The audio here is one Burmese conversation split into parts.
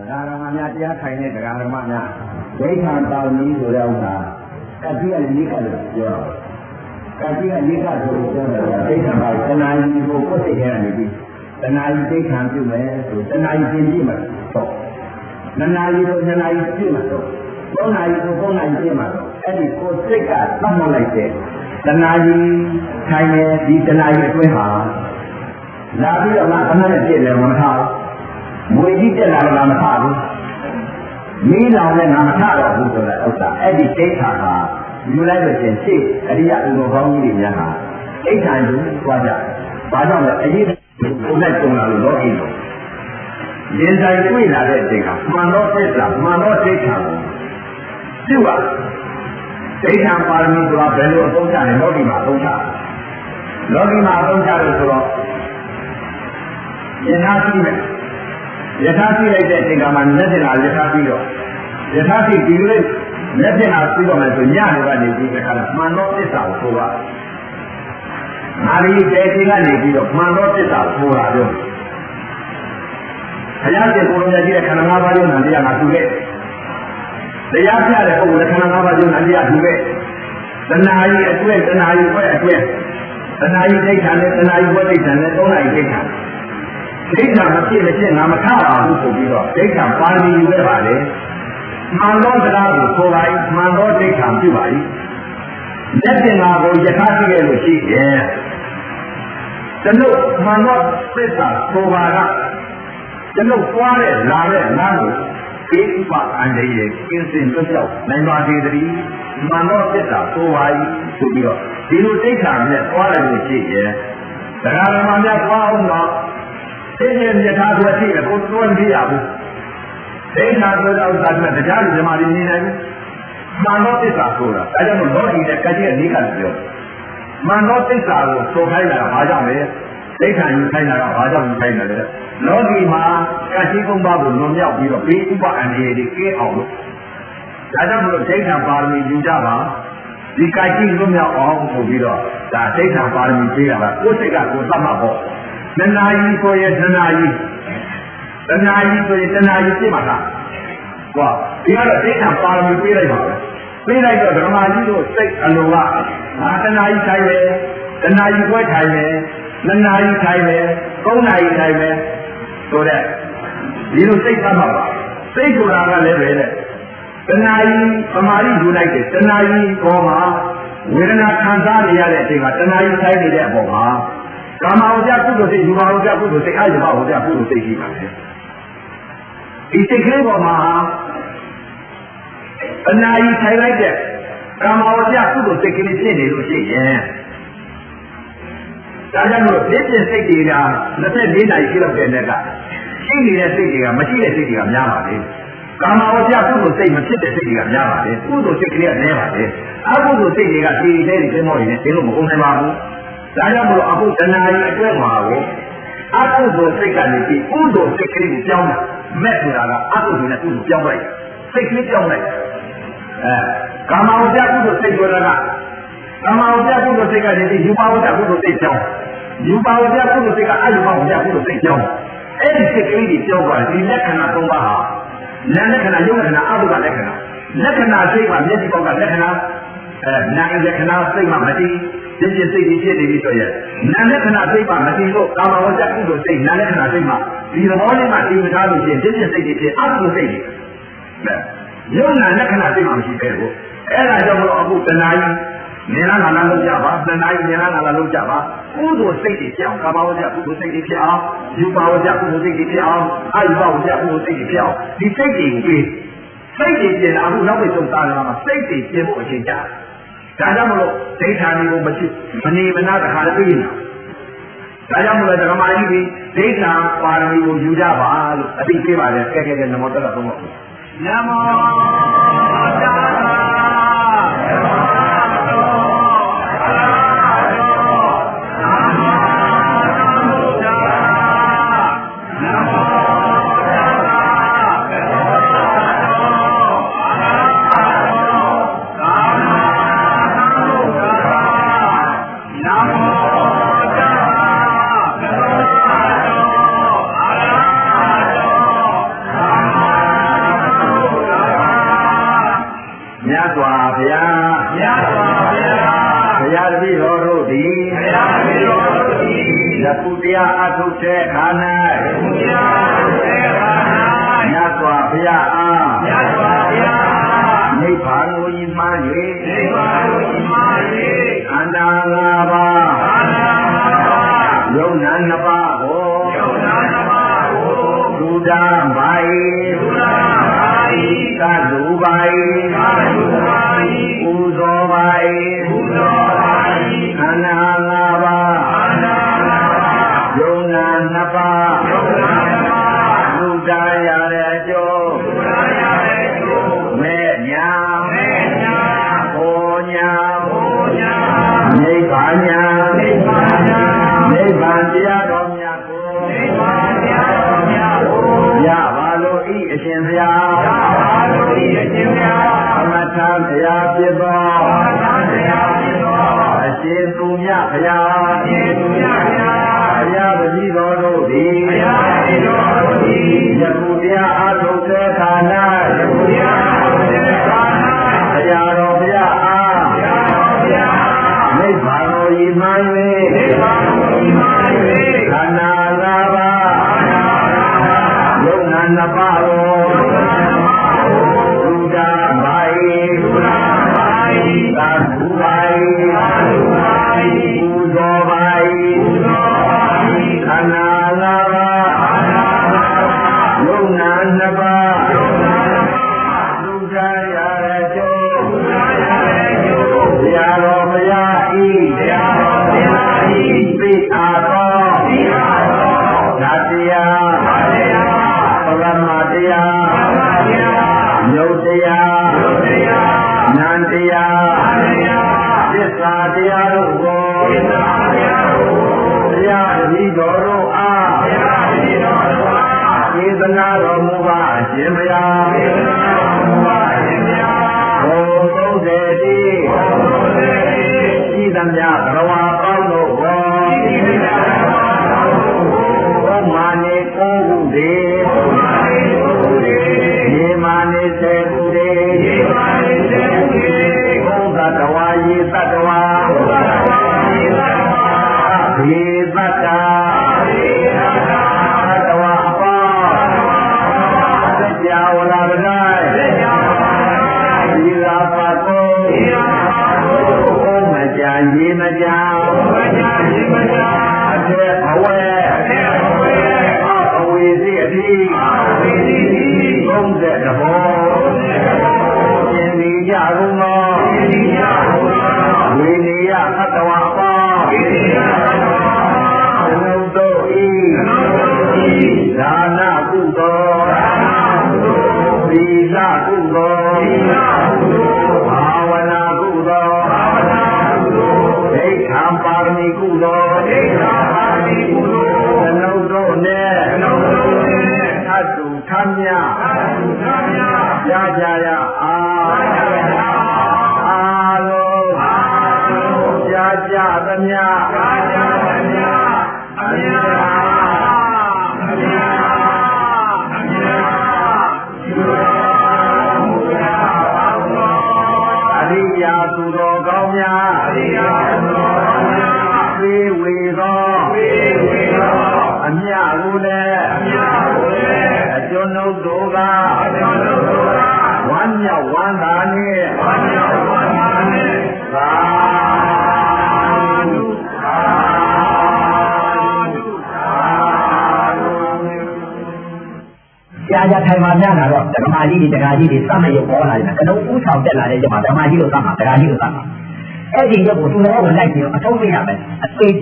တရားဓမ္မများတရားထိုင်တဲ့တရားဓမ္မများဒိဋ္ဌာပါဠိဆိုတဲ့ဥစ္စာကတိအလေးကလို့ပြောတာကတိအလေးကဆိုပြောတယ်ဒိဋ္ဌာပါတဏှာကြီးကိုကိုယ်စိတ်ထဲကနေပြီးတဏှာကြီးဒိဋ္ဌာပြုမယ်ဆိုတဏှာကြီးပြင်ကြည့်မှာတော့နနာကြီးကိုနနာကြီးပြည့်မှာတော့သုံးနာရီကိုသုံးနာရီပြည့်မှာတော့အဲ့ဒီကိုယ်စိတ်ကသတ်မှတ်လိုက်တဲ့တဏှာကြီးထိုင်နေဒီတဏှာကြီးအတွင်းဟာလာပြီးတော့ငါခဏနဲ့ပြည့်တယ်မထားဘူး မွေကြီးတက်လာတော့မထားဘူးမီးလောင်နဲ့ငါမထားတော့ဘူးဆိုတဲ့ဥစ္စာအဲ့ဒီဒိဋ္ဌာကယူလိုက်လို့ရှင်ရှေ့အရိယဥပဘောင်းကြီးတွေများဟာဒိဋ္ဌာယူသွားကြ။ဘာကြောင့်လဲအရေးကိုယ်နဲ့ကြုံလာလို့လောကီလို့ရင်ဆိုင်တွေ့လာတဲ့အချိန်ကမှန်တော့သစ္စာမှန်တော့ဒိဋ္ဌာကိုပြုပါဒိဋ္ဌာပါရမီဆိုတာဘယ်လိုအသုံးချလဲလောကီမှာအသုံးချလောကီမှာအသုံးချလို့ဆိုတော့ယထာရှိမယ် ယထာရှိလိုက်တဲ့အချိန်ကမှမျက်စိနာယထာပြီးတော့ယထာရှိဒီလိုမျက်စိနာပြီးတော့မယ်ဆိုညနေကနေပြီးတဲ့ခါကျမှန်တော့သစ္စာကိုဆိုပါငါဒီတဲ့ချိန်ကနေပြီးတော့မှန်တော့သစ္စာကိုဆိုတာပြောဘုရားရှင်ကိုယ်တော်မြတ်ကြီးတဲ့ခန္ဓာ၅ပါးရုံနဲ့တရားငါသူခဲ့တရားပြတဲ့ပုဂ္ဂိုလ်ခန္ဓာ၅ပါးရုံနဲ့တရားသူခဲ့တဏှာကြီးအတွဲတဏှာကြီးပွဲအတွဲတဏှာကြီးဒိဋ္ဌာနဲ့တဏှာကြီးပွဲဒိဋ္ဌာနဲ့သုံးနာရီဒိဋ္ဌာ ဒိဋ္ဌာမဖြစ်မဖြစ်ငါမထပါဘူးဆိုပြီးတော့ဒိဋ္ဌာပါဠိယူခဲ့ပါလေမှန်သောတရားကိုဆိုပါ၏မှန်သောဒိဋ္ဌာပြုပါ၏လက်တင်ငါကိုယထာရှိခဲ့လို့ရှိရဲ့ကျွန်ုပ်မှန်သောသစ္စာဆိုပါကကျွန်ုပ်ပွားတဲ့လာတဲ့လမ်းကိုဧဥပအန္တရာယ်ကင်းစင်တွပြောက်နိုင်ပါသေးသည်မှန်သောသစ္စာဆိုပါ၏ဆိုပြီးတော့ဒီလိုဒိဋ္ဌာနဲ့ပွားတယ်လို့ရှိရဲ့တရားဓမ္မများပွားအောင်တော့ သိဉ္ဇယထာဆိုအဖြစ်ကိုသွန်းပြရဘူးဒိဋ္ဌာဆိုတဲ့ဥစ္စာကတရားဓမ္မတွေနေနိုင်ဘူးမှန်သောသစ္စာဆိုတာဒါကြောင့်လောကီနဲ့ကတိရဲ့နေကပြောမှန်သောသစ္စာကိုဆိုခိုင်းတာဘာကြောင့်လဲဒိဋ္ဌာယူခိုင်းတာကဘာကြောင့်ယူခိုင်းတယ်လဲလောကီမှာကတိကုန်းပါကိုလွန်မြောက်ပြီးတော့ဘေးဥပအန္တရာယ်တွေကင်းအောင်လို့ဒါကြောင့်မလို့ဒိဋ္ဌာပါရမီယူကြပါဒီကတိလွန်မြောက်အောင်ဆိုပြီးတော့ဒါဒိဋ္ဌာပါရမီပေးရတာကိုယ်စိတ်ကကိုယ်သတ်မှတ်ဖို့ တဏှာကြီးဆိုရင်တဏှာကြီးတဏှာကြီးဆိုရင်တဏှာကြီးပြစ်မှာလားကွာဒီကတော့ဒိဋ္ဌာပါရမီပေးလိုက်ပါပဲပေးလိုက်တော့ဓမ္မကြီးတို့စိတ်အလိုကငါတဏှာကြီးထိုင်တယ်တဏှာကြီးပွဲထိုင်တယ်နှစ်နာရီထိုင်တယ်သုံးနာရီထိုင်တယ်ဆိုတဲ့ဒီလိုစိတ်သတ်မှာပါစိတ်ဆိုတာကလည်းပဲတဲ့တဏှာကြီးပမာရီယူလိုက်တယ်တဏှာကြီးပေါ်မှာဝေဒနာခံစားနေရတဲ့အချိန်မှာတဏှာကြီးထိုင်နေတဲ့အပေါ်မှာ ကာမဝဇ္ဇကုသိုလ်စိတ်ယူပါဝဇ္ဇကုသိုလ်စိတ်အာယမဝဇ္ဇကုသိုလ်စိတ်ရှိပါတယ်ဒီစိတ်ကလေးပေါ်မှာအနာယီထိုင်လိုက်တဲ့ကာမဝဇ္ဇကုသိုလ်စိတ်ကလေးဖြစ်နေလို့ရှိရင်ဒါကြောင့်မို့ဖြစ်ဖြစ်စိတ်တွေက24နာရီရှိလောက်တဲ့နေ့ကရှိနေတဲ့စိတ်တွေကမရှိတဲ့စိတ်တွေကများပါလေကာမဝဇ္ဇကုသိုလ်စိတ်မဖြစ်တဲ့စိတ်တွေကများပါလေကုသိုလ်စိတ်ကလေးကနည်းပါလေအကုသိုလ်စိတ်တွေကဒီတဲ့ဒီသိမောတွေနဲ့သင်လို့မကုန်နိုင်ပါဘူး ဒါကြောင့်မို့အခုတဏှာကြီးအတွက်မှာကိုအကုသိုလ်စိတ်ကနေပြီးကုသိုလ်စိတ်ကလေးကိုပြောင်းတာမဲ့ဆိုတာကအကုသိုလ်နဲ့ကုသိုလ်ပြောင်းလိုက်စိတ်ကလေးပြောင်းလိုက်အဲကာမဝဇ္ဇကုသိုလ်စိတ်ဆိုတာကကာမဝဇ္ဇကုသိုလ်စိတ်ကနေပြီးယူပါဝဇ္ဇကုသိုလ်စိတ်ပြောင်းယူပါဝဇ္ဇကုသိုလ်စိတ်ကအယူပါဝဇ္ဇကုသိုလ်စိတ်ပြောင်းအဲ့ဒီစိတ်ကလေးကြီးပြောင်းသွားတယ်ဒီလက္ခဏာ၃ပါးဟာနာလက္ခဏာယုတ်လက္ခဏာအဘုဒ္ဓလက္ခဏာလက္ခဏာစိတ်ကမျက်စိပေါက်ကလက္ခဏာအဲနာယလက္ခဏာစိတ်မှမတ ည်ပြည့်ပြည့်စိတ်ကြီးဖြစ်နေပြီဆိုရင်နာလက္ခဏာစိတ်မှမတည်လို့ကာမဝဇ္ဇကုသိုလ်စိတ်နာလက္ခဏာစိတ်မှဒီသဘောလေးမှတည်မထားလို့ရှိရင်ပြည့်ပြည့်စိတ်ကြီးဖြစ်အဘုဒ္ဓစိတ်ကြီးယုံနာလက္ခဏာစိတ်မှမရှိပဲကိုအဲ့ဒါကြောင့်မလို့အခုတဏှာကြီးနေလားငါလားလုပ်ကြပါတဏှာကြီးနေလားငါလားလုပ်ကြပါကုသိုလ်စိတ်တွေဖြစ်အောင်ကာမဝဇ္ဇကုသိုလ်စိတ်တွေဖြစ်အောင်ယူပါဝဇ္ဇကုသိုလ်စိတ်တွေဖြစ်အောင်အာယူပါဝဇ္ဇကုသိုလ်စိတ်တွေဖြစ်အောင်ဒီစိတ်တွေကိုပေးစိတ်တွေပြင်တာအခုနောက်ပြီးဆုံးသားလာမှာစိတ်တွေပြင်ဖို့အချိန်ကြာ ဒါကြောင့်မလို့ဒိဋ္ဌာနီကိုမရှိမနေမနာတခါလည်းပြီးနေတာဒါကြောင့်မလို့ဓမ္မကြီးဒီဒိဋ္ဌာပါရမီကိုယူကြပါလို့အတိပေးပါတယ်ကဲကဲကဲနမောတရသုံးပါနမောတ ရားတပည့်တော်တို့သည်ဘုရားတပည့်တော်တို့သည်ယခုတရားအထုတ်တဲ့ခါ၌ယခုတရားအထုတ်တဲ့ခါ၌ညသွားဘုရားအားညသွားဘုရားအားနိဗ္ဗာန်ကိုညီမှ၍နိဗ္ဗာန်ကိုညီမှ၍အန္တရာဘာအန္တရာဘာယုံနာနှစ်ပါးကိုယုံနာနှစ်ပါးကိုဘုရားမိုင်ဘုရားမိုင်သာလူပိုင်သာလူပိုင် Bye. ခန္ဓာ၅ပါးခန္ဓာ၅ပါးယုံနာနှစ်ပါးယုံနာနှစ်ပါးဒုဒ္ဓရတဲ့အကျိုးဒုဒ္ဓရတဲ့အကျိုးမဲ့ညာမဲ့ညာဘောညာဘောညာနိဗ္ဗာန်ညာနိဗ္ဗာန်ညာနိဗ္ဗာန်တရားတော်မြတ်ကိုနိဗ္ဗာန်တရားတော်မြတ်ကိုရပါလို့ဤအရှင်ဘုရားရပါလို့ဤအရှင်ဘုရားသမထဘုရားဖြစ်သောသမထဘုရားဖြစ်သော အရှင်သူမြတ်ဘုရားအရှင်သူမြတ်ဘုရားဘုရားပတိတော်တို့သည်ဘုရားပတိတော်တို့သည်ယခုတရားအထုတ်တဲ့ခါ၌ယခုတရားအထုတ်တဲ့ခါ၌ဘုရားတော်ဘုရားအားဘုရားတော်ဘုရားနိဗ္ဗာန်ကိုရည်မှန်း၍နိဗ္ဗာန်ကိုရည်မှန်း၍ခန္ဓာ၅ပါးခန္ဓာ၅ပါးယုံနာနှစ်ပါးကိုယုံနာနှစ်ပါးကို ဒုဒ္ဓဘာယိဒုဒ္ဓဘာယိသတ္တုဘာယိသတ္တုဘာယိပူဇော်ဘာယိပူဇော်ဘာယိခန္ဓာ၅ပါးခန္ဓာ၅ပါးယုံနာနှစ်ပါးယုံနာနှစ်ပါးဒုဒ္ဓရတဲ့ကျိုးဒုဒ္ဓရတဲ့ကျိုးဘုရားတော်ဘုရားဤဘုရားတော်ဘုရားဤသိအားသောသိအားသောဓာတရားဓာတရားပရမတရားပရမတရားယုတ်တရားယုတ်တရား နန္တရားနန္တရားသစ္စာတရားတို့ကိုသစ္စာတရားတို့ကိုဘုရားတပည့်တော်တို့အားဘုရားတပည့်တော်တို့အားသေသနာတော်မူပါအရှင်ဘုရားသေသနာတော်မူပါအရှင်ဘုရားဘုံသုံးစေတိဘုံသုံးစေတိရှိသမျှဘရဝါပေါင်းတို့ကိုရှိသမျှဘရဝါပေါင်းတို့ကိုဘုမာနေကိုဟုတေဘုမာနေကိုဟုတေယေမာနေစေဟုတေယေ မာနေစေဟုတေဘုဒ္ဓတဝါယေတတဝါဘုရားတော်ယေတတဝါဘေတတ္တာ ကြာကြာထိုင်မှများလာတော့ဓမ္မကြီးတွေတရားကြီးတွေစမရုပ်ပေါ်လာတယ်ကလုံးဥဆောင်တက်လာတဲ့ကျမှဓမ္မကြီးတို့သတ်မှာတရားကြီးတို့သတ်မှာအဲ့ဒီရုပ်ကိုသူတော်ကိုလိုက်ပြီးတော့အထုံးပေးရမယ်အသေး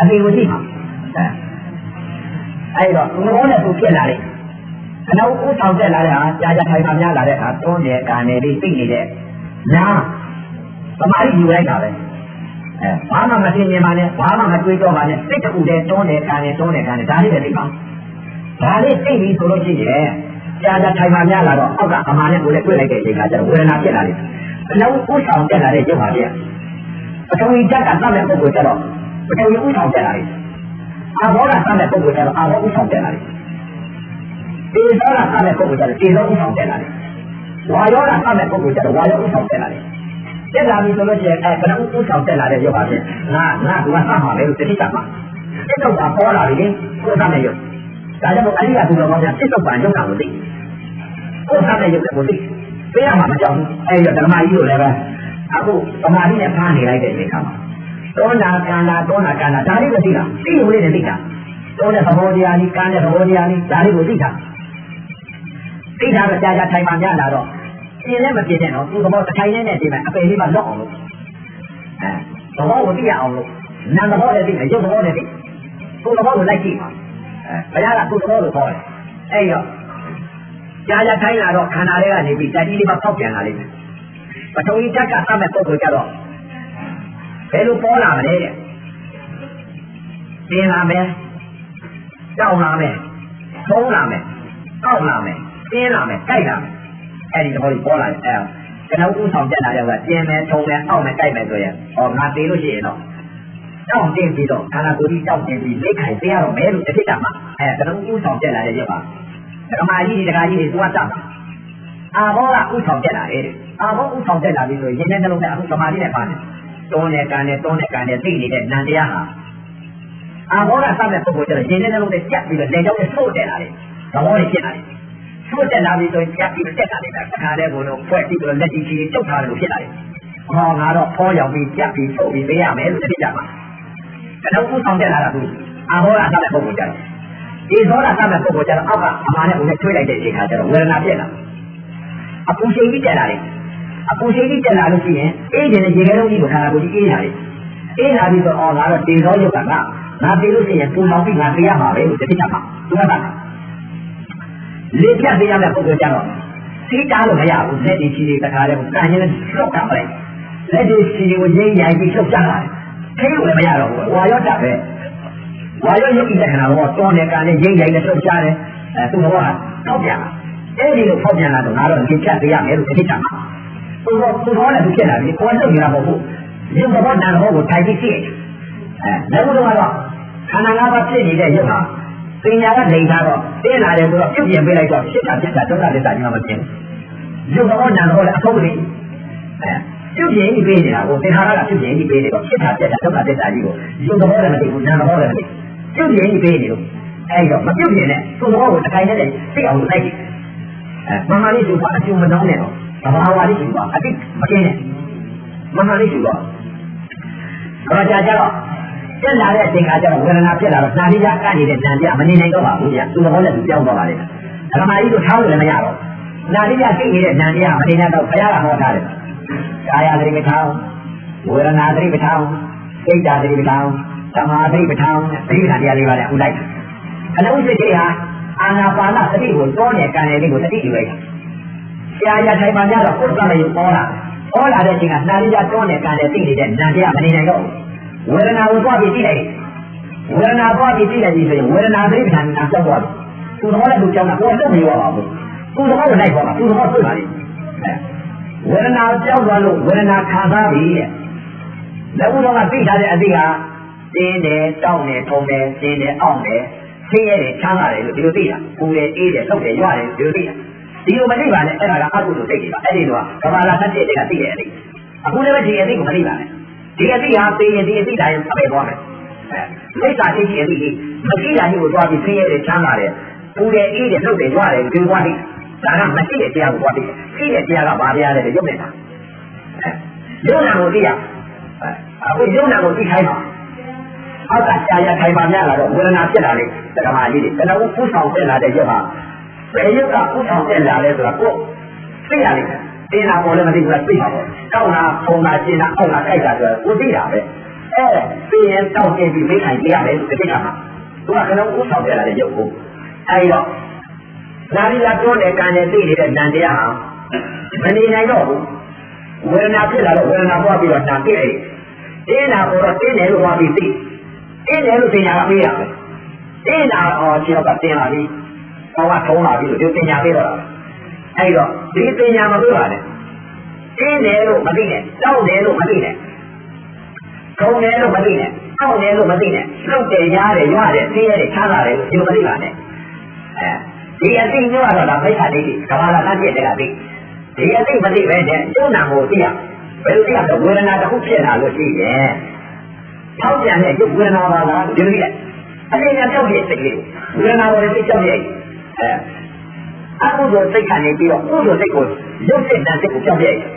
အသေးကိုသိမှာအဲ့တော့သူတော်နဲ့သူဖြစ်လာတယ်အနောက်ဥဆောင်တက်လာတဲ့ဟာကြာကြာထိုင်မှများလာတဲ့အခါတွန်းတယ်ကန်တယ်လေးသိနေတဲ့နာသမာဓိယူလိုက်တာပဲအဲဘာမှမသိမြင်ပါနဲ့ဘာမှမတွေးတော့ပါနဲ့စိတ်တူတဲ့တွန်းတယ်ကန်တယ်တွန်းတယ်ကန်တယ်ဒါလေးပဲသိပါ ဒါလေးသိပြီဆိုလို့ရှိရင်ကြာကြာထိုင်မှများလာတော့အောက်ကအမှန်နဲ့ကိုလည်းတွေ့လိုက်တဲ့အချိန်ကကျတော့ဝေဒနာဖြစ်လာတယ်အနောက်ဥဆောင်တက်လာတဲ့ရုပ်ပါဗျပထဝီဓာတ်ကသတ်တဲ့ပုဂ္ဂိုလ်ကျတော့ပထဝီဥဆောင်တက်လာတယ်အာဘောကသတ်တဲ့ပုဂ္ဂိုလ်ကျတော့အာဘောဥဆောင်တက်လာတယ်ဒီသောကသတ်တဲ့ပုဂ္ဂိုလ်ကျတော့ဒီသောဥဆောင်တက်လာတယ်ဝါယောကသတ်တဲ့ပုဂ္ဂိုလ်ကျတော့ဝါယောဥဆောင်တက်လာတယ်တက်လာပြီဆိုလို့ရှိရင်အဲဘယ်နှဥဥဆောင်တက်လာတဲ့ရုပ်ပါဗျငါငါကသတ်မှာပဲလို့တတိကမှာစိတ်တော့ပါပေါ်လာပြီလေကိုယ်သားနဲ့ရုပ် ဒါကြောင့်မို့အရိယာသူတော်ကောင်းများစိတ်တော့ပါရုပ်တာကိုသိကိုယ်သားနဲ့ရုပ်ကိုသိပေးရမှာမကြောက်ဘူးအဲ့ဒီဓမ္မကြီးတို့လည်းပဲအခုသမာဓိနဲ့ဖားနေလိုက်တဲ့အခါမှာတောနာကန္နာတောနာကန္နာဒါလေးကိုသိတာသိလို့လေးနဲ့သိတာတောတဲ့သဘောတရားကြီးကန်းတဲ့သဘောတရားကြီးဒါလေးကိုသိတာသိတာတော့ကြာကြာထိုင်မှများလာတော့ပြင်းလည်းမပြင်းနဲ့တော့သူသဘောတစ်ထိုင်နဲ့နဲ့ဒီမှာအပယ်လေးမှလော့အောင်လို့အဲသဘောကိုသိရအောင်လို့နာမ်သဘောလည်းသိတယ်ရုပ်သဘောလည်းသိကိုယ်သဘောကိုလိုက်ကြည့်ပါအဲ ဘုရားကကိုယ်သဘောကိုခေါ်တယ်အဲ့တော့ကြာကြာထိုင်လာတော့ခန္ဓာတွေကနေပြီးတက်ကြီးလေးမှပေါက်ပြန်လာလိမ့်မယ်ပထဝီဓာတ်ကသတ်မဲ့ပုဂ္ဂိုလ်ကြတော့ဘယ်လိုပေါ်လာမလဲတဲ့ပြင်လာမယ်ကြောက်လာမယ်ထုံးလာမယ်အောက်လာမယ်ပြင်းလာမယ်ကြိုက်လာမယ်အဲ့ဒီသဘောကြီးပေါ်လာတယ်အဲကျွန်တော်ဥဆောင်တက်လာတဲ့ကပြင်းမယ်ထုံးမယ်အောက်မယ်ကြိုက်မယ်ဆိုရင်ဟောငါသေးလို့ရှိရင်တော့ တောင်းတင်ပြီးတော့ခန္ဓာကိုယ်ကြီးတောင်းတင်ပြီးလက်ခိုင်ပြရတော့မယ်လို့တစ်ဖြစ်တာမှာအဲကျွန်တော်ဥဆောင်တက်လာတဲ့ရုပ်ပါဓမ္မကြီးတွေတခါကြီးတွေသွားတတ်မှာအာဘောကဥဆောင်တက်လာတယ်အာဘောဥဆောင်တက်လာပြီဆိုရင်ရင်ထဲနှလုံးထဲအခုဓမ္မကြီးနဲ့ပါတယ်တွန်းနဲ့ကန်နဲ့တွန်းနဲ့ကန်နဲ့သိနေတဲ့နန္တရားဟာအာဘောကစတဲ့ပုဂ္ဂိုလ်ကျတော့ရင်ထဲနှလုံးထဲကြက်ပြီးတော့လက်ကြောင်းနဲ့ဆိုးတက်လာတယ်သဘောတွေဖြစ်လာတယ်ဆိုးတက်လာပြီဆိုရင်ကြက်ပြီးတက်လာတယ်တခါတည်းဘုံတော့ဖွဲ့ပြီးတော့လက်ကြီးကြီးတုတ်ထားတယ်လို့ဖြစ်လာတယ်ဟောငါတော့ဖောရောက်ပြီးကြက်ပြီးဆိုးပြီးပေးရမယ်လို့သိကြမှာ ကျွန်တော်ဥဆောင်တက်လာတာဘူးအာဘောကစတဲ့ပုဂ္ဂိုလ်ကျတော့ဒီသောတာစတဲ့ပုဂ္ဂိုလ်ကျတော့အောက်ကအမာနဲ့ဘုံနဲ့ထွေးလိုက်တဲ့အခါကျတော့ဝေဒနာပြက်လာအပူရှိန်ကြီးတက်လာတယ်အပူရှိန်ကြီးတက်လာလို့ရှိရင်အေးတယ်ရေခဲလုံးကြီးကိုခန္ဓာကိုယ်ကြီးအေးလာတယ်အေးလာပြီးတော့အော်ငါတော့တေသောယုတ်ကငါငါပြေလို့ရှိရင်ပူလောင်ပြီးငါပြေးရမှာပဲလို့တတိယမှာသူကလေပြတ်ပေးရတဲ့ပုံစံကြတော့စီးတားလို့မရဘူးလက်တွေချီတွေတခါတည်းကိုကန်ရင်းလောက်ကပလိုက်လက်တွေချီတွေကိုရင်းရိုက်ပြီးလှုပ်ကြလာတ ယ်ထိလို့လည်းမရတော့ဘူးဝါရော့တာပဲဝါရော့ရုပ်ဤတဲ့ခန္ဓာဘောတောင်းတဲ့ကန်နဲ့ရင်းရိုက်နဲ့လှုပ်ကြတယ်အဲသူ့ဘောကထောက်ပြန်လာအဲ့ဒီလိုထောက်ပြန်လာတော့ငါတော့လေပြတ်ပေးရမယ်လို့တတိယမှာသူတော့သူတော့လည်းသူဖြစ်လာပြီကိုယ်လှုပ်နေတာမဟုတ်ဘူးရုပ်ဘောနာဘောကိုထိုင်ပြီးသိအဲလည်းဘုရားကခန္ဓာ၅ပါးဖြစ်နေတဲ့ရုပ်ဟာပညာကလိန်ထားတော့တင်းလာတယ်ဆိုတော့ပြုတ်ပြင်ပေးလိုက်တော့ဖြစ်တာဖြစ်တာဒုက္ခသစ္စာကြီးမှမဖြစ်ဘူးရုပ်ဘောနာဘောလည်းအဆုံးလေးအဲ ပြုတ်ပြင်ကြီးပေးနေတာကိုသင်္ခါရကပြုတ်ပြင်ကြီးပေးနေတော့ဖြစ်တာဖြစ်တာဒုက္ခသစ္စာကြီးကိုရုပ်ဘောလည်းမသိဘူးနာဘောလည်းမသိပြုတ်ပြင်ကြီးပေးနေလို့အဲ့တော့မပြုတ်ပြင်နဲ့သူ့ဘောကိုတစ်ခိုင်နဲ့သိအောင်လိုက်အဲမဟာလေးသူကအကျုံမနှောင်းနဲ့တော့သဘာဝလေးသူကအတိမကင်းနဲ့မဟာလေးသူကဘာကြကြတော့တက်လာတဲ့အချိန်ကကျတော့ဝေဒနာဖြစ်လာတော့နာရီကကနေတဲ့ဉာဏ်ပြမနေနိုင်တော့ပါဘူးဗျာသူ့သဘောနဲ့သူပြောင်းသွားပါလိမ့်မယ်ဓမ္မကြီးတို့ထားလို့လည်းမရတော့နာရီကသိနေတဲ့ဉာဏ်ပြမနေနိုင်တော့ဘုရားကဟောထားတယ် ကာယသတိပဋ္ဌာန်ဝေဒနာသတိပဋ္ဌာန်စိတ်ဓာတ်သတိပဋ္ဌာန်သမာဓိပဋ္ဌာန်သတိပဋ္ဌာန်တရားလေးပါလေဥလိုက်အလုံးစိတ်ကြီးဟာအာနာပါနသတိကိုတောနေကံနေလေးကိုသတိယူလိုက်တာဆရာရထိုင်မှကြတော့ကိုယ်ကလည်းပေါ်လာပေါ်လာတဲ့အချိန်ကနာရီကတောနေကံနေသိနေတဲ့ဉာဏ်ပြမနေနိုင်တော့ဝေဒနာကိုသွားပြီးသိလိုက်ဝေဒနာသွားပြီးသိလိုက်ပြီဆိုရင်ဝေဒနာသတိပဋ္ဌာန်နာပြောက်သွားပြီသူတော်လည်းသူကြောင်းတာကိုယ်တော့မရောပါဘူးသူတော်ကလိုက်ပါမှာသူတော်ဆွေးပါလိမ့် ဝေဒနာကြောက်သွားလို့ဝေဒနာခံစားပြီတဲ့လက်ဦးတော်ကသိထားတဲ့အသည့်ဟာတင်းတယ်တောက်တယ်ထုံတယ်တင်းတယ်အောင့်တယ်ဆင်းရဲတယ်ချမ်းသာတယ်လို့ဒီလိုသိတာပူတယ်အေးတယ်လှုပ်တယ်ရွတယ်ဒီလိုသိတာဒီလိုမသိပါနဲ့အဲ့ဒါကအကုသိုလ်သိတယ်ပါအဲ့ဒီတော့ကဘာလာသတ်တဲ့တည်းကသိတယ်အဲ့ဒီအခုလည်းပဲဒီအသိကိုမသိပါနဲ့ဒီအသိဟာသိရင်ဒီအသိတိုင်းအပေသွားမယ်မိစ္ဆာသိရှိအသိကြီးမရှိတာကြီးကိုသွားပြီးဆင်းရဲတယ်ချမ်းသာတယ်ပူတယ်အေးတယ်လှုပ်တယ်ရွတယ်ဒီလိုသွားသိ ဒါကမရှိတဲ့တရားကိုသွားသိရှိတဲ့တရားကဘာတရားလဲရုပ်နေတာရုပ်နာကိုသိရအခုရုပ်နာကိုသိခိုင်းပါအောက်ကကြာရထိုင်ပါများလာတော့ဝေဒနာဖြစ်လာလေဓမ္မကြီးတွေကျွန်တော်ဥဆောင်တက်လာတဲ့ရုပ်ဟာဘယ်ရုပ်ကဥဆောင်တက်လာလဲဆိုတာကိုသိရလိမ့်မယ်တင်းတာပေါ်လည်းမသိဘူးလားသိပါပေါ့တောက်တာပုံတာကျင်တာအောက်တာကြိုက်တာဆိုတော့ကိုသိတာပဲအဲသိရင်တောက်တင်ပြီးမိခိုင်ပြရတယ်လို့သိတာမှာသူကကျွန်တော်ဥဆောင်တက်လာတဲ့ရုပ်ကိုအဲဒီတော့ နာရီလာပြောတဲ့ကံနဲ့သိနေတဲ့နံတရားဟာမနေနိုင်တော့ဘူးဝေဒနာဖြစ်လာတော့ဝေဒနာပွားပြီးတော့တန်ပြည့်လိုက်တင်းတာပေါ်တော့တင်းတယ်လို့ပြောပြီးသိတင်းတယ်လို့သိညာကပေးရမယ်တင်းတာအော်ခြေတော့ကတင်းလာပြီ။ဘောကထုံးလာပြီလို့ဒီပညာပေးတော့တာ။အဲဒီတော့ဒီပညာမပေးပါနဲ့။တင်းတယ်လို့မသိနဲ့။တောက်တယ်လို့မသိနဲ့။ထုံတယ်လို့မသိနဲ့။တောက်တယ်လို့မသိနဲ့။လှုပ်တယ်ရားတယ်ရွရတယ်သိရတယ်ချားတာတယ်ဒီလိုမသိပါနဲ့။အဲ ဒီအသိညွှတ်တော့ဒါမိစ္ဆာဒိဋ္ဌိကဘာလာတတ်ပြတဲ့ကသိ။ဒီအသိမသိပဲနဲ့ကျုံနာကိုသိရ။ဘယ်လိုသိရလဲဝေဒနာတစ်ခုဖြစ်လာလို့ရှိရင်ထောက်ပြန်တဲ့ရုပ်ဝေဒနာပါလားဒီလိုကြည့်လိုက်အလင်းညာကြောက်ရဲ့စိတ်ကလေးဝေဒနာပေါ်တဲ့စိတ်ကြောက်ရဲ့အဲအကုသိုလ်စိတ်ကနေပြီးတော့ကုသိုလ်စိတ်ကိုရုပ်စိတ်တန်စိတ်ကိုကြောက်ရဲ့လည်း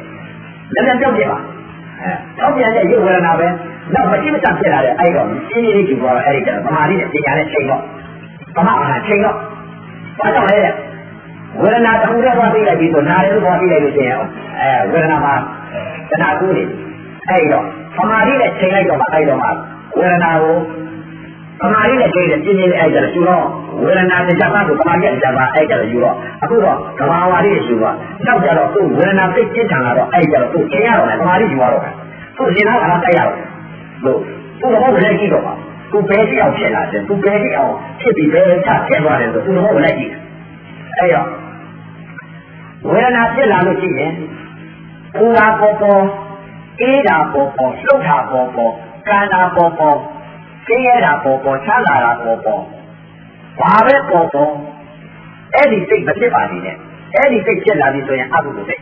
လည်းကြောက်ရဲ့ပါအဲကြောက်ပြန်တဲ့ရုပ်ဝေဒနာပဲနောက်မရှိမတတ်ဖြစ်လာတဲ့အဲ့တော့ရှင်းရှင်းလေးကြည့်သွားတော့အဲ့ဒီကျတော့သမာဓိနဲ့ပညာနဲ့ချိန်တော့သမအာချိန်တော့ ဘာကြောင့်လဲဝေဒနာတစ်ခုတည်းသွားပြီးလိုက်ပြီးဆိုနာတယ်လို့သွားပြီးလိုက်လို့ရှိရင်အဲဝေဒနာမှာတဏှာကူးနေအဲ့တော့သမာဓိနဲ့ချိန်လိုက်တော့မှအဲ့တော့မှဝေဒနာကိုသမာဓိနဲ့ချိန်တယ်ပြင်းပြင်းလေးအဲ့ကျတော့ယူတော့ဝေဒနာတစ်ချက်မှကိုသမာဓိနဲ့တစ်ချက်မှအဲ့ကျတော့ယူတော့အခုတော့သဘာဝလေးယူတော့နောက်ကျတော့သူ့ဝေဒနာသိပြင်းထန်လာတော့အဲ့ကျတော့သူ့ချိန်ရတော့တယ်သမာဓိယူရတော့တယ်သူ့ရှင်သားကလည်းတိုက်ရတော့လို့သူ့တော့လည်းကြည့်တော့ပါ သူဘယ်တိအောင်ဖြစ်လာတယ်သူဘယ်တိအောင်ဖြစ်ပြီးဘယ်ချဖြစ်သွားတယ်ဆိုသူတော့လည်းကြည့်အဲ့တော့ဝေဒနာဖြစ်လာလို့ရှိရင်ပူတာပေါ်ပေါ်အေးတာပေါ်ပေါ်လှုပ်တာပေါ်ပေါ်ကံတာပေါ်ပေါ်ကျင်းရတာပေါ်ပေါ်ချမ်းသာတာပေါ်ပေါ်ဘာပဲပေါ်ပေါ်အဲ့ဒီစိတ်မဖြစ်ပါသေးနဲ့အဲ့ဒီစိတ်ဖြစ်လာပြီဆိုရင်အကုသိုလ်စိတ်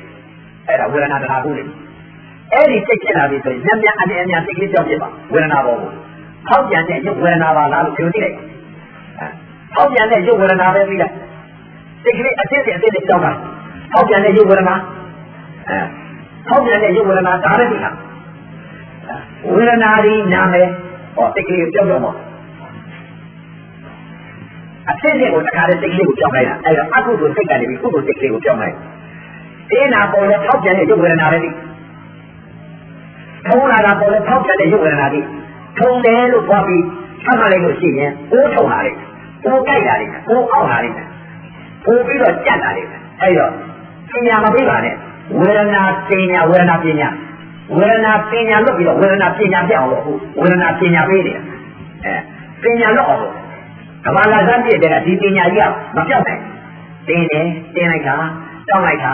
အဲ့ဒါဝေဒနာတရားကုလေအဲ့ဒီစိတ်ဖြစ်လာပြီဆိုရင်ညံ့ညံ့အနေအများစိတ်ကလေးကြောက်ဖြစ်ပါဝေဒနာပေါ်ကို ထောက်ပြန်တဲ့ရုပ်ဝေဒနာပါလားလို့ပြောကြည့်လိုက်ထောက်ပြန်တဲ့ရုပ်ဝေဒနာပဲပြီးလိုက်စိတ်ကလေးအစစ်စစ်အစစ်စစ်ကြောက်တာထောက်ပြန်တဲ့ရုပ်ဝေဒနာအဲထောက်ပြန်တဲ့ရုပ်ဝေဒနာဒါလည်းဒီလားဝေဒနာဒီနာမယ်ဟောစိတ်ကလေးကြောက်ကြောက်ပါအဖြစ်နဲ့ကိုတခါတည်းစိတ်ကလေးကိုကြောက်လိုက်တာအဲ့တော့အကုသိုလ်စိတ်ကနေပြီးကုသိုလ်စိတ်ကလေးကိုကြောက်လိုက်ဒီနာပေါ်လဲထောက်ပြန်တဲ့ရုပ်ဝေဒနာပဲဒီထုံးလာတာပေါ်လဲထောက်ပြန်တဲ့ရုပ်ဝေဒနာဒီ ထုံတယ်လို့ပြောပြီးဆတ်မှလိုက်လို့ရှိရင်အိုးထုံလာလိမ့်မယ်အိုးကြိုက်လာလိမ့်မယ်အိုးအောင်လာလိမ့်မယ်ပို့ပြီးတော့ကြက်လာလိမ့်မယ်အဲ့တော့ပညာမပြီးပါနဲ့ဝေဒနာပညာဝေဒနာပညာဝေဒနာပညာလွတ်ပြီးတော့ဝေဒနာပညာပြအောင်လို့အခုဝေဒနာပညာပေးတယ်အဲပညာလွတ်အောင်လို့ကဘာလာစမ်းပြည့်တဲ့ဒီပညာကြီးကမပြောက်နိုင်တင်းတယ်တင်းလိုက်တာတောင်းလိုက်တာ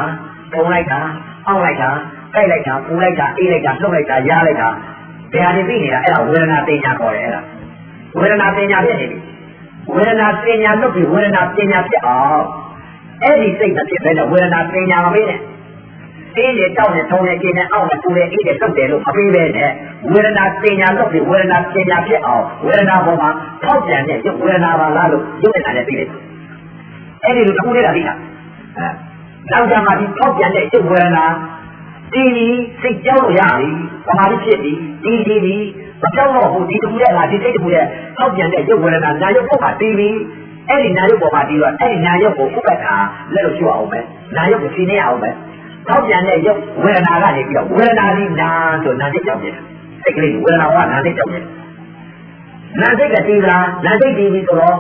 ထုံလိုက်တာအောက်လိုက်တာကြိုက်လိုက်တာပူလိုက်တာအေးလိုက်တာလှုပ်လိုက်တာရားလိုက်တာ ဘယ်ဟာတွေပြီးနေတာအဲ့ဒါဝေဒနာပညာခေါ်တယ်အဲ့ဒါဝေဒနာပညာဖြစ်နေပြီဝေဒနာပညာလွတ်ပြီးဝေဒနာပညာဖြစ်အောင်အဲ့ဒီစိတ်မဖြစ်ဘဲနဲ့ဝေဒနာပညာမပေးနဲ့အေးလေတောက်နေထုံနေကျင်းနေအောက်နေပူနေအေးနေတုတ်တယ်လို့မပေးပဲနဲ့ဝေဒနာပညာလွတ်ပြီးဝေဒနာပညာဖြစ်အောင်ဝေဒနာပေါ်မှာထောက်ပြန်တဲ့ဝေဒနာပါလားလို့ရုပ်နေတာနဲ့ပြီးတယ်အဲ့ဒီလိုတစ်ခုတည်းကပြီးတာအဲနောက်ကြမှာဒီထောက်ပြန်တဲ့ရုပ်ဝေဒနာ ဒီစိတ်ကြောက်လို့ရပြီသမာဓိဖြစ်ပြီဒီဒီဒီမကြောက်တော့ဘူးဒီတစ်ခုတည်းကဒီစိတ်တစ်ခုတည်းထောက်ပြန်တဲ့ရုပ်ဝေဒနာနာယုတ်ပေါ်မှာပြီးပြီအဲ့ဒီနာယုတ်ပေါ်မှာပြီးတော့အဲ့ဒီနာယုတ်ကိုဥပ္ပခါလက်လို့ရှိအောင်ပဲနာယုတ်ကိုရှင်းနေအောင်ပဲထောက်ပြန်တဲ့ရုပ်ဝေဒနာကနေပြီးတော့ဝေဒနာလေးနာဆိုနာစိတ်ကြောက်တယ်စိတ်ကလေးဝေဒနာကနာစိတ်ကြောက်တယ်နာစိတ်ကတည်လားနာစိတ်တည်ပြီဆိုတော့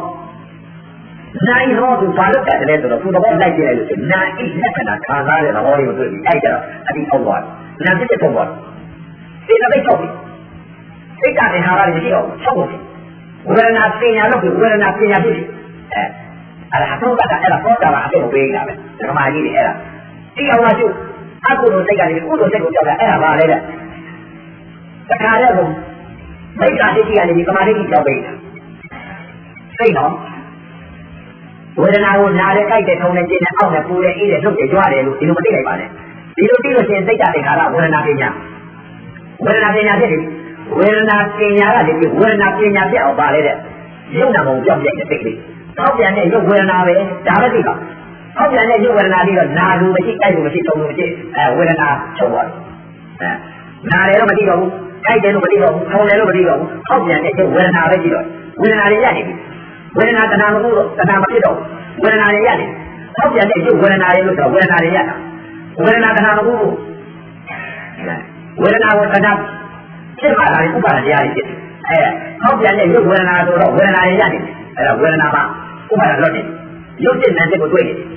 နိုင်တော့သူဘာလို့တက်တယ်ဆိုတော့သူတော့လိုက်ပြလိုက်လို့ဆိုနာအိလက္ခဏာခံစားတဲ့သဘောလေးကိုတွေ့ပြီးအဲ့ကြတော့အတိအောက်သွားနာစိတ်တက်သွားစိတ်ကတိတ်ချုပ်ပြီစိတ်ကနေဟာရတယ်မရှိတော့ဘူးချုပ်ပြီဝေဒနာပညာလို့ဝေဒနာပညာဖြစ်ပြီအဲအဲ့ဒါတော့ကအဲ့ဒါပေါ်တာအပြည့်ကိုပေးတာပဲဓမ္မကြီးတွေအဲ့ဒါဒီအောင်လားကျုပ်အကုသိုလ်စိတ်ကနေကုသိုလ်စိတ်ကိုကြောက်တာအဲ့ဒါပါလေတဲ့တခါတည်းကမိစ္ဆာဒိဋ္ဌိကနေဒီကမာဒိဋ္ဌိကြောက်ပေးတာစိတ်တော့ ဝေဒနာကိုနားရဲကြိုက်တဲ့ထုံနဲ့ကျင်းနဲ့အောက်နဲ့ပူတဲ့အေးတဲ့ထုတ်တယ်ကြွတယ်လို့ဒီလိုမသိလိုက်ပါနဲ့ဒီလိုသိလို့ရှိရင်စိတ်တခါရဝေဒနာပညာဝေဒနာပညာဖြစ်ပြီဝေဒနာပညာကနေပြီးဝေဒနာပညာဖြစ်အောင်ပါလေတဲ့ရုပ်နာပုံကြောက်ပြတဲ့စိတ်ကလေးတောက်ပြန်တဲ့ရုပ်ဝေဒနာပဲဒါပဲသိပါဟောက်ပြန်တဲ့ရုပ်ဝေဒနာပြီးတော့နာလို့မရှိကြိုက်လို့မရှိထုံလို့မရှိအဲဝေဒနာချုပ်သွားတယ်အဲနာတယ်လို့မသိတော့ဘူးကြိုက်တယ်လို့မသိတော့ဘူးထုံတယ်လို့မသိတော့ဘူးဟောက်ပြန်တဲ့ရုပ်ဝေဒနာပဲကြည့်တော့ဝေဒနာတွေရနေပြီ ဝေဒနာတဏှာမဟုတ်တော့တဏှာမဖြစ်တော့ဝေဒနာတွေရနေဟောက်ပြန်တဲ့ရုပ်ဝေဒနာတွေလို့ဆိုဝေဒနာတွေရတာဝေဒနာတဏှာမဟုတ်ဘူးဝေဒနာကိုတဏှာဖြစ်မှလာတဲ့ဥပါဒတရားတွေဖြစ်တယ်အဲဟောက်ပြန်တဲ့ရုပ်ဝေဒနာဆိုတော့ဝေဒနာတွေရနေအဲဒါဝေဒနာပါဥပါဒလွတ်နေရုပ်စိတ်နဲ့စိတ်ကိုတွေ့နေတယ်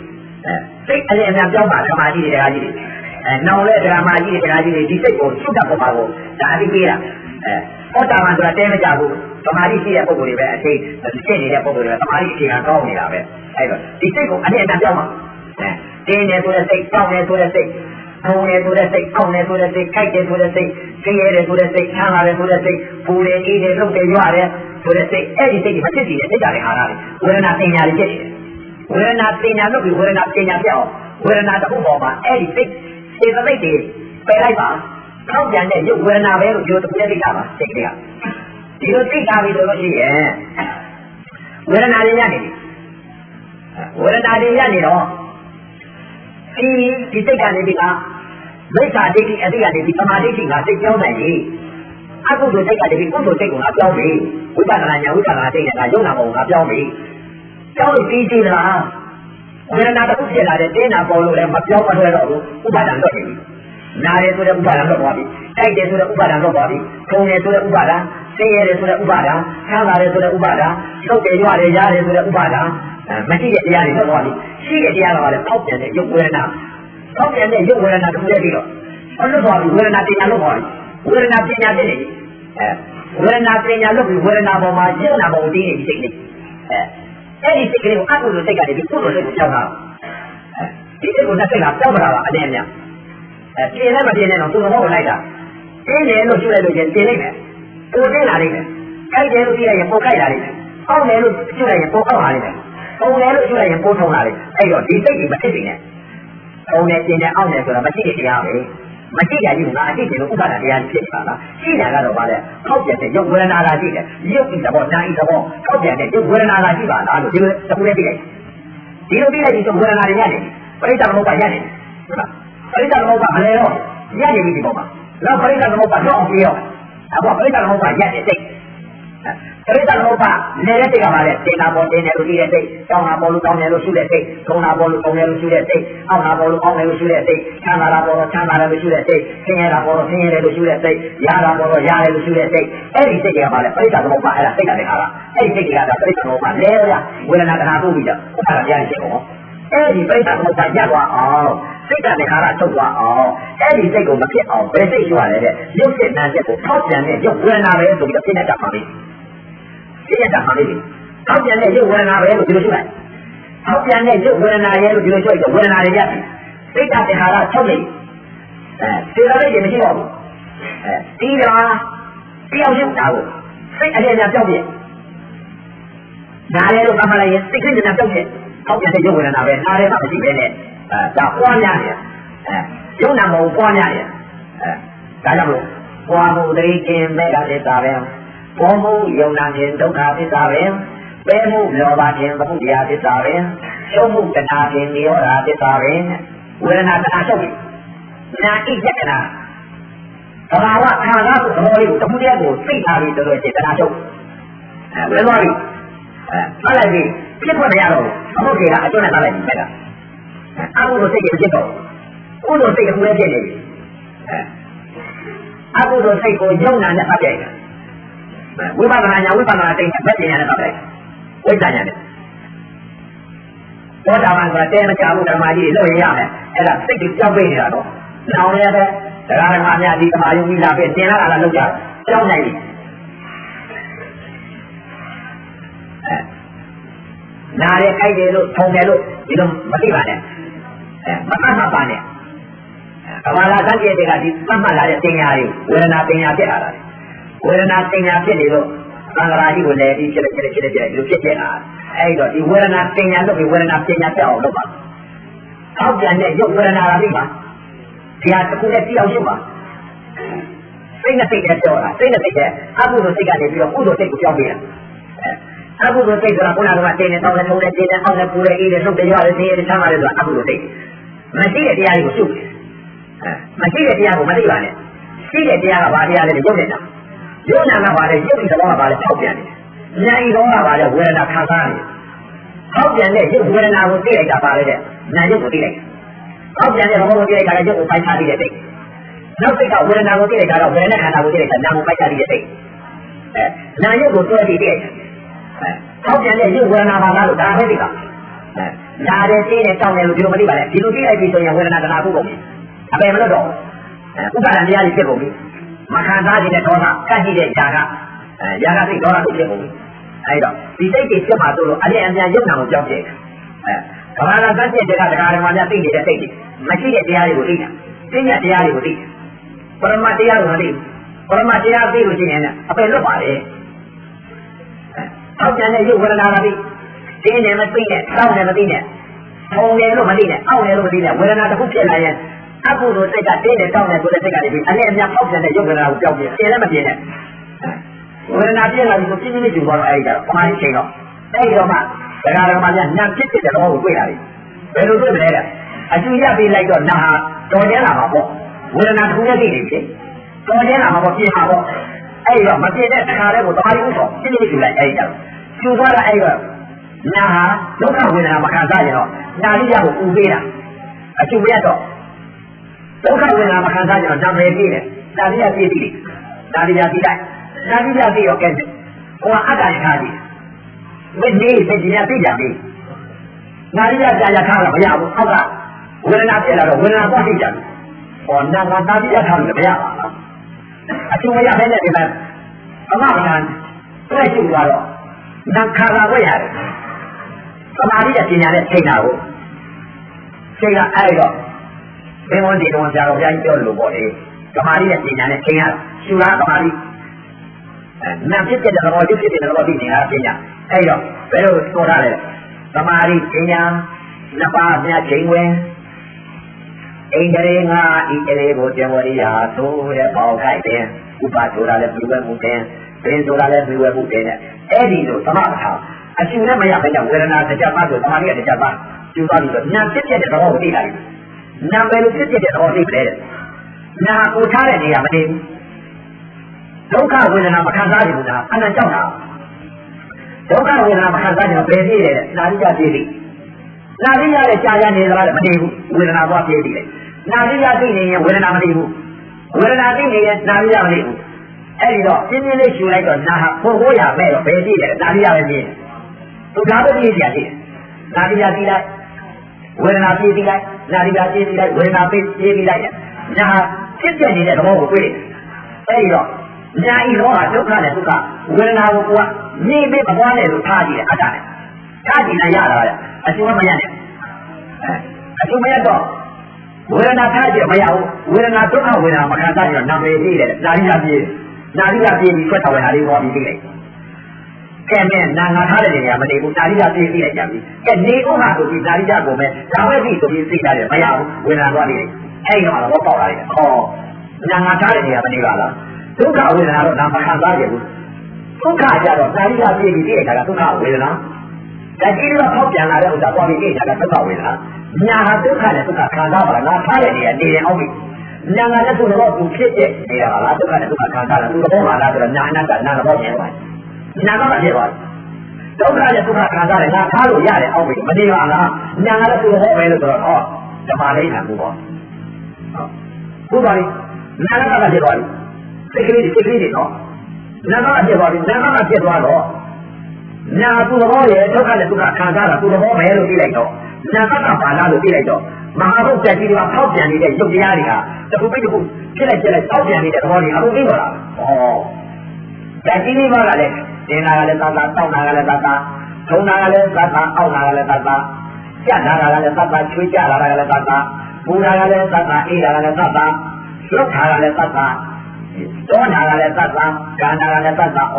စိတ်အလင်းအများပြောင်းပါဓမ္မကြီးတွေတရားကြီးတွေအဲနောင်လဲဓမ္မကြီးတွေတရားကြီးတွေဒီစိတ်ကိုသုတ္တပေါ်မှာကိုဒါအတိပေးတာ အဲဟောတာမှဆိုတာတဲမကြဘူးဓမ္မကြီးရှိတဲ့ပုံကိုယ်တွေပဲအချိန်ဖြစ်နေတဲ့ပုံကိုယ်တွေဓမ္မကြီးအခြေခံကောင်းနေတာပဲအဲတော့ဒီစိတ်ကိုအလင်းအများပြောင်းပါအဲတင်းနေဆိုတဲ့စိတ်ကြောက်နေဆိုတဲ့စိတ်ပုံနေဆိုတဲ့စိတ်အောက်နေဆိုတဲ့စိတ်ခိုက်တယ်ဆိုတဲ့စိတ်ကျင်းရဲတယ်ဆိုတဲ့စိတ်ချမ်းသာတယ်ဆိုတဲ့စိတ်ပူတယ်အေးတယ်လှုပ်တယ်ရွရတယ်ဆိုတဲ့စိတ်အဲ့ဒီစိတ်တွေမဖြစ်စီတဲ့စိတ်ဓာတ်တွေဟာရတယ်ဝေဒနာပညာတွေဖြစ်နေတယ်ဝေဒနာပညာလို့ပြီးဝေဒနာပညာပြောင်းဝေဒနာတစ်ခုပေါ်မှာအဲ့ဒီစိတ်စေတသိက်တွေပယ်လိုက်ပါ ထောက်ပြန်တဲ့ရုပ်ဝေဒနာပဲလို့ပြောတစ်ခုတည်းသိတာပါစိတ်ကလေးကဒီလိုသိတာပြီဆိုလို့ရှိရင်ဝေဒနာတွေရနေပြီဝေဒနာတွေရနေတော့ဒီဒီစိတ်ကနေပြီးကမိစ္ဆာဒိဋ္ဌိအတိကနေပြီးသမာဓိဋ္ဌိကစိတ်ပြောင်းနိုင်ပြီအကုသိုလ်စိတ်ကနေပြီးကုသိုလ်စိတ်ကငါပြောင်းပြီဝိပဿနာညာဝိပဿနာစိတ်ကယုံနာပုံကပြောင်းပြီပြောင်းလို့ပြီးကြည့်လားဝေဒနာတစ်ခုဖြစ်လာတဲ့တင်းနာပေါ်လို့လည်းမပြောင်းမထွက်တော့ဘူးဥပါဒံလွတ်နေပြီ နာတယ်ဆိုတဲ့ဥပါဒံလွတ်သွားပြီတိုက်တယ်ဆိုတဲ့ဥပါဒံလွတ်သွားပြီထုံတယ်ဆိုတဲ့ဥပါဒံဆင်းရဲတယ်ဆိုတဲ့ဥပါဒံဆန်းလာတယ်ဆိုတဲ့ဥပါဒံသုတ်တယ်ရွရတယ်ရတယ်ဆိုတဲ့ဥပါဒံမရှိတဲ့တရားတွေလွတ်သွားပြီရှိတဲ့တရားကလည်းပေါက်ပြန်တဲ့ယုတ်ဝေဒနာပေါက်ပြန်တဲ့ယုတ်ဝေဒနာတစ်ခုတည်းပြီးတော့အလွတ်သွားပြီဝေဒနာတင်ညာလွတ်သွားပြီဝေဒနာပညာဖြစ်နေပြီအဲဝေဒနာပညာလွတ်ပြီဝေဒနာပေါ်မှာယုတ်နာပေါ်ကိုတည်နေပြီစိတ်လေးအဲအဲ့ဒီစိတ်ကလေးကိုအကုသိုလ်စိတ်ကနေပြီးကုသိုလ်စိတ်ကိုကြောက်တာဒီစိတ်ကိုတစ်စိတ်ကကြောက်တာပါအနည်းအများ အဲပြင်းလည်းမပြင်းနဲ့တော့သူ့ဘောကိုလိုက်တာတင်းတယ်လို့ရှုလိုက်လို့ချင်းတင်လိုက်မယ်ပိုတင်းလာလိမ့်မယ်ခိုက်တယ်လို့ကြည့်လိုက်ရင်ပိုခိုက်လာလိမ့်မယ်အောက်တယ်လို့ရှုလိုက်ရင်ပိုအောက်လာလိမ့်မယ်ပုံတယ်လို့ရှုလိုက်ရင်ပိုထုံလာလိမ့်မယ်အဲ့တော့ဒီစိတ်ကြီးမဖြစ်နေနဲ့ပုံတယ်တင်တယ်အောက်တယ်ဆိုတာမရှိတဲ့တရားပဲမရှိကြဘူးငါအတိတ်ကဥပါဒတရားဖြစ်နေတာလားရှိတာကတော့ဗါလဲခောက်ပြတဲ့ရုပ်ဝေဒနာလာရှိတယ်ရုပ်ဤသဘောနာဤသဘောခောက်ပြတဲ့ရုပ်ဝေဒနာလာရှိပါလားလို့ဒီလိုတစ်ခုလေးပြလိုက်ဒီလိုပြလိုက်ဒီဝေဒနာတွေရနေပရိစ္ဆေသမုပ္ပါရနေဟုတ်လား ပရိစ္ဆေသမုပ္ပါမလဲတော့ရနေပြီဒီပေါ်မှာနောက်ပရိစ္ဆေသမုပ္ပါတော့အောင်ပြောအခုပရိစ္ဆေသမုပ္ပါရတဲ့စိတ်ပရိစ္ဆေသမုပ္ပါနေတဲ့စိတ်ကပါလေတင်တာပေါ်တင်တယ်လို့ကြည့်တဲ့စိတ်တောင်းတာပေါ်လို့တောင်းတယ်လို့ရှုတဲ့စိတ်ထုံတာပေါ်လို့ထုံတယ်လို့ရှုတဲ့စိတ်အောက်တာပေါ်လို့အောက်တယ်လို့ရှုတဲ့စိတ်ချမ်းသာတာပေါ်တော့ချမ်းသာတယ်လို့ရှုတဲ့စိတ်ဆင်းရဲတာပေါ်တော့ဆင်းရဲတယ်လို့ရှုတဲ့စိတ်ရတာပေါ်တော့ရတယ်လို့ရှုတဲ့စိတ်အဲ့ဒီစိတ်တွေကပါလေပရိစ္ဆေသမုပ္ပါအဲ့ဒါစိတ်ကတည်းကလားအဲ့ဒီစိတ်တွေကပရိစ္ဆေသမုပ္ပါလဲရဝေဒနာကနာပို့ပြီးတော့ဥပါဒတရားရှိအောင် အဲ့ဒီပရိစ္ဆေသမုပ္ပါရပ်သွားအောင်စိတ်ကတခါရထုတ်သွားအောင်အဲ့ဒီစိတ်ကိုမဖြစ်အောင်ဘယ်စိတ်ရှိရလဲတဲ့ရုပ်စိတ်နာချက်ကိုထောက်ပြန်တဲ့ရုပ်ဝေဒနာပဲဆိုပြီးတော့ပြည့်နေတာပါလေပြည့်နေတာပါလေထောက်ပြန်တဲ့ရုပ်ဝေဒနာပဲလို့ဒီလိုရှိလိုက်ထောက်ပြန်တဲ့ရုပ်ဝေဒနာရဲ့လို့ဒီလိုရှိလိုက်ဝေဒနာတွေရပ်စိတ်ကတခါရထုတ်နေအဲစေတသိက်တွေမရှိတော့ဘူးအဲတီးတာတယောက်ရုပ်တာကိုစိတ်အလျက်များပြောက်ပြနားရဲလို့ကမှလိုက်ရင်စိတ်ကလေးများပြောက်ပြ ထောက်ပြန်တဲ့ရုပ်ဝေဒနာပဲနားရဲမှမရှိပဲနဲ့အဲဒါပွားများတယ်အဲယုံနာမဟုတ်ပွားများတယ်အဲဒါကြောင့်လို့ပွားမှုတတိချင်းမဲ့ကသစ္စာပဲပေါ်မှုယုံနာခြင်းဒုက္ခသစ္စာပဲပဲမှုလောဘခြင်းသမုဒယသစ္စာပဲရှုံးမှုတဏှာခြင်းနိရောဓသစ္စာပဲဝေဒနာတဏှာရှုပ်ပြီနာဣယတနာသဘာဝခန္ဓာကိုသဘောလေးကိုတမှုတည်းကိုသိထားပြီးတော်တော်ကျတနာရှုပ်အဲဝေသွားပြီအဲ မှတ်လိုက်ပြီဖြစ်ခွင့်မရတော့ဘူးအမှုတွေကအကျွမ်းနဲ့သားလိုက်ပြီတဲ့အကုသိုလ်စိတ်ကိုဖြစ်တော့ကုသိုလ်စိတ်ကလည်းဖြစ်နေပြီအကုသိုလ်စိတ်ကိုယုံနာနဲ့ပတ်ပြိုင်တယ်ဝိပဿနာညာဝိပဿနာတိတ်နဲ့ပတ်ပြိုင်ရတယ်ပတ်ပြိုင်ဝိပဿနာနဲ့ဘောဓဘာကတဲမချဘူးဓမ္မကြီးလို့ရမယ်အဲ့ဒါစိတ်ကိုကြောက်ပေးနေတာတော့နောင်လည်းပဲတရားဓမ္မများဒီဓမ္မယုံကြီးလာပဲတင်လာတာလောက်ကြကြောက်နိုင်ပြီ နားရဲကြိုက်တယ်လို့ထုံတယ်လို့ဒီလိုမသိပါနဲ့အဲမမှတ်မှတ်ပါနဲ့ကမ္ဘာလာသတိတွေကဒီမှတ်မှတ်လာတဲ့ပညာတွေဝေဒနာပညာဖြစ်လာတာဝေဒနာပညာဖြစ်နေလို့သံဃာကြီးကိုလည်းဒီဖြစ်ဖြစ်ဖြစ်ဖြစ်ဒီလိုဖြစ်ဖြစ်လာအဲ့တော့ဒီဝေဒနာပညာလို့ဒီဝေဒနာပညာဖြစ်အောင်လုပ်ပါထောက်ပြန်တဲ့ရုပ်ဝေဒနာလာပြီပါတရားတစ်ခုနဲ့ကြည့်အောင်ရှုပါစိတ်နဲ့စိတ်နဲ့ပြောတာစိတ်နဲ့စိတ်နဲ့အကုသိုလ်စိတ်ကနေပြီးတော့ကုသိုလ်စိတ်ကိုပြောင်းပေးတာ အကုသိုလ်စိတ်ဆိုတာခုနကတင်းနေတော့လည်းထုံးတယ်တင်းနေအောင်လည်းပူတယ်အေးတယ်လှုပ်တယ်ရွတယ်နေရတယ်ချမ်းသာတယ်ဆိုတာအကုသိုလ်စိတ်မရှိတဲ့တရားတွေကိုရှုတယ်အဲမရှိတဲ့တရားကိုမသိပါနဲ့ရှိတဲ့တရားကဘာတရားလဲရုပ်နေတာရုပ်နာကဘာလဲရုပ်ဒီသဘောကဘာလဲထောက်ပြန်တယ်ဉာဏ်ဤသောကဘာလဲဝေဒနာခံစားတယ်ထောက်ပြန်တဲ့ရုပ်ဝေဒနာကိုသိလိုက်တာပါလေတဲ့နာရုပ်ကိုသိလိုက်ထောက်ပြန်တဲ့သဘောကိုသိလိုက်တာလည်းရုပ်ကိုပိုက်ချပြီးတဲ့စိတ်နောက်စိတ်ကဝေဒနာကိုသိလိုက်တာတော့ဝေဒနာခန္ဓာကိုသိလိုက်တာနာကိုပိုက်ချပြီးတဲ့စိတ်အဲနာရုပ်ကိုတွဲပြီးသိလိုက် တယ်ထောက်ပြန်တဲ့ရုပ်ဝေဒနာပါလားလို့ဒါပဲသိတာအဲနားတယ်သိတယ်တောင်းတယ်လို့ဒီလိုမသိပါနဲ့ဒီလိုသိလိုက်ပြီဆိုရင်ဝေဒနာကနာခုကုန်ပြီအပယ်မလို့တော့ဥပါဒံတရားကြီးဖြစ်ကုန်ပြီမခံစားခြင်းနဲ့ဒေါသကတ်ကြည့်တဲ့ຢာကအဲຢာကစိတ်ဒေါသကိုဖြစ်ကုန်ပြီအဲဒါဒီစိတ်တွေဖြစ်မှာဆိုလို့အရင်အမြန်ရုပ်နာကိုကြောက်ကြတယ်အဲကမ္ဘာလာသတ်တဲ့တရားတရားတော်များသိနေတဲ့စိတ်တွေမရှိတဲ့တရားတွေကိုသိတာသိတဲ့တရားတွေကိုသိပရမတရားကိုမသိပရမတရားသိလို့ရှိရင်အပယ်လွတ်ပါလေ အောက်ကျန်တဲ့ရုပ်ဝေဒနာလာပြီတင်းတယ်မသိနဲ့တောင်းတယ်မသိနဲ့ထုံတယ်လို့မသိနဲ့အောက်တယ်လို့မသိနဲ့ဝေဒနာတစ်ခုဖြစ်လာရင်အကုသိုလ်စိတ်ကတင်းတယ်တောင်းတယ်ဆိုတဲ့စိတ်ကနေပြီးအနဲ့အများပေါက်ပြန်တဲ့ရုပ်ဝေဒနာကိုကြောက်ပြင်းတယ်လည်းမပြင်းနဲ့ဝေဒနာပြင်းလာပြီဆိုပြင်းပြင်းလေးယူသွားတော့အဲဒီကပမာဏချိန်တော့အဲ့ဒီတော့မှဒကာဒကာမများနာဖြစ်ဖြစ်တဲ့သဘောကိုတွေ့တာလေဘယ်လိုတွေ့မလဲတဲ့အကျူရပြီးလိုက်တော့နာဟာတော်ကျဲလာမှာပေါ့ဝေဒနာတစ်ခုနဲ့သိနေပြီတော်ကျဲလာမှာပေါ့ပြင်မှာပေါ့ အဲ့ဒီတော့မပြင်တဲ့တခါတည်းကိုတမားကြီးဥဆောင်ပြင်းပြင်းကျူလိုက်အဲ့ဒီတော့ကျူသွားတာအဲ့ဒီတော့နာဟာဒုက္ခဝေဒနာမခံစားရင်တော့နာလိယကိုဥပေးတာအကျူရတော့ဒုက္ခဝေဒနာမခံစားရင်တော့နာမည်ပြည့်တယ်နာလိယပြည့်ပြီနာလိယပြည့်လိုက်နာလိယပြည့်ရောကဲဟိုကအတ္တရထားကြီးမင်းနေစိတ်ကြီးရသိကြပြီနာလိယကြာရထားတော့မရဘူးအောက်ကဝေဒနာပြည့်လာတော့ဝေဒနာသွားသိကြပြီဟောနာမနာလိယထားလို့မရပါဘူး အကျိုးမရတဲ့ဒီမှာအမကံတွေ့ရှိသွားတော့နာခါလာဝဲရတယ်သမာဓိရဲ့ပညာနဲ့ချိန်တာကိုချိန်ကအဲ့တော့ဘင်းဝန်ဒီတော့ဆရာတော်ဘုရားကြီးပြောလို့ပေါ့လေသမာဓိရဲ့ပညာနဲ့ချိန်ရရှူလားသမာဓိနာဖြစ်တဲ့သဘောဖြစ်တဲ့သဘောသိနေတာပညာအဲ့တော့ဘယ်လိုပြောထားလဲသမာဓိပညာနှစ်ပါးများချိန်ဝင်ဣန္ဒြေငါဤတရေကိုတင်ဝရိယာသို့တဲ့ပေါက်ခိုက်တယ် ဥပဆိုတာလည်းပြုဝဲမှုတင်ပင်ဆိုတာလည်းပြုဝဲမှုတင်တဲ့အဲ့ဒီလိုသမထအရှင်နဲ့မရဘဲကြောင့်ဝေဒနာတစ်ပါးဆိုသမာဓိကတစ်ပါးကျူသွားပြီးတော့နာဖြစ်တဲ့သဘောကိုသိလာတယ်နာပဲလို့ဖြစ်တဲ့သဘောသိတယ်နာကိုထားတဲ့နေရာမနေဘူးဒုက္ခဝေဒနာမခံစားရဘူးလားအနန္တကြောက်တာဒုက္ခဝေဒနာမခံစားကြတော့ဘယ်ပြည့်လဲနာရိယပြည့်ပြီနာရိယရဲ့ကြာရနေသလားမနေဘူးဝေဒနာဘွားပြည့်ပြီလေနာရိယသိနေရင်ဝေဒနာမနေဘူး ဝေဒနာသိနေရင်နာရိယမနေဘူးအဲ့ဒီတော့ပြင်းပြင်းလေးရှူလိုက်တော့နာဟာပို့ဖို့ရမဲ့တော့ဘယ်ပြည့်လဲနာရိယပဲပြည့်သူဒါပဲပြည့်ကြတယ်နာရိယသိလိုက်ဝေဒနာပြည့်ပြီးလိုက်နာရိယပြည့်ပြီးလိုက်ဝေဒနာပြည့်ပြီးလိုက်နာဟာဖြစ်ပြနေတဲ့သဘောကိုတွေ့တယ်အဲ့ဒီတော့ညာဤတော့ဒုက္ခနဲ့ဒုက္ခဝေဒနာကိုကိုကနေပေးမသွားနဲ့လို့ထားကြည့်တယ်အတ္တနဲ့ထားကြည့်လိုက်ရတာလေအကျိုးမရနဲ့အကျိုးမရတော့ ဝေဒနာထားကြည့်မရဘူးဝေဒနာဒုက္ခဝေဒနာမခံစားရတော့နာမည်ကြီးတယ်နာရိယပြေးနာရိယပြေးပြီးထွက်တော်ဝင်တာလေးပေါ်ပြီးပြီးလိုက်ကဲမဲ့နာငါထားတဲ့နေရာမနေဘူးနာရိယပြေးပြီးလိုက်ကြပြီကဲနေဦးမှာဆိုပြီးနာရိယကိုမဲ့ဒါဝဲပြီဆိုပြီးသိကြတယ်မရဘူးဝေဒနာသွားနေတယ်အဲ့ဒီတော့တော့ပေါက်လာတယ်ဟောနာငါထားတဲ့နေရာမနေပါလားဒုက္ခဝေဒနာတော့ဒါမခံစားရဘူးဒုက္ခကြတော့နာရိယပြေးပြီးသိတဲ့အခါကဒုက္ခဝေဒနာဒါကြည့်လို့ဖောက်ပြန်လာတဲ့ဥစ္စာပေါ်ပြီးသိတဲ့အခါကဒုက္ခဝေဒနာ ညာဟာဒုက္ခနဲ့ဒုက္ခခံစားပါလားငါထားတဲ့နေရာနေရင်အောင်ပြီညာကလည်းသူ့တော့သူဖြစ်တဲ့နေရာလားဒုက္ခနဲ့ဒုက္ခခံစားတာသူ့တော့ပါလားဆိုတော့ညာအနတ္တနာတော့မြင်ပါညာကမှဖြစ်သွားဒုက္ခနဲ့ဒုက္ခခံစားတယ်ငါထားလို့ရတယ်အောင်ပြီမနေပါလားညာကလည်းသူ့ဟောပဲလို့ဆိုတော့ဟောဓမ္မလေးနာဘူးပေါ့ဟုတ်ပါပြီနာကမှဖြစ်သွားပြီစိတ်ကလေးစိတ်ကလေးတွေနော်နာကဖြစ်သွားပြီနာကဖြစ်သွားတော့ညာသူ့သဘောရဲ့ဒုက္ခနဲ့ဒုက္ခခံစားတာသူ့သဘောပဲလို့ပြလိုက်တော့ ညာကပါလာလို့ပြလိုက်တော့မဟာဘုတ်တက်ကြီးတွေကထောက်ပြန်နေတဲ့ရုပ်တရားတွေကတခုပိတ်တခုဖြစ်လိုက်ဖြစ်လိုက်ထောက်ပြန်နေတဲ့သဘောတွေအကုန်သိတော့လားဩတက်ကြီးတွေကလည်းတင်နာကလည်းသာသာတောက်နာကလည်းသာသာထုံနာကလည်းသာသာအောက်နာကလည်းသာသာကြက်နာကလည်းသာသာချွေးကြလာကလည်းသာသာပူနာကလည်းသာသာအေးနာကလည်းသာသာလွတ်ခါကလည်းသာသာတောနာကလည်းသာသာကာနာကလည်းသာသာဩ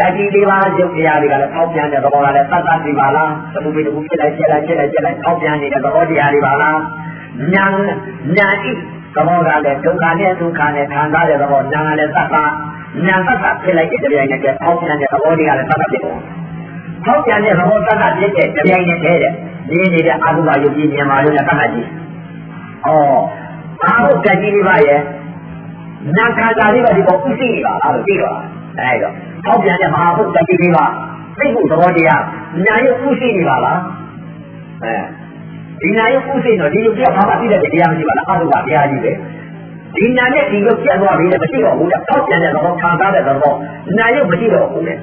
တတိလေးပါးရုပ်တရားတွေကလည်းထောက်ပြန်တဲ့သဘောကလည်းသတ်သတ်ဒီပါလားတခုပြီးတခုဖြစ်လိုက်ဖြစ်လိုက်ဖြစ်လိုက်ဖြစ်လိုက်ထောက်ပြန်နေတဲ့သဘောတရားတွေပါလားညာညာဤသဘောကလည်းဒုက္ခနဲ့ဒုက္ခနဲ့ခံစားတဲ့သဘောညာကလည်းသတ်သတ်ညာသတ်သတ်ဖြစ်လိုက်တဲ့တရားနဲ့ထောက်ပြန်တဲ့သဘောတွေကလည်းသတ်သတ်ဖြစ်တယ်ထောက်ပြန်တဲ့သဘောသတ်သတ်ဖြစ်တဲ့တရားနဲ့တည်းတဲ့ဒီနေတဲ့အတုပါယုတ်ကြီးမြန်မာလို့သတ်သတ်ကြီးဩဘာလို့တတိလေးပါရဲ့နာခါတာလေးပါဒီပေါ်ဥသိနေပါလားလို့သိတော့အဲဒါ ထောက်ပြန်တဲ့မဟာဘုဒ္ဓတိလေးပါသိဖို့သဘောတရားညာရုပ်ဥရှိနေပါလားအဲဒီညာရုပ်ဥရှိတော့ဒီရုပ်တရားဘာမှသိတဲ့တရားမရှိပါလားအတုပါတရားကြီးပဲဒီညာနဲ့ဒီရုပ်ပြတ်သွားပြီလေမရှိတော့ဘူးလေထောက်ပြန်တဲ့သဘောခံစားတဲ့သဘောညာရုပ်မရှိတော့ဘူးလေ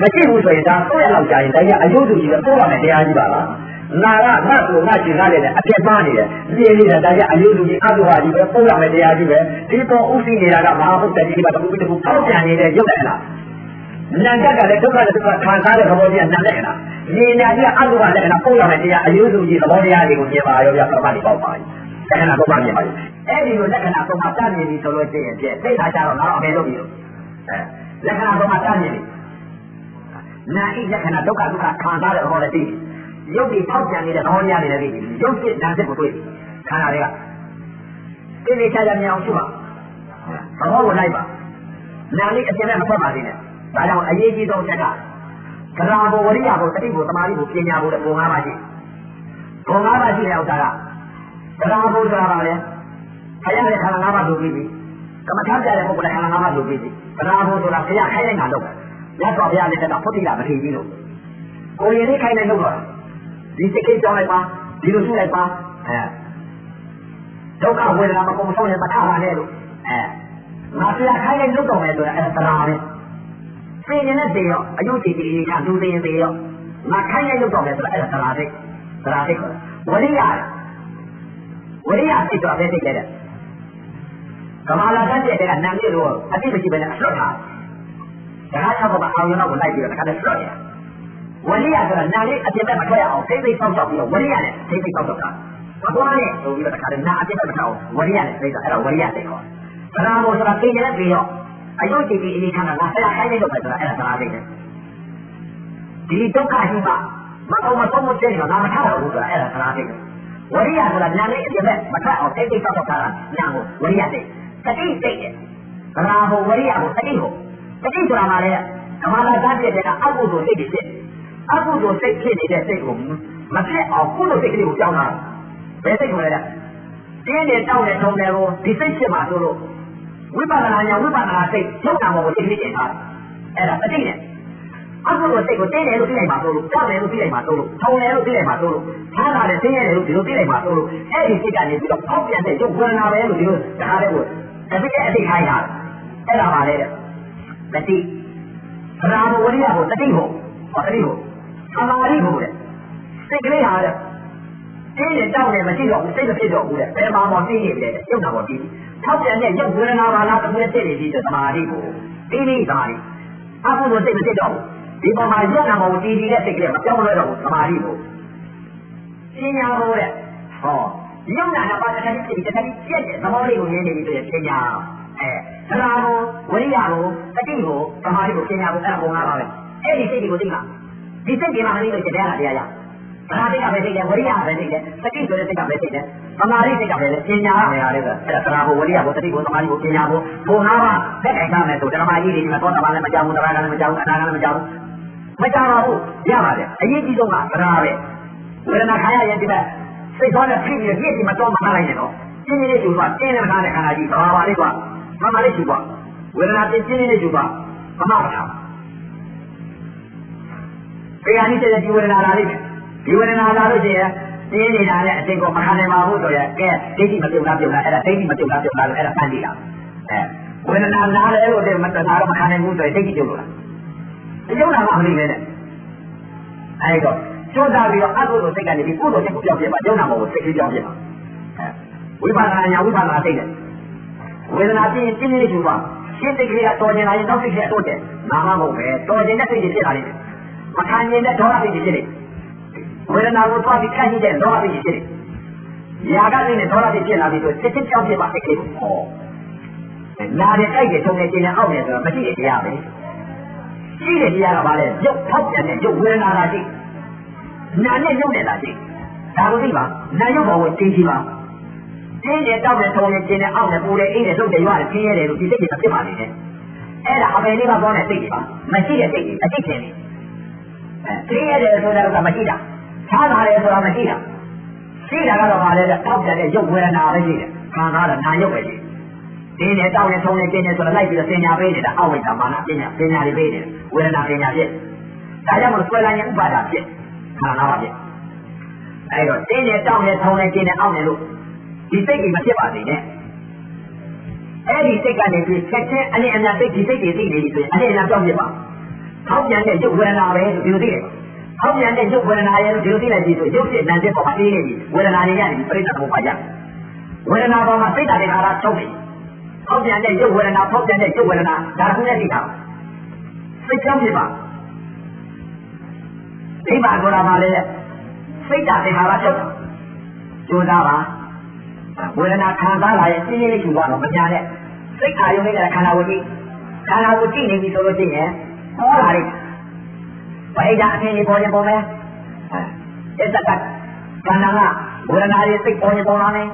မရှိဘူးဆိုရင်ဒါကိုယ့်ရဲ့လောက်ကြာရင်တရားအယုဒ္ဓကြီးပဲပို့ရမယ်တရားကြီးပါလားနာကငါ့ကိုငါ့ရှင်ကားလည်းအပြတ်ပါနေတယ်ပြင်းနေတာတရားအယုဒ္ဓကြီးအတုပါကြီးပဲပို့ရမယ်တရားကြီးပဲဒီပေါ်ဥရှိနေတာကမဟာဘုဒ္ဓတိလေးပါတခုတခုထောက်ပြန်နေတဲ့ရုပ်တယ်လား နာတက်ကလည်းဒုက္ခနဲ့ဒုက္ခခံစားတဲ့သဘောတရားနာလက္ခဏာနေနာကြီးအတုပါလက္ခဏာပို့ရမယ်တရားအယုစုကြီးသဘောတရားတွေကိုမြင်ပါရောပြပရမတ်တွေပေါ့ပါလက္ခဏာပုံမှန်မြင်ပါအဲ့ဒီလိုလက္ခဏာပုံမှန်တတ်မြင်ပြီဆိုလို့ရှိရင်ပြည့်သိတာကြတော့ငါအမေလုပ်ပြီလို့အဲလက္ခဏာပုံမှန်တတ်မြင်ပြီနာဤလက္ခဏာဒုက္ခဒုက္ခခံစားတဲ့သဘောလည်းသိရုပ်တွေထောက်ပြန်နေတဲ့သဘောတရားတွေလည်းသိပြီရုပ်စစ်နာစစ်ကိုတွေ့ခန္ဓာတွေကသိနေချာချာမြင်အောင်ရှုပါသဘောကိုလိုက်ပါနာလေးအပြင်းနဲ့မဖက်ပါသေးနဲ့ ဒါကြောင့်အရေးကြီးဆုံးချက်ကကရာဘဝရိယဘတတိဘသမာဓိဘပညာဘတဲ့ဘုံ၅ပါးရှိဘုံ၅ပါးရှိတဲ့ဥစ္စာကကရာဘဆိုတာပါလေခရတဲ့ခန္ဓာ၅ပါးလုပ်ပြီးပြီကမ္မထမ်းကြတဲ့ပုဂ္ဂိုလ်ခန္ဓာ၅ပါးလုပ်ပြီးပြီကရာဘဆိုတာခရခိုင်းနေတာလုပ်တယ်ရသော်ဘုရားလည်းတော့ဖုတ်တိတာမထင်ဘူးလို့ကိုယ်ရည်လေးခိုင်းနေလို့တော့ဒီစိတ်ကိကြောင်းလိုက်ပါဒီလိုရှိလိုက်ပါအဲဒုက္ခဝေဒနာမကုန်ဆုံးရင်မထပါနဲ့လို့အဲငါပြခိုင်းနေလို့တော့မယ်ဆိုတာအဲသရာပဲ သိရင်လည်းသိရောအယုတ်တည်တည်ကလူသိရင်သိရောငါခိုင်းနေလို့တော့မယ်ဆိုတာအဲသရာသိသရာသိခေါ်ဝရိယဝရိယစိတ်တော့ပဲသိခဲ့တယ်ကမာလာတတ်တဲ့ကနာမည်လို့အတိမရှိဘဲနဲ့အလွတ်ထားဒါက၆ဘအောင်ရတော့ကိုလိုက်ပြီးတော့တစ်ခါတည်းလွတ်ရတယ်ဝရိယဆိုတာနာလေးအပြစ်မဲ့မထွက်ရအောင်သိသိစောင့်ရှောက်ပြီးတော့ဝရိယနဲ့သိသိစောင့်ရှောက်တာမသွားနဲ့ဆိုပြီးတော့တစ်ခါတည်းနာအပြစ်မဲ့မထွက်အောင်ဝရိယနဲ့သိတာအဲ့ဒါဝရိယသိခေါ်သရာမို့ဆိုတာသိနေပြီးတော့ အယုတ်တည်ပြီးအနေခံတာငါဆရာခိုင်းနေလို့ပဲဆိုတာအဲ့ဒါသရာသိတယ်ဒီဒုက္ခရှိမှမအောင်မဆုံးမကျင်းတော့ငါမထားတော့ဘူးဆိုတာအဲ့ဒါသရာသိတယ်ဝရိယဆိုတာနာလေးအပြစ်မဲ့မထွက်အောင်သိသိစောင့်ရှောက်တာညာကိုဝရိယသိတတိသိတယ်သရာဟိုဝရိယဟိုတတိဟိုတတိဆိုတာမှလည်းဓမ္မလာတတ်တဲ့ကအကုသိုလ်စိတ်တွေဖြစ်အကုသိုလ်စိတ်ဖြစ်နေတဲ့စိတ်ကိုမဖြစ်အောင်ကုသိုလ်စိတ်ကလေးကိုကြောင်းတာဘယ်စိတ်ကိုလဲတင်းနေတောက်နေထုံတယ်ကိုဒီစိတ်ဖြစ်မှာဆိုလို့ ဝိပဿနာညာဝိပဿနာစိတ်ရုပ်နာမောကိုသိသိကျင်တာအဲ့ဒါအတိနဲ့အကုသိုလ်စိတ်ကိုတင်းတယ်လို့သိလိုက်မှာဆိုလို့တောက်တယ်လို့သိလိုက်မှာဆိုလို့ထုံတယ်လို့သိလိုက်မှာဆိုလို့ထားတာလည်းတင်းရတယ်လို့ဒီလိုသိလိုက်မှာဆိုလို့အဲ့ဒီစိတ်ကနေပြီးတော့ပေါက်ပြန်တဲ့ရုပ်ဝေဒနာပဲလို့ဒီလိုဒါလည်းကိုတပိရဲ့အတိခိုင်းတာအဲ့ဒါပါလေတဲ့တတိသရာဘဝရိယကိုတတိဟုတ်ဟောတတိဟုတ်သမာဓိကိုတဲ့စိတ်ကလေးဟာတဲ့တင်းနဲ့တောက်နဲ့မရှိတော့ဘူးစိတ်မဖြစ်တော့ဘူးတဲ့ဘယ်မှာမှသိနေပြီတဲ့ရုပ်နာပေါ်ပြီး ထောက်ပြန်တဲ့ရုပ်ဝေဒနာပါလားတစ်ခုဖြစ်နေပြီတဲ့သမာဓိကိုပြီးပြီးသမာဓိအခုလိုစိတ်မဖြစ်တော့ဘူးဒီပေါ်မှာရုပ်နာပေါ်တည်တည်တဲ့စိတ်ကလေးမပြောင်းလဲတော့ဘူးသမာဓိကိုပညာပေါ်တဲ့ဟောရုပ်နာကပါတစ်ခါတည်းဖြစ်ပြီးတစ်ခါတည်းပြည့်တဲ့သဘောလေးကိုမြင်နေပြီဆိုရင်ပညာအဲသရာကိုဝိရိယကိုတတိကိုသမာဓိကိုပညာကိုအဲ့ဒါပုံငါပါပဲအဲ့ဒီစိတ်တွေကိုသိမှာဒီစိတ်တွေမှာမသိလို့ကျတဲ့ရတရားရ သရာစိတ်ကပဲသိတယ်ဝိရိယပဲသိတယ်တတိဆိုတဲ့စိတ်ကပဲသိတယ်သမာဓိစိတ်ကပဲပညာရမယ်လေအဲ့ဒါသရာကိုဝိရိယကိုတတိကိုသမာဓိကိုပညာကိုဘုံငါးပါးသက်တိုင်သားမယ်ဆိုဓမ္မကြီးတွေဒီမှာသောတာပန်လည်းမကြောက်ဘူးတရားကလည်းမကြောက်ဘူးအနာကလည်းမကြောက်ဘူးမကြောက်ပါဘူးရပါတယ်အရေးကြီးဆုံးကသရာပဲဝေဒနာခါရရင်ဒီမှာစိတ်သွားတဲ့ဖြစ်ပြီးပြည့်ပြီးမတော်မှထားလိုက်နေတော့ပြင်းပြင်းလေးယူသွားတင်းနေမထားတဲ့ခန္ဓာကြီးဘာပါလေးကွာမမလေးယူသွားဝေဒနာပြင်းပြင်းလေးယူသွားမမမထားတရားနည်းတဲ့ဒီဝေဒနာလာလိမ့်မယ် ဒီဝေဒနာလာလို့ရှိရင်ပြင်းနေတာနဲ့အတိတ်ကိုမခံနိုင်ပါဘူးဆိုရင်ကဲဒိဋ္ဌိမပြုတ်လားပြုတ်လားအဲ့ဒါဒိဋ္ဌိမပြုတ်လားပြုတ်လားလို့အဲ့ဒါဖန်တီးတာအဲဝေဒနာလာတယ်လို့တည်းမတနာတော့မခံနိုင်ဘူးဆိုရင်ဒိဋ္ဌိပြုတ်လို့လားဒီယုံနာမှမသိပဲနဲ့အဲ့တော့ကြိုးစားပြီးတော့အကုသိုလ်စိတ်ကနေပြီးကုသိုလ်စိတ်ကိုပြောင်းပြပါယုံနာမောကိုစိတ်ကြီးပြောင်းပြပါဝိပဿနာညာဝိပဿနာစိတ်နဲ့ဝေဒနာပြင်းပြင်းလေးယူပါရှင်းစိတ်ကလေးကတော်ကျင်လာရင်နောက်စိတ်ကလေးတော့တယ်နာမမဟုတ်ပဲတော်ကျင်တဲ့စိတ်ကြီးဖြစ်လာလိမ့်မယ်မခံရင်တဲ့ဒေါသစိတ်ကြီးဖြစ်လိမ့် ဝေဒနာကိုသွားပြီးခံနေတဲ့ဒေါသစိတ်ကြီးဖြစ်လိမ့်ရာဂစိတ်နဲ့ဒေါသစိတ်ဖြစ်လာပြီးဆိုစစ်စစ်ကြောက်ဖြစ်ပါစိတ်ကလေးဟောနာတဲ့တိုက်တဲ့ထုံနေကျင်နေအောက်နေဆိုတော့မရှိတဲ့တရားပဲရှိတဲ့တရားကဘာလဲရုပ်ဖောက်ပြန်တဲ့ရုပ်ဝေဒနာလာရှိနာနဲ့ရုပ်နဲ့လာရှိဒါကိုသိပါနာရုပ်ဘောကိုသိရှိပါကျင်းတဲ့တောက်တဲ့ထုံနေကျင်နေအောက်နေပူတဲ့အိမ်နဲ့ထုတ်တယ်ရွာတယ်ခင်းရတယ်လို့ဒီစိတ်တွေကဖြစ်ပါနေတယ်အဲ့ဒါအပယ်လေးကပေါ်တဲ့စိတ်တွေပါမရှိတဲ့စိတ်တွေအတိတ်ချင်းတွေအဲခင်းရတယ်ဆိုတာကမရှိတာ ခြားတာလေဆိုတာမရှိတာရှိတာကတော့ဘာလဲတောက်တဲ့ရုပ်ဝေဒနာပဲရှိတယ်ခံစားတာနာရုပ်ပဲရှိတယ်ဒီနဲ့တောက်နေထုံနေကျင်းနေဆိုတော့လိုက်ပြီးတော့ပညာပေးနေတာအဝိဇ္ဇာမာနပညာပညာတွေပေးနေတယ်ဝေဒနာပညာဖြစ်ဒါကြောင့်မလို့ဆွဲလိုက်ရင်ဥပါဒါဖြစ်ခန္ဓာပါဖြစ်အဲ့တော့တင်းနေတောက်နေထုံနေကျင်းနေအောက်နေလို့ဒီစိတ်ကြီးမဖြစ်ပါစေနဲ့အဲ့ဒီစိတ်ကနေပြီးချက်ချင်းအနည်းအများစိတ်ဒီစိတ်တွေသိနေပြီဆိုရင်အနည်းအများကြောက်ပြပါထောက်ပြန်တဲ့ရုပ်ဝေဒနာပဲလို့ဒီလိုသိတယ် ထောက်ပြန်တဲ့ရုပ်ဝေဒနာရဲ့လို့ဒီလိုသိလိုက်ပြီဆိုရုပ်ဖြစ်နာမ်ဖြစ်ပေါ်မှာသိနေပြီဝေဒနာတွေရနေပြီပြိဿဘုရားရဝေဒနာပေါ်မှာစိတ်ဓာတ်တွေကလာချုပ်နေထောက်ပြန်တဲ့ရုပ်ဝေဒနာဖောက်ပြန်တဲ့ရုပ်ဝေဒနာဒါကခုနဲ့သိတာစိတ်ကြောက်ပြပါဒီမှာကိုယ်တော်မှာလည်းစိတ်ဓာတ်တွေကလာချုပ်တာကြိုးစားပါဝေဒနာခံစားလာရင်ပြင်းပြင်းလေးယူပါတော့မညာနဲ့စိတ်အာရုံလေးကခန္ဓာကိုယ်ကြည့်ခန္ဓာကိုယ်ကြည့်နေပြီဆိုလို့ရှိရင်ဟောလာတယ် ဗိဓာအထင်ကြီးပေါ်ရင်ပေါ်မယ်အဲတက်ကခန္ဓာကဝေဒနာရဲ့စိတ်ပေါ်ရင်ပေါ်လာမယ်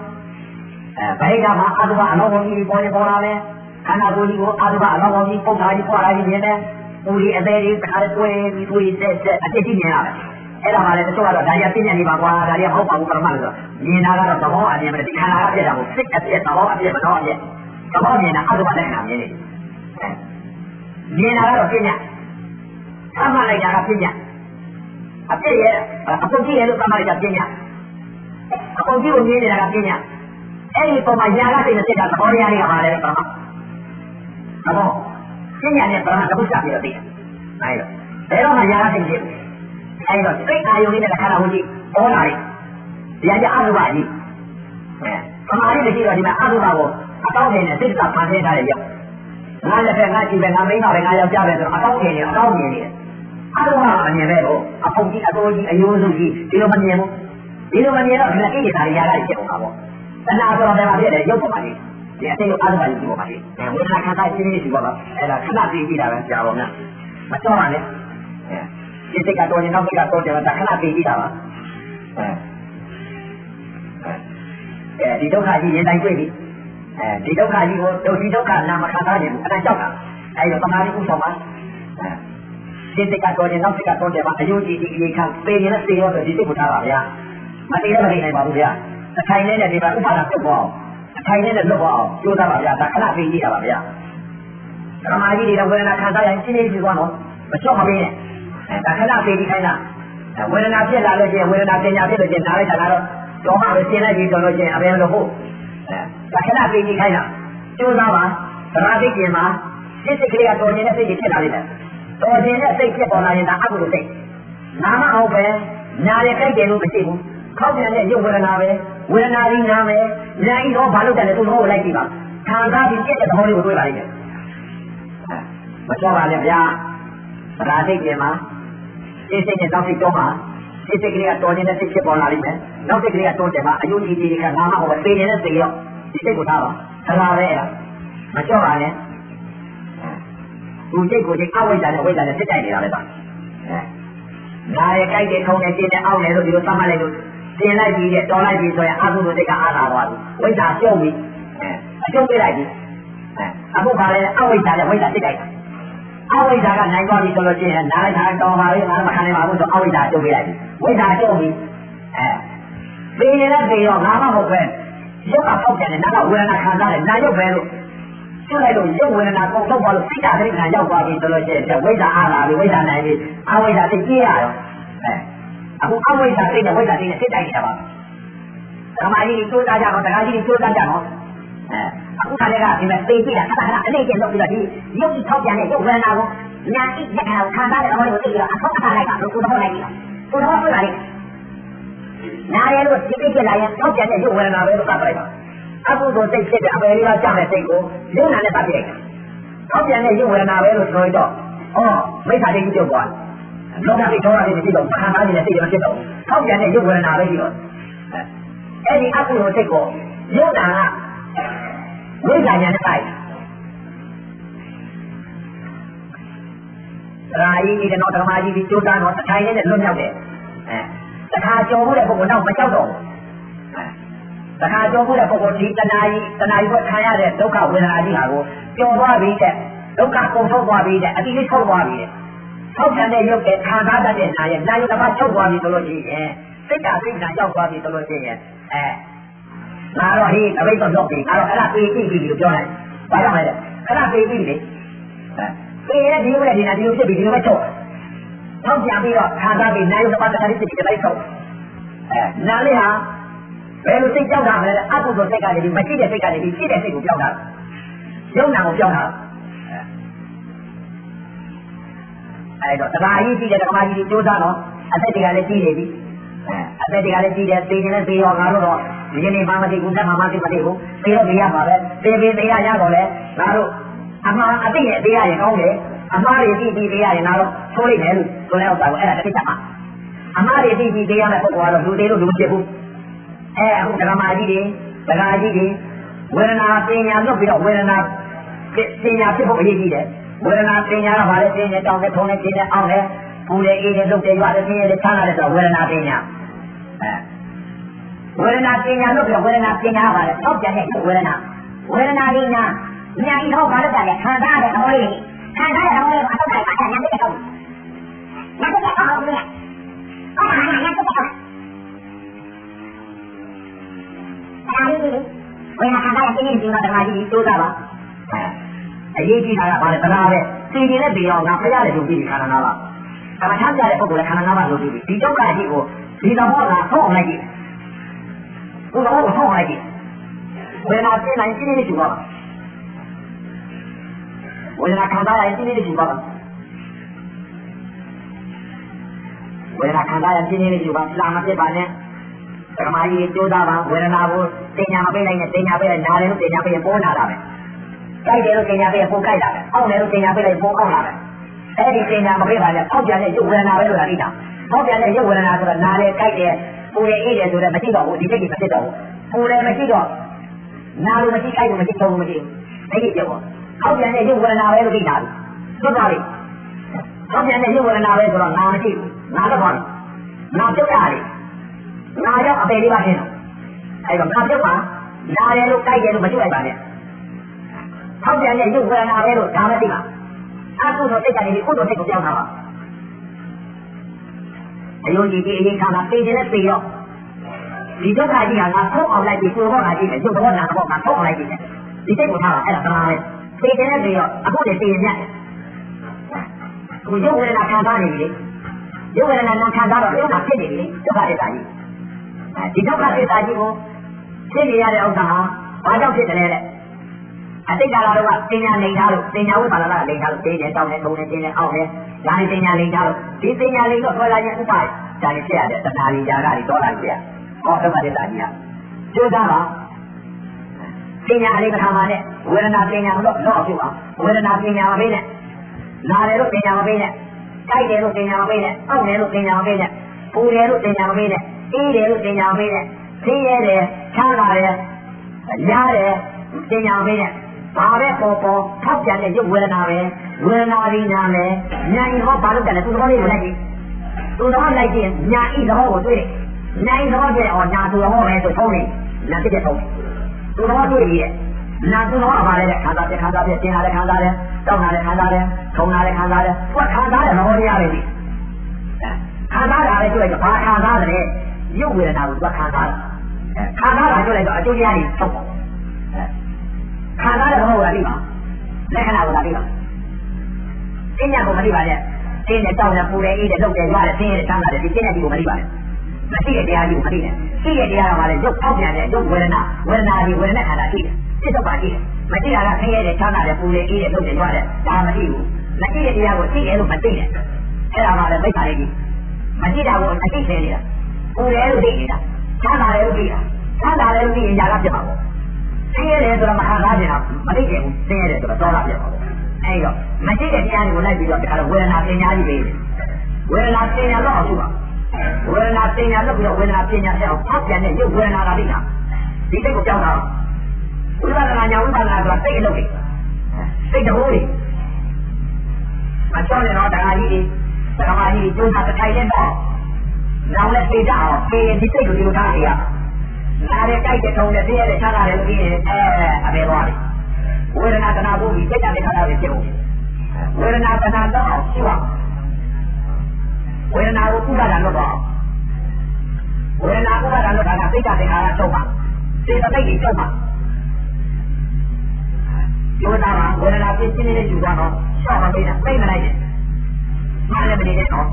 အဲဗိဓာမှာအာသုဘအလောဘကြီးပေါ်ရင်ပေါ်လာမယ်ခန္ဓာကိုယ်ကြီးကိုအာသုဘအလောဘကြီးပုတ်တာကြီးပွားတာကြီးမြင်တယ်ပူရီအသေးလေးတခါလေးတွဲပြီးပူရီတက်တက်အတိတ်ကြီးမြင်ရတယ်အဲ့ဒါမှလည်းတချို့ကတော့ဒါရပြည့်ညက်နေပါကွာဒါရမဟုတ်ပါဘူးပရမတ်လို့မြင်တာကတော့သဘောအမြင်ပဲဒီခန္ဓာကပြည့်တာကိုစိတ်အပြည့်သဘောအပြည့်မတော်အပြည့်သဘောမြင်တာအတုပလက္ခဏာမြင်နေမြင်တာကတော့ပြည့်ညက် သတ်မှတ်လိုက်တာကပြည့်ညက်အပြည့်ရဲ့အပုတ်ကြီးရဲ့လို့သတ်မှတ်လိုက်တာပြည့်ညက်အပုတ်ကြီးကိုမြင်နေတာကပြည့်ညက်အဲ့ဒီပုံမှာညာကစိတ်နဲ့စိတ်ကသဘောတရားတွေကပါလေပရမတ်သဘောပြည့်ညက်နဲ့ပရမတ်တခုစပြီးတော့သိတယ်အဲ့တော့ဘယ်တော့မှညာကစိတ်ဖြစ်ဘူးအဲ့တော့စိတ်အာယုန်လေးနဲ့ခန္ဓာဝင်ကြီးပေါ်လာတယ်ဒီအကြအရုပကြီးအဲသမာဓိမရှိတော့ဒီမှာအရုပကိုအကောင်းနေနဲ့စိတ်ကဖန်ဆင်းထားတယ်ရောက်ငါလက်ဖက်ငါကြည့်ပဲငါမိန်းမပဲငါယောက်ျားပဲဆိုတော့အကောင်းနေနေအကောင်းနေနေတယ် အရုပမမြင်ပဲကိုအဖုန်ကြီးအတိုးကြီးအယိုးစုကြီးဒီလိုမမြင်ဘူးဒီလိုမမြင်တော့ဒီလက်အိတ်သားရရတာဖြစ်အောင်ပါပေါ့တဏှာဆိုတော့ဘယ်မှာဖြစ်တယ်ရုပ်ပေါ်မှာဖြစ်ဒီအသိကိုအရုပကြီးပေါ်မှာဖြစ်အဲဝိညာဉ်ခန္ဓာရှင်းရှင်းရှိပါတော့အဲ့ဒါခဏသိကြည့်တာပဲကြာပါ့မလားမတော်ပါနဲ့ဒီစိတ်ကတော့နေနောက်စိတ်ကတော့တယ်ဒါခဏသိကြည့်တာပါအဲဒီဒုက္ခကြီးရင်တိုင်းတွေ့ပြီအဲဒီဒုက္ခကြီးကိုဒုက္ခဒုက္ခနာမခံစားနိုင်ဘူးအဲ့ဒါကြောက်တာအဲဒီတော့ပမာတိဥဆောင်ပါ ဒီစိတ်ကတော့နေနောက်စိတ်ကတော့တယ်ပါအယုံကြည်ဒီအေခါပေရင်လည်းသေရောဆိုဒီစိတ်ကိုထားပါဗျာမသေးတော့မနေနိုင်ပါဘူးဗျာအထိုင်နဲ့ဒီမှာဥပါဒပြုတ်ပေါ်အောင်အထိုင်နဲ့လွတ်ပေါ်အောင်ကြိုးစားပါဗျာဒါခဏသိကြည့်တာပါဗျာဓမ္မကြီးတွေတော့ဝေဒနာခံစားရင်ရှင်းရှင်းပြသွားတော့မချော့မပေးနဲ့အဲဒါခဏသိပြီးခိုင်းတာဝေဒနာဖြစ်လာလို့ချင်းဝေဒနာပညာဖြစ်လို့ချင်းနားလိုက်တာကတော့တော့မှပဲရှင်းလိုက်ပြီးဆိုလို့ချင်းအဘယ်လိုဟုတ်အဲဒါခဏသိပြီးခိုင်းတာကြိုးစားပါသမာဓိကျင်မှာစိတ်စိတ်ကလေးကတော်နေတဲ့စိတ်ကြီးဖြစ်လာလိမ့်မယ် တော်နေတဲ့စိတ်ဖြစ်ပေါ်လာရင်ဒါအကုသိုလ်စိတ်နာမအောင်ပဲညာရဲ့ကြိုက်တယ်လို့မရှိဘူးခောက်ပြန်တဲ့ရုပ်ဝေဒနာပဲဝေဒနာကြီးနာမယ်ညာဤတော့ဘာလို့တယ်လဲသူ့ဘောကိုလိုက်ကြည့်ပါခံစားပြီးပြည့်တဲ့သဘောလေးကိုတွေ့ပါလိမ့်မယ်မချောပါနဲ့ဗျာပရာသိတ်ပြင်မှာစိတ်စိတ်နဲ့တောက်စိတ်တော့မှာစိတ်စိတ်ကလေးကတော်နေတဲ့စိတ်ဖြစ်ပေါ်လာလိမ့်မယ်နောက်စိတ်ကလေးကတော်တယ်မှာအယုံကြည်ကြည်ကငါမဟုတ်ပဲသိနေတဲ့စိတ်ရောဒီစိတ်ကိုထားပါဆရာပဲအဲ့ဒါမချောပါနဲ့ သူစိတ်ကိုစိတ်အဝိဇ္ဇာနဲ့ဝိဇ္ဇာနဲ့စစ်တိုက်နေတာပဲပါအဲငါရဲ့ကြိုက်တဲ့ထုံးနဲ့ကျင်းတဲ့အောက်နဲ့လို့ဒီလိုသတ်မှတ်လိုက်လို့တင်လိုက်ပြီးတဲ့တော်လိုက်ပြီးဆိုရင်အကုသိုလ်စိတ်ကအားလာသွားပြီဝိဇ္ဇာပြုတ်ပြီအဲအကျုံးပေးလိုက်ပြီအဲအခုခါလဲအဝိဇ္ဇာနဲ့ဝိဇ္ဇာစစ်တိုက်တာအဝိဇ္ဇာကနိုင်သွားပြီဆိုလို့ရှိရင်နားလိုက်တာတော်ပါလေငါမခံနိုင်ပါဘူးဆိုအဝိဇ္ဇာကျုပ်ပေးလိုက်ပြီဝိဇ္ဇာကျုပ်ပြီအဲသိရင်လည်းသိရောငါမှမဟုတ်ပဲရုပ်ကပေါက်ပြန်တယ်နာကဝေဒနာခံစားတယ်နာရုပ်ပဲလို့ ကျုပ်လိုက်လို့ရုပ်ဝေဒနာကုန်တော့ပါလို့စိတ်ဓာတ်ကရောက်သွားပြီဆိုလို့ရှိရင်ဝိဇ္ဇာအားလာပြီဝိဇ္ဇာနိုင်ပြီအဝိဇ္ဇာသိကြည့်ရတော့အဲအခုအဝိဇ္ဇာသိတဲ့ဝိဇ္ဇာသိတဲ့စိတ်တိုက်နေတာပါဓမ္မကြီးကိုးစားကြတော့တရားကြီးကိုးစားကြတော့အဲအခုခါလေးကဒီမဲ့သိကြည့်တာခဏခဏအနေချင်းလုပ်ပြီးတော့ဒီရုပ်ကြီးထောက်ပြန်တဲ့ရုပ်ဝေဒနာကိုညာဣယကခံစားတဲ့သဘောကိုသိပြီးတော့အထောက်အထားလိုက်တာကိုယ်တော်လိုက်ပြီးတော့ကိုယ်တော်တွေ့လာတယ်နားရဲလို့ဒီကိစ္စလာရင်ထောက်ပြန်တဲ့ရုပ်ဝေဒနာပဲလို့သတ်လိုက်ပါ အခုဆိုစိတ်ဖြစ်တဲ့အပယ်လေးကကြားတဲ့စိတ်ကိုယုံနာနဲ့ပတ်ပြလိုက်တာထောက်ပြန်တဲ့ရုပ်ဝေဒနာပဲလို့ဆိုတော့အော်မိစ္ဆာဒိဋ္ဌိပြုတ်သွားလောကပိထောရလေးမရှိတော့ခံစားနေတဲ့စိတ်ကမဖြစ်တော့ထောက်ပြန်တဲ့ရုပ်ဝေဒနာပဲရှိတော့အဲ့ဒီအကုသိုလ်စိတ်ကိုယုံနာကဝိဇ္ဇာညာနဲ့တိုက်ရာယီဒီတော့ဓမ္မကြီးဒီကျိုးသားတော့တခိုင်နဲ့လွတ်မြောက်တယ်အဲတခါကြော်မှုတဲ့ပုဂ္ဂိုလ်တော့မကြောက်တော့ဘူး တခါကြော်မှုတဲ့ပုဂ္ဂိုလ်ဒီတဏှာကြီးတဏှာကြီးကိုခံရတဲ့ဒုက္ခဝေဒနာကြီးဟာကိုကြော်သွားပြီးတဲ့ဒုက္ခကုန်ထုတ်သွားပြီးတဲ့အတိလေးထုတ်သွားပြီးတဲ့ထောက်ခံတဲ့ရုပ်တဲ့ခံစားတတ်တဲ့နာရဲ့နာယုတစ်ပါးချုပ်သွားပြီဆိုလို့ရှိရင်စိတ်ကစိတ်ကရောက်သွားပြီဆိုလို့ရှိရင်အဲငါတော့ဟေးအဘိဓမ္မာတော့ပြီငါတော့အဲ့ဒါပြေးကြည့်ပြီလို့ပြောလိုက်ဘာကြောင့်လဲအဲ့ဒါပြေးကြည့်လေပြေးရဲ့ဒီလိုနဲ့ဒီနာဒီလိုဖြစ်ပြီဒီလိုပဲချုပ်ထောက်ပြန်ပြီးတော့ခံစားပြီးနာယုတစ်ပါးတစ်ခါလေးစိတ်ကလိုက်ထုတ်အဲနာလေးဟာ ဘယ်လိုစိတ်ကြောက်တာလဲအကုသိုလ်စိတ်ကနေပြီးမရှိတဲ့စိတ်ကနေပြီးရှိတဲ့စိတ်ကိုပြောက်တာယုံနာကိုပြောက်တာအဲတော့တရားကြီးရှိတဲ့ဓမ္မကြီးကိုကြိုးစားတော့အသက်တွေကလည်းကြီးနေပြီအသက်တွေကလည်းကြီးတယ်သိနေလည်းသိရောငါတို့တော့ဒီကနေ့မှမသိဘူးလက်မှမသိမသိဘူးသိတော့သိရမှာပဲသိပြီးသိရရတော့လေငါတို့အမှားအသိရဲ့သိရရင်ကောင်းတယ်အမှားတွေသိပြီးသိရရင်ငါတို့သိုးလိုက်မယ်လို့ဆိုတဲ့ဥစ္စာကိုအဲ့ဒါတစ်ချက်ပါအမှားတွေသိပြီးသိရမယ့်ပုဂ္ဂိုလ်ကတော့လူသေးလို့လူမဖြစ်ဘူး အဲအခုဓမ္မကြီးတွေတရားကြီးတွေဝေဒနာပညာလွတ်ပြီးတော့ဝေဒနာပညာဖြစ်ဖို့အရေးကြီးတယ်ဝေဒနာပညာကဘာလဲပညာတောင်းတဲ့ထုံးတဲ့ကျင်းတဲ့အောင်းတဲ့ပူတဲ့အေးတဲ့လုတ်တဲ့ရွာတဲ့ဆင်းရဲတဲ့ချမ်းသာတဲ့ဆိုဝေဒနာပညာအဲဝေဒနာပညာလို့ပြောဝေဒနာပညာကဘာလဲထောက်ပြန်တဲ့ဝေဒနာဝေဒနာဒီနာညာဤတော့ဘာလို့ကြလဲခံစားတဲ့သဘောလေးခံစားရတော့အတော့တိုင်းမှာညက်တဲ့တော့ညက်တဲ့တော့ဟုတ်ပြီအော်ဟာညက်တဲ့တော့ ဒါလေးလေးဝေနာခံစားရတင်းတင်းတင်းတော့ဓမ္မကြီးတိုးတာပါအရေးကြီးတာကဘာလဲတရားပဲသိရင်လည်းပြီးတော့ငါဖရတဲ့လူပြီးခန္ဓာနာပါကမ္မထမ်းပြတဲ့ပုဂ္ဂိုလ်လည်းခန္ဓာနာပါလို့ပြီးပြီဒီဒုက္ခကြီးကိုဒီသဘောကဆုံးအောင်လိုက်ကြည့်ဘုရားကိုဆုံးအောင်လိုက်ကြည့်ဝေဒနာပြင်းနိုင်ပြင်းနေရှိပါဝေဒနာခံစားရရင်ပြင်းနေရှိပါဝေဒနာခံစားရပြင်းနေရှိပါလာမဖြစ်ပါနဲ့ ဓမ္မကြီးကြိုးစားပါဝေဒနာကိုတင်ညာမပေးနိုင်နဲ့တင်ညာပေးလိုက်နားတယ်လို့တင်ညာပေးရင်ပေါ်လာတာပဲကြိုက်တယ်လို့တင်ညာပေးရင်ပိုကြိုက်တာပဲအောင့်တယ်လို့တင်ညာပေးလိုက်ပိုအောင့်လာပဲအဲ့ဒီတင်ညာမပေးပါနဲ့အောက်ပြန်တဲ့ရုပ်ဝေဒနာပဲလို့လာသိတာအောက်ပြန်တဲ့ရုပ်ဝေဒနာဆိုတော့နားတယ်ကြိုက်တယ်ပူတယ်အေးတယ်ဆိုတော့မရှိတော့ဘူးဒီစိတ်ကြီးမဖြစ်တော့ဘူးပူတယ်မရှိတော့နားလို့မရှိကြိုက်လို့မရှိတော့ဘူးမရှိဘူးအဲ့ဒီပြောအောက်ပြန်တဲ့ရုပ်ဝေဒနာပဲလို့သိတာသိပါလိမ့်အောက်ပြန်တဲ့ရုပ်ဝေဒနာပဲဆိုတော့နားမရှိဘူးနားတော့ပါနားပြုတ်ရတယ် နားရောက်အပေလေးပါဖြစ်တော့အဲ့တော့နားပြုတ်ပါနားတယ်လို့ကြိုက်တယ်လို့မကျွတ်လိုက်ပါနဲ့ထောက်ပြန်တဲ့ရုပ်ဝေဒနာပဲလို့ဒါမသိပါအကုသိုလ်စိတ်ကနေဒီကုသိုလ်စိတ်ကိုပြောင်းတာပါအယုံကြည်ကြီးအရင်ခါမှာသိခြင်းနဲ့သိတော့ဒီဒုက္ခကြီးကငါထုတ်အောင်လိုက်ပြီးကိုယ်ဘောကကြည့်တယ်ရုပ်ဘောနာဘောကထုတ်အောင်လိုက်ပြီးတယ်ဒီစိတ်ကိုထားတာအဲ့ဒါသမားပဲသိခြင်းနဲ့သိတော့အခုတည်းသိရင်ညက်ကိုရုပ်ဝေဒနာခံစားနေပြီလေရုပ်ဝေဒနာနာခံစားတော့ဒုက္ခဖြစ်နေပြီလေဒုက္ခသစ္စာကြီး ဒီဒုက္ခသစ္စာကြီးကိုဖြစ်နေရတဲ့ဥစ္စာဟာဘာကြောင့်ဖြစ်တယ်လဲတဲ့အတိတ်ကာလတော့ပညာလိန်ထားလို့ပညာဝိပါဒနာလိန်ထားလို့တင်းတယ်တောင်းတယ်ထုံတယ်တင်းတယ်အောက်တယ်ဒါတွေပညာလိန်ထားလို့ဒီပညာလိန်တော့ထွက်လာခြင်းဥပါဒါတွေဖြစ်ရတယ်တဏှာတွေຢာကတွေတောတာတွေဟောဒုက္ခသစ္စာကြီးကကျိုးသားပါပညာအလေးပထမနဲ့ဝေဒနာပညာမလို့တော့ပြုပါဝေဒနာပညာမပေးနဲ့နာတယ်လို့ပညာမပေးနဲ့ကြိုက်တယ်လို့ပညာမပေးနဲ့အောက်တယ်လို့ပညာမပေးနဲ့ပူတယ်လို့ပညာမပေးနဲ့ အေးတယ်လို့ပညာမပေးနဲ့သိရတယ်ချမ်းသာတယ်ရတယ်ပညာမပေးနဲ့ဘာပဲပေါ်ပေါ်ထောက်ပြန်တဲ့ရုပ်ဝေဒနာပဲဝေဒနာဒီနာမယ်ညာဤဟောဘာလို့တယ်လဲသူသဘောလေးကိုလိုက်ကြည့်သူသဘောလိုက်ကြည့်ညာဤသဘောကိုတွေ့တယ်ညာဤသဘောတွေ့အောင်ညာသူသဘောပဲဆိုထုံးနေနာဖြစ်တဲ့ထုံးသူသဘောတွေ့ရည်နာသူသဘောပါလေတဲ့ခန္ဓာပြခန္ဓာပြတင်လာတဲ့ခန္ဓာတဲ့တောင်းလာတဲ့ခန္ဓာတဲ့ထုံလာတဲ့ခန္ဓာတဲ့သူကခန္ဓာတဲ့သဘောတရားပဲဒီခန္ဓာတာလည်းတွေ့လိုက်ဘာခန္ဓာတဲ့ ရုပ်ဝေဒနာကိုသူကခန္ဓာခန္ဓာတာတွေ့လိုက်တော့အကျိုးတရားတွေထုတ်ပေါ့ခံစားတဲ့ဘဝကိုသိပါလက္ခဏာကိုသိပါအင်းညာကိုမသိပါနဲ့အင်းနဲ့တောင်းနဲ့ပူတယ်အေးတယ်လှုပ်တယ်ရွာတယ်ဆင်းရဲတယ်ချမ်းသာတယ်ဒီကျင့်တဲ့ဒီကိုမသိပါနဲ့မသိတဲ့တရားကြီးကိုမသိနဲ့သိတဲ့တရားကဘာလဲရုပ်ပေါက်ပြန်တဲ့ရုပ်ဝေဒနာဝေဒနာဒီဝေဒနာခန္ဓာရှိတယ်စိတ်တော့ပါရှိတယ်မသိတာကဆင်းရဲတယ်ချမ်းသာတယ်ပူတယ်အေးတယ်လှုပ်တယ်ရွာတယ်ဒါမသိဘူးမသိတဲ့တရားကိုသိတယ်လို့မသိနဲ့အဲ့ဒါမှလည်းသိပါလေကြီးမသိတာကိုအသိသေးနေတာ ပူတယ်လို့သိနေတာချမ်းသာတယ်လို့သိတာချမ်းသာတယ်လို့သိရင်ຢာကဖြစ်မှာပေါ့ဆင်းရဲတယ်ဆိုတော့မခံစားကြတာမသိကြဘူးဆင်းရဲတယ်ဆိုတော့သောတာပြတ်ပါဘူးအဲဒီတော့မရှိတဲ့တရားတွေကိုလိုက်ပြီးတော့တခါတော့ဝေဒနာပညာကြီးပဲဝေဒနာပညာတော့အောင်ပါဝေဒနာပညာလုပ်ပြီးတော့ဝေဒနာပညာပြောင်းဖောက်ပြန်တဲ့ရုပ်ဝေဒနာကလိမ့်တာဒီစိတ်ကိုကြောက်တာဝိပဿနာညာဝိပဿနာဆိုတာစိတ်အလုပ်တွေစိတ်တဘိုးတွေမချောနဲ့တော့တရားကြီးတွေတရားကြီးတွေကျိုးတာတစ်ထိုင်နဲ့တော့ နောက်လည်းသိကြအောင်ပြေရင်ဒီစိတ်ကိုဒီလိုထားနေရနားရဲကြိုက်တဲ့ထုံးနဲ့သိရတဲ့ခြားတာလည်းသိရင်အဲအပေသွားတယ်ဝေဒနာတဏှာဖို့ပြီးစိတ်ကတဲ့ခါတာတွေဖြစ်ကုန်ဝေဒနာတဏှာတော့ရှိပါဝေဒနာကိုဥပါဒဏ်လုပ်တော့ဝေဒနာဥပါဒဏ်လုပ်တာကစိတ်ကတဲ့ခါတာချုပ်ပါစေတသိက်ကြီးချုပ်ပါယောတာကဝေဒနာပြင်းပြင်းလေးယူသွားတော့ရှော့မပေးတာသိမလိုက်နဲ့မှလည်းမနေနဲ့တော့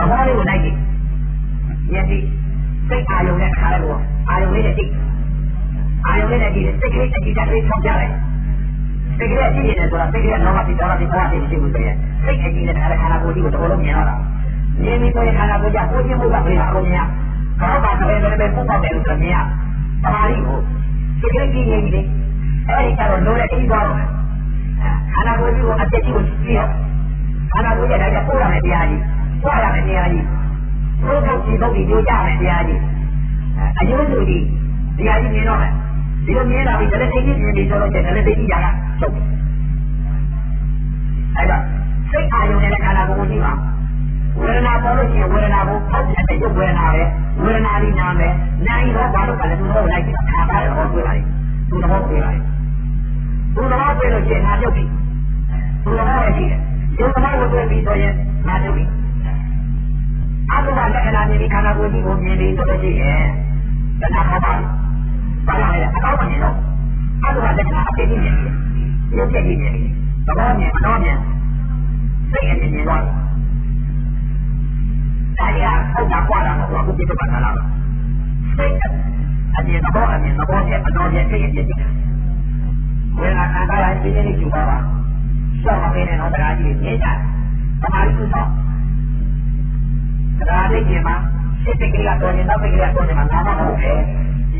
အဘောလေးကိုလိုက်ကြည့် ယတိစိတ်အာယုံနဲ့ခါရလို့အာယုံလေးနဲ့ကြည့်အာယုံလေးနဲ့ကြည့်စိတ်ကလေးအကြည့်တက်လေးထောက်ကြတယ်စိတ်ကလေးအကြည့်နေတယ်ဆိုတာစိတ်ကလေးတော့မှဒီတော့ဒီဘဝတည်းရှိဘူးဆိုရင်စိတ်အကြည့်နဲ့ခါရခါရကိုဒီကိုတော်တော်မြင်တော့တာမြင်ပြီးဆိုရင်ခါရကိုကြကိုချင်းမှုကပြေးတာအကုန်မြင်ကောင်းပါဆိုရင်လည်းပုတ်ပေါက်တယ်လို့ဆိုမြင်ရတမာရီကိုစိတ်ကလေးကြည့်နေပြီအဲဒီကျတော့လိုတဲ့အိသွားတော့ခန္ဓာကိုယ်ကြီးကိုအတက်ကြီးကိုကြည့်တော့ခန္ဓာကိုယ်ရဲ့တိုင်းကပို့ရမယ်တရားကြီးပို့ရမယ်တရားကြီး ဘုရားကြည့်တော့ဒီလိုကြမယ်တရားကြီးအယုံသူဒီတရားကြီးမြင်တော့မယ်ဒီလိုမြင်တာဒီလည်းသိကြီးမြင်ပြီးဆိုတော့လည်းသိကြီးရတာချုပ်အဲ့တော့စိတ်အာယုံနဲ့ခန္ဓာကိုယ်ကိုကြည့်ပါဝေဒနာပေါ်လို့ရှိရင်ဝေဒနာကိုဖောက်ပြတဲ့ရုပ်ဝေဒနာပဲဝေဒနာလေးနာမယ်နိုင်တော့ဘာလို့ကလဲသူတို့လိုက်ကြည့်တာခါပါတယ်ဟောတွေ့ပါလေသူတော်တွေ့ပါလေသူတော်တွေ့လို့ရှိရင်ငါပြုတ်ပြီ သူတော်ကိုကြီးကိုမြင်ပြီးတော့ရှိရင်တဏှာဟောပါဘာလဲအကောင်းမမြင်တော့အဲ့ဒါကတဏှာအပြည့်မြင်တယ်ရုပ်ပြည့်မြင်တယ်သဘောမြင်မတော်မြင်စိတ်အမြင်မြင်တော့ဒါရီဟုတ်တာကွာတာတော့အခုပြတ်ပါလားစိတ်အမြင်သဘောအမြင်သဘောနဲ့အတော်နဲ့စိတ်အမြင်ဝေဒနာခံစားရခြင်းနဲ့ကြည့်ပါပါဆောင်းမင်းနဲ့တော့တရားကြီးမြင်ကြသမာဓိကုသောတ ရားလေးကြီးမှာစိတ်ကလေးကတော့နေတော့ကလေးကတော့နေမှာနာမဟုတ်ပဲ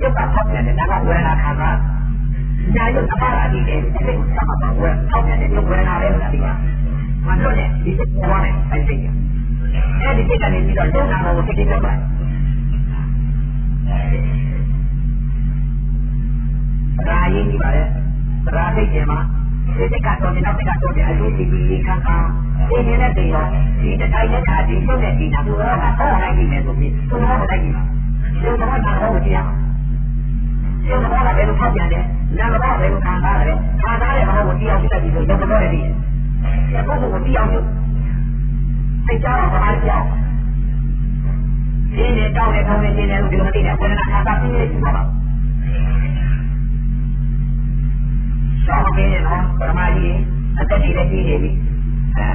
ရုပ်ကဖောက်ပြန်တဲ့နာမဝေဒနာခံစားညာရုပ်သမာဓိအကြီးတဲ့စိတ်ကိုသမာဓိဝေဖောက်ပြန်တဲ့ရုပ်ဝေဒနာလေးကိုဒီမှာမလို့နဲ့ဒီစိတ်ပေါ်နဲ့အဲ့ဒီအဲ့ဒီစိတ်ကနေပြီးတော့လုံးနာကိုစိတ်ကြီးပြောပါတယ်ဒါရေးကြည့်ပါလေဒါသိကျင်မှာ ဒီတကတော့ဒီနောက်တကတော့ဒီအကျိုးစီပြီးခံခံဒီနေတဲ့တေရောဒီတတိုင်းနဲ့ဒါဒီစုနဲ့ဒီနာဘူးတော့တော့လိုက်နေမယ်ဆိုပြီးသူတော့လိုက်နေမှာဒီတော့ကတော့ကြည့်ရအောင်ဒီတော့ကလည်းဘယ်လိုဖောက်ပြန်လဲနာမတော့ဘယ်လိုခံစားရလဲခံစားရမှာကိုကြည့်အောင်ကြည့်လိုက်ပြီးတော့ရုပ်တော့ရည်ဒီအခုကိုကြည့်အောင်စိတ်ကြောက်တော့အားကြောက်ဒီနေတောင်းနေတောင်းနေနေလို့ဒီလိုမသိတဲ့ဝေဒနာခံစားပြီးနေကြပါ ဆောင်းပေးနေတော့ပရမကြီးအသက်ကြီးလည်းကြီးနေပြီအဲ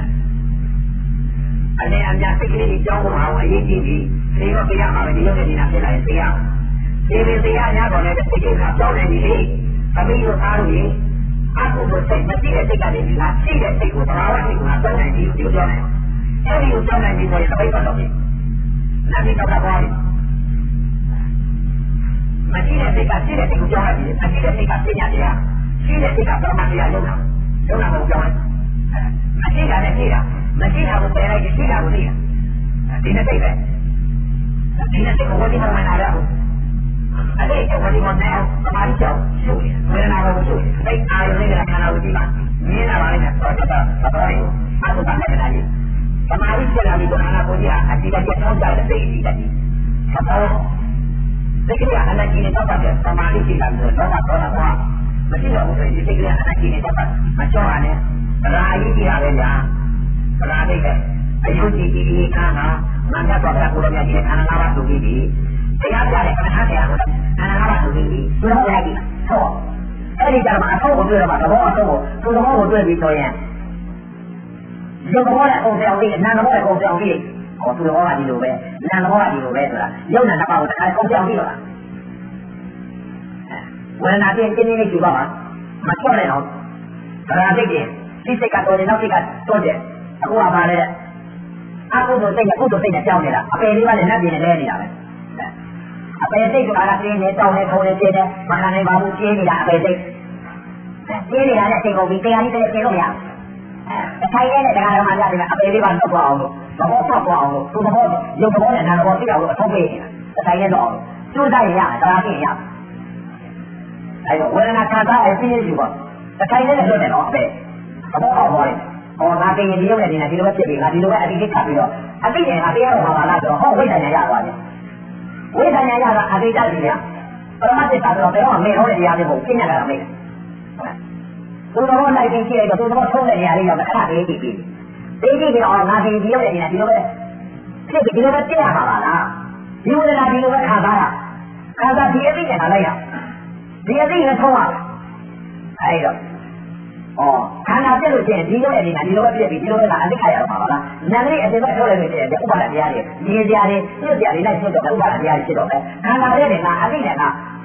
အနေအများစိတ်ကလေးကြောင်းမှာအရေးကြီးပြီဒီတော့တရားမှာဒီလိုနေနေတာဖြစ်လာရင်တရားဒီလိုတရားများတော့လည်းစိတ်ကကြောင်းနေပြီလေသမီးတို့အားလို့အကုသိုလ်စိတ်မသိတဲ့စိတ်ကနေဒီလားရှိတဲ့စိတ်ကိုသဘာဝစိတ်ကိုတောင်းနေပြီးပြောပြောနေအဲဒီကိုတောင်းနေပြီးဆိုရင်တပိတ်ပါတော့ပြီနာမည်တော့ပါပြီမရှိတဲ့စိတ်ကရှိတဲ့စိတ်ကိုကြောင်းလိုက်ပြီးမရှိတဲ့စိတ်ကပညာတရား ရှိတဲ့စိတ်ကပရမတရားလုံးတာလုံးတာကိုကြောင်းလိုက်မရှိတာနဲ့ရှိတာမရှိတာကိုပယ်လိုက်ရှိတာကိုသိတာဒီနဲ့စိတ်ပဲဒီနဲ့စိတ်ကိုဝိညာဉ်မှန်လာတော့အဲ့ဒီဝိညာဉ်နဲ့သမာဓိကြောင့်ရှုပ်ဝေဒနာကိုရှုပ်စိတ်အာရုံနဲ့ခန္ဓာကိုကြည့်ပါမြင်လာပါလိမ့်မယ်တော့တော့တော့အဲ့ဒါကလည်းနားကြည့်သမာဓိဖြစ်လာပြီးတော့ခန္ဓာကိုယ်ကြီးအတိအကျတောင်းကြတဲ့စိတ်အတိအကျသဘောစိတ်ကအနာကြီးနဲ့တော့တဲ့သမာဓိရှိတာမျိုးတော့တော့တော့ မရှိတော့ဘူးဒီစိတ်ကအနာကြီးနဲ့တော့မချောရနဲ့ရာယီကြီးရပဲညာရာဒိတ်ကအယုတ်ကြီးကြီးကြီးကမှာမန္တတော်ကကိုရမြတ်ကြီးခန္ဓာ၅ပါးသူပြီးပြီတရားပြတဲ့ခန္ဓာတရားကိုခန္ဓာ၅ပါးသူပြီးပြီသူတော့လိုက်ပြီဟောအဲ့ဒီကြမှာအထုပ်ကိုတွေ့တော့မှသဘောအထုပ်ကိုသူသဘောကိုတွေ့ပြီးဆိုရင်ရုပ်သဘောနဲ့အုံပြောင်းပြီးနာမ်သဘောနဲ့အုံပြောင်းပြီးဟောသူသဘောကဒီလိုပဲနာမ်သဘောကဒီလိုပဲဆိုတာရုပ်နာမ်တစ်ပါးကိုတစ်ခါအုံပြောင်းပြီးတော့ ဝေဒနာချင်းတင်းတင်းလေးကြည့်ပါပါမချော့နဲ့တော့ဗရာစိတ်ကြီးစိတ်စိတ်ကတော့နောက်စိတ်ကတော့တယ်အခုကပါလေအကုသိုလ်စိတ်နဲ့ကုသိုလ်စိတ်နဲ့ကြောင်းနေတာအပေလေးကလည်းလက်ပြင်းနဲ့လဲနေတာပဲအပေစိတ်ကအားတင်းနေတောင်းနေထုံနေပြင်းနေမခံနိုင်ပါဘူးကျင်းနေတာအပေစိတ်ကျင်းနေတာနဲ့စိတ်ကုန်ပြီးတရားကြီးတည်းကျင်းလို့မရဘူးအဲထိုင်နေတဲ့တရားတော်မှာရတယ်အပေလေးပါတော့အောင်လို့သဘောပေါက်သွားအောင်လို့သူသဘောရုပ်သဘောနဲ့နာမ်သဘောသိအောင်လို့အထုပ်ပေးနေတာထိုင်နေတော့ကျိုးစားရရတရားသိရ အဲတော့ဝေဒနာခံစားအပြည့်ယူပါတခိုင်နဲ့လွတ်တယ်တော့အပဲသဘောပေါက်သွားတယ်ဟောငါတင်ရင်ဒီရုပ်နဲ့ဒီနဲ့ဒီလိုပဲဖြစ်ပြီငါဒီလိုပဲအတိတ်ခတ်ပြီးတော့အတိတ်နဲ့ငါတရားတော်မှာပါလားဆိုတော့ဟောဝိဒ္ဒညာရသွားတယ်ဝိဒ္ဒညာရတာအတိတ်တည်းဗျာပရမတ္တတာတော့ဘယ်တော့မှမေ့ဟောတဲ့တရားမျိုးကိုပြညာတာမေ့တယ်သူတော်လိုက်ပြီးကြည့်လိုက်တော့သူတော်ထုံးတဲ့နေရာလေးရောက်ခဏလေးကြည့်ပြီးသိကြည့်ပြီးတော့ငါတင်ဒီရုပ်နဲ့ဒီနဲ့ဒီလိုပဲဖြစ်ပြီးဒီလိုပဲပြရမှာပါလားဒီဝိဒနာဒီလိုပဲခံစားတာခံစားဒီအတိတ်နဲ့လိုက်ရ ဒီအတိတ်နဲ့ထုံးရအဲ့တော့ဩခန္ဓာပြည့်လို့ရှိရင်ဒီလိုနဲ့ဒီမှာဒီလိုပဲပြည့်ပြီးဒီလိုပဲလာအသိခါရမှာပါလားနာမ်လေးအတင်ပဲထုတ်လိုက်လို့ရှိရင်ဥပါဒတရားတွေမြင်ကြရတယ်ပြည့်ကြရတယ်လိုက်ဖြစ်တော့ဥပါဒတရားတွေဖြစ်တော့ပဲခန္ဓာပြည့်တယ်ကအသိနဲ့က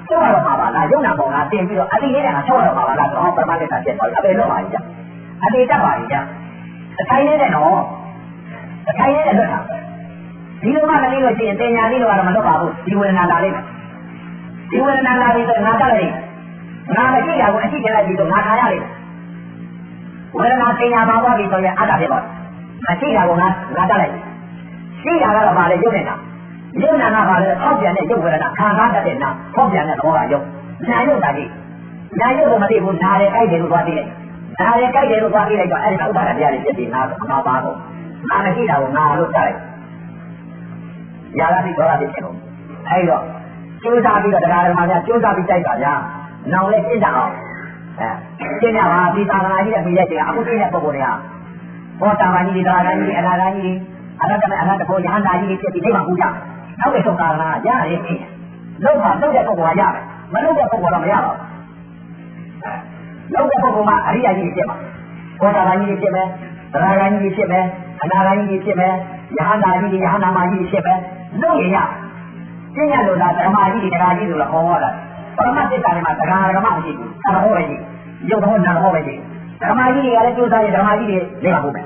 ချုပ်ရတော့မှာပါလားယုံနာပေါ်ကတင်ပြီးတော့အသိလေးနဲ့ကချုပ်ရတော့မှာပါလားတော့ပရမတ္တဖြစ်သွားပြီအပေတော့ပါကြီးကြအတိတ်တပါကြီးကြအထိုင်လေးနဲ့တော့အထိုင်လေးနဲ့လွတ်တာဒီလိုမှမလေးလို့ရှိရင်တင်ညာလေးတော့မလွတ်ပါဘူးဒီဝေဒနာလာလိမ့်မယ် ဒီဝေဒနာလာပြီးတော့ငါတက်လိုက်ငါမရှိတာကိုအရှိကျလိုက်ပြီးတော့ငါခါရလိမ့်ဝေဒနာတင်ညာပါသွားပြီဆိုရင်အတ္တဖြစ်သွားမရှိတာကိုငါငါတက်လိုက်ရှိတာကတော့ပါလေရုပ်နေတာရုပ်နာကပါလေထောက်ပြန်တဲ့ရုပ်ဝေဒနာခံစားတတ်တဲ့နာထောက်ပြန်တဲ့သဘောကရုပ်နာရုပ်တာကြီးနာရုပ်ကိုမသိဘူးနားတယ်ကြိုက်တယ်လို့သွားသိလိုက်နားတယ်ကြိုက်တယ်လို့သွားသိလိုက်တော့အဲ့ဒီဥပါဒတရားတွေဖြစ်ပြီးနာအမှားပါတော့နာမရှိတာကိုနာလို့ကြားလိုက်ရာဂတိဒေါသတိဖြစ်တော့အဲ့တော့ ကျိုးစားပြီးတော့တရားဓမ္မများကျိုးစားပြီးကြိုက်ပါဗျာနောင်လည်းပြင့်ကြအောင်အဲပြင့်ကြပါဒီသာသနာကြီးရဲ့ပြည့်ရဲ့ချိန်အခုပြည့်တဲ့ပုံပေါ်တွေကဟောတာမကြီးတွေတရားကြီးတွေအနာဂါကြီးတွေအရဟတမေအရဟတဘောယဟန္တာကြီးတွေဖြစ်ပြီးအိမ်မှာပူကြနောက်တဲ့ဆုံးကာလရရင်ပြင်လုံးမှာလုံးတဲ့ပုဂ္ဂိုလ်ကရမယ်မလုံးတဲ့ပုဂ္ဂိုလ်တော့မရပါဘူးလုံးတဲ့ပုဂ္ဂိုလ်ကအရိယာကြီးဖြစ်မှာဘောဓဘာကြီးဖြစ်မယ်သရဂိုင်းကြီးဖြစ်မယ်အနာဂိုင်းကြီးဖြစ်မယ်ယဟန္တာကြီးယဟန္တာမကြီးဖြစ်မယ်လုံးရရ ကျင့်ရလို့လားဓမ္မကြီးတရားကြီးလို့လားဟောတာပရမတ်တ္တာတွေမှာတရားဓမ္မမရှိဘူးသဘောပဲရှိရုပ်တော်နာတော်ပဲရှိဓမ္မကြီးတွေကလည်းကြိုးစားရင်ဓမ္မကြီးတွေလက်ပါဖို့မယ်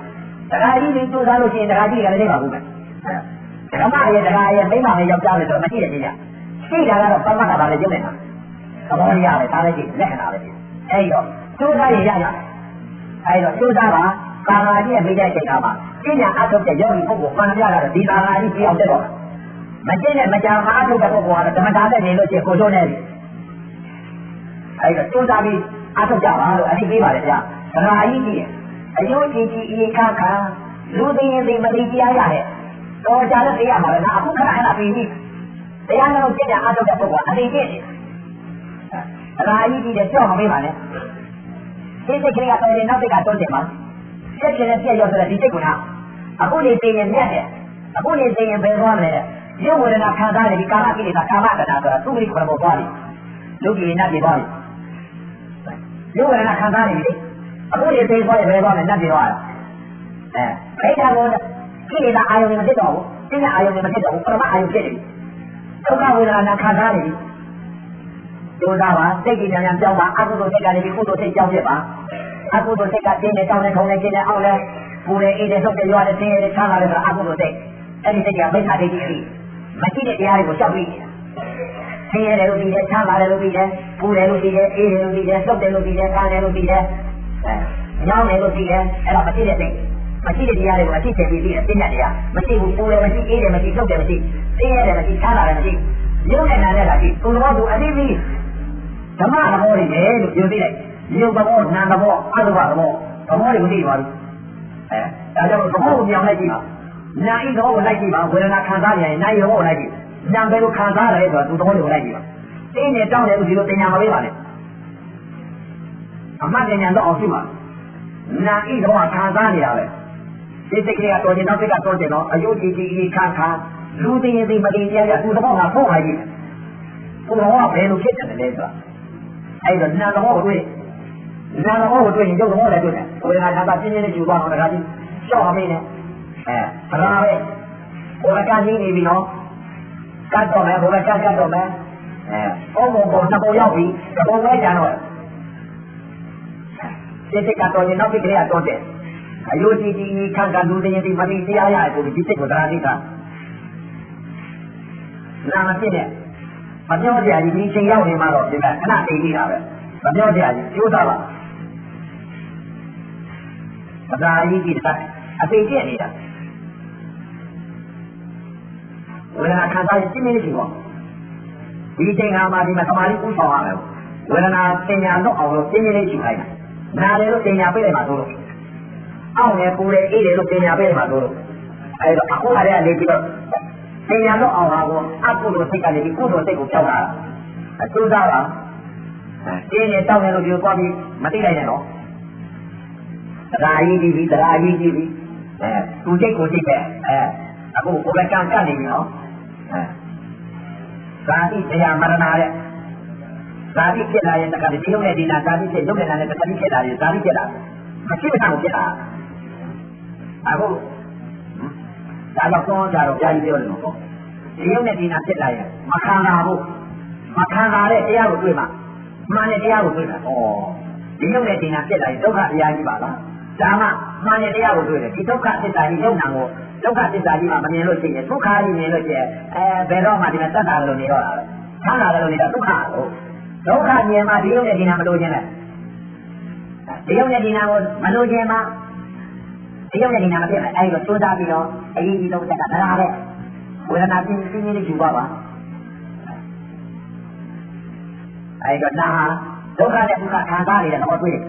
တရားကြီးတွေကြိုးစားလို့ရှိရင်တရားကြီးတွေကလည်းလက်ပါဖို့မယ်ဓမ္မရဲ့တရားရဲ့မိမနဲ့ယောက်ျားနဲ့ဆိုမရှိတဲ့ကြီးကြရှိတာကတော့ပရမတ်တာပါလေကျုံနေတာသဘောတရားပဲဒါလည်းရှိလက္ခဏာပဲရှိအဲဒီတော့ကြိုးစားရင်ရရအဲဒီတော့ကြိုးစားပါသာနာကြီးရဲ့မိတဲ့ချိန်ကမှာပညာအထုတ်တဲ့ယောဂီပုဂ္ဂိုလ်မှန်ပြတာတော့ဒီသာနာကြီးပြောင်းတက်တော့ မကျင့်တဲ့မကြာမအထုတ်တဲ့ပုဂ္ဂိုလ်ကတော့ဓမ္မတာနဲ့နေလို့ရှိရင်ကိုချိုးနေပြီအဲဒီတော့ကြိုးစားပြီးအထုတ်ကြပါလို့အတိပေးပါတယ်ဗျာသနာကြီးကြီးအယုံကြည်ကြည်ဤခါခါလူသိရင်သိမသိတရားရတဲ့တော်ကြတဲ့တရားမှာလည်းအခုခဏခဏပြီးပြီတရားတော်ကျင့်တဲ့အထုတ်တဲ့ပုဂ္ဂိုလ်အတိကျင့်တယ်သနာကြီးကြီးတဲ့ကြောက်မပေးပါနဲ့ဒီစိတ်ကလေးကတော့နောက်စိတ်ကတော့တင်ပါဆက်ချင်တဲ့ပြည့်ရောဆိုတဲ့ဒီစိတ်ကအခုနေသိရင်မြတ်တယ်အခုနေသိရင်ဘယ်သွားမလဲ ရုပ်ဝေဒနာခံစားနေဒီကာမကိလေသာကာမတဏဆိုတာသူ့မိခေါ်ပေါ်သွားပြီလူကြီးနတ်ပြေသွားပြီရုပ်ဝေဒနာခံစားနေပြီအခုနေသိသွားရင်ဘယ်သွားမလဲနတ်ပြေသွားတာအဲခိတ္တဘောကိလေသာအာယုန်မဖြစ်တော့ဘူးသိညာအာယုန်မဖြစ်တော့ဘူးပရမအာယုန်ဖြစ်နေပြီဒုက္ခဝေဒနာခံစားနေပြီဒုသာပါစိတ်ကြီးညာကြောင်းပါအကုသိုလ်စိတ်ကနေဒီကုသိုလ်စိတ်ကြောင်းဖြစ်ပါအကုသိုလ်စိတ်ကတင်းနေတောင်းနေခုံနေကျင်းနေအောင်လဲပူနေအေးနေထုတ်တယ်ရွာတယ်ဆင်းရဲတယ်ချမ်းသာတယ်ဆိုတာအကုသိုလ်စိတ်အဲ့ဒီစိတ်ကမိစ္ဆာဒိဋ္ဌိအဖြစ် မရှိတဲ့တရားတွေကိုရှောက်ပြီးနေတာဆင်းရဲတယ်လို့ပြီးတယ်ချမ်းသာတယ်လို့ပြီးတယ်ပူတယ်လို့ပြီးတယ်အေးတယ်လို့ပြီးတယ်ထုတ်တယ်လို့ပြီးတယ်ကမ်းတယ်လို့ပြီးတယ်အဲညောင်းတယ်လို့ပြီးတယ်အဲ့ဒါမရှိတဲ့စိတ်မရှိတဲ့တရားတွေကိုအဖြစ်ချက်ပြီးပြီးတယ်သိတဲ့တရားမရှိဘူးပူတယ်မရှိအေးတယ်မရှိထုတ်တယ်မရှိဆင်းရဲတယ်မရှိချမ်းသာတယ်မရှိရုပ်နဲ့နာနဲ့လာကြည့်သူတော်သူအတိပြီးဓမ္မသဘောတွေပဲလို့ပြောပြလိုက်ရုပ်သဘောနာမ်သဘောအတုပသဘောသဘောတွေကိုသိသွားပြီအဲဒါကြောင့်သဘောကိုမြောင်လိုက်ကြည့်ပါ နာဤသဘောကိုလိုက်ကြည့်ပါဝေဒနာခံစားနေရင်နာဤသဘောကိုလိုက်ကြည့်နာဘယ်လိုခံစားရတယ်ဆိုတော့သူသဘောကိုလိုက်ကြည့်ပါတင်းနေတောင်းတယ်လို့ဒီလိုတင်ညာမပေးပါနဲ့အမှတ်တင်ညာတော့အောင်ရှိပါနာဤသဘောခံစားနေတာပဲဒီစိတ်ကလေးကတော်ခြင်းနောက်စိတ်ကတော်ခြင်းတော့အယုတ်ကြည်ကြည်ခါခါလူသိရင်သိမသိကြရသူသဘောကဖုတ်ပါကြည့်သူသဘောကဘယ်လိုဖြစ်တယ်လဲဆိုတာအဲ့တော့နာသဘောကိုတွေ့နာသဘောကိုတွေ့ရင်ရုပ်သဘောလည်းတွေ့တယ်ဝေဒနာခံစားပြင်းပြင်းနဲ့ယူသွားတော့တခါကြီးရှော့မင်းနဲ့ အဲဒါပဲဘုရားကကြီးနေပြီနော်ကတ်တော့မယ်ဘုရားကတ်ကတ်တော့မယ်အဲဘုံဘုံနှစ်ပုံရောက်ပြီတပုံပဲကျန်တော့စိတ်ကတော့ရင်နောက်ပြည့်ကလေးကတော့တဲ့အယုတ်ကြည်ကြည်ခံကလူတွေဒီမတိတရားရကိုဒီစိတ်ကိုတရားသိတာနာမဖြစ်တဲ့မပြောကြရကြီးဒီချိန်ရောက်နေမှတော့ဒီကခဏအိမ်နေတာပဲမပြောကြရကြီးကျိုးသားပါပဒါကြီးဒီကအသိကျင့်နေတာ ဝေဒနာခံစားရင်ပြင်းပြင်းရှိပါဒီချိန်ခါမှာဒီမှာသမာဓိဥဆောင်ရမယ်ဝေဒနာပညာတော့အောင်လို့ပြင်းပြင်းလေးရှိခိုင်းတာနာတယ်လို့ပညာပေးတယ်မှာတို့လို့အောင့်နေပူတယ်အေးတယ်လို့ပညာပေးတယ်မှာတို့လို့အဲဒါအခုအရေလေးပြီးတော့ပညာတော့အောင်ဟာကိုအကုသိုလ်စိတ်ကနေဒီကုသိုလ်စိတ်ကိုပြောင်းလာတာအကျိုးသားပါကျင်းနေတောင်းနေလို့ဒီသွားပြီးမသိလိုက်နဲ့နော်တရားကြီးကြီးပြီးတရားကြီးကြီးပြီးအဲသူစိတ်ကိုစိတ်ပဲအဲအခုကိုယ်ကကန့်ကန့်နေပြီနော်အဲ ဇာတိတရားမရဏတဲ့ဇာတိဖြစ်လာရင်တခါဒီရုပ်နဲ့ဒီနာဇာတိဖြစ်ရုပ်နဲ့နာနဲ့တခါဒီဖြစ်လာရင်ဇာတိဖြစ်လာမရှိမအောင်ဖြစ်လာအခုဒါတော့ကောကြတော့ကြာကြီးပြောတယ်နော်ဒီရုပ်နဲ့ဒီနာဖြစ်လာရင်မခံတာဘူးမခံတာတဲ့တရားကိုတွေ့မှာမှန်တဲ့တရားကိုတွေ့တာဩဒီရုပ်နဲ့ဒီနာဖြစ်လာရင်ဒုက္ခတရားကြီးပါလားဒါမှမှန်တဲ့တရားကိုတွေ့တယ်ဒီဒုက္ခသစ္စာကြီးရုပ်နာကို ဒုက္ခသစ္စာကြီးမှမမြင်လို့ရှိရင်ဒုက္ခကြီးမြင်လို့ရှိရင်အဲဘယ်တော့မှဒီမှာတတ်တာလို့နေတော့တာပဲဆန်းတာလို့နေတာဒုက္ခကိုဒုက္ခမြင်မှဒီရုပ်နဲ့ဒီနာမလို့ခြင်းလဲဒီရုပ်နဲ့ဒီနာကိုမလို့ခြင်းမှဒီရုပ်နဲ့ဒီနာမဖြစ်ဘူးအဲဒီတော့စူးစမ်းပြီးတော့အရေးကြီးဆုံးတက်ကဒါလားပဲဝေဒနာပြင်းပြင်းလေးယူပါပါအဲဒီတော့နာဒုက္ခနဲ့ဒုက္ခခံစားနေတဲ့သဘောတွေ့တယ်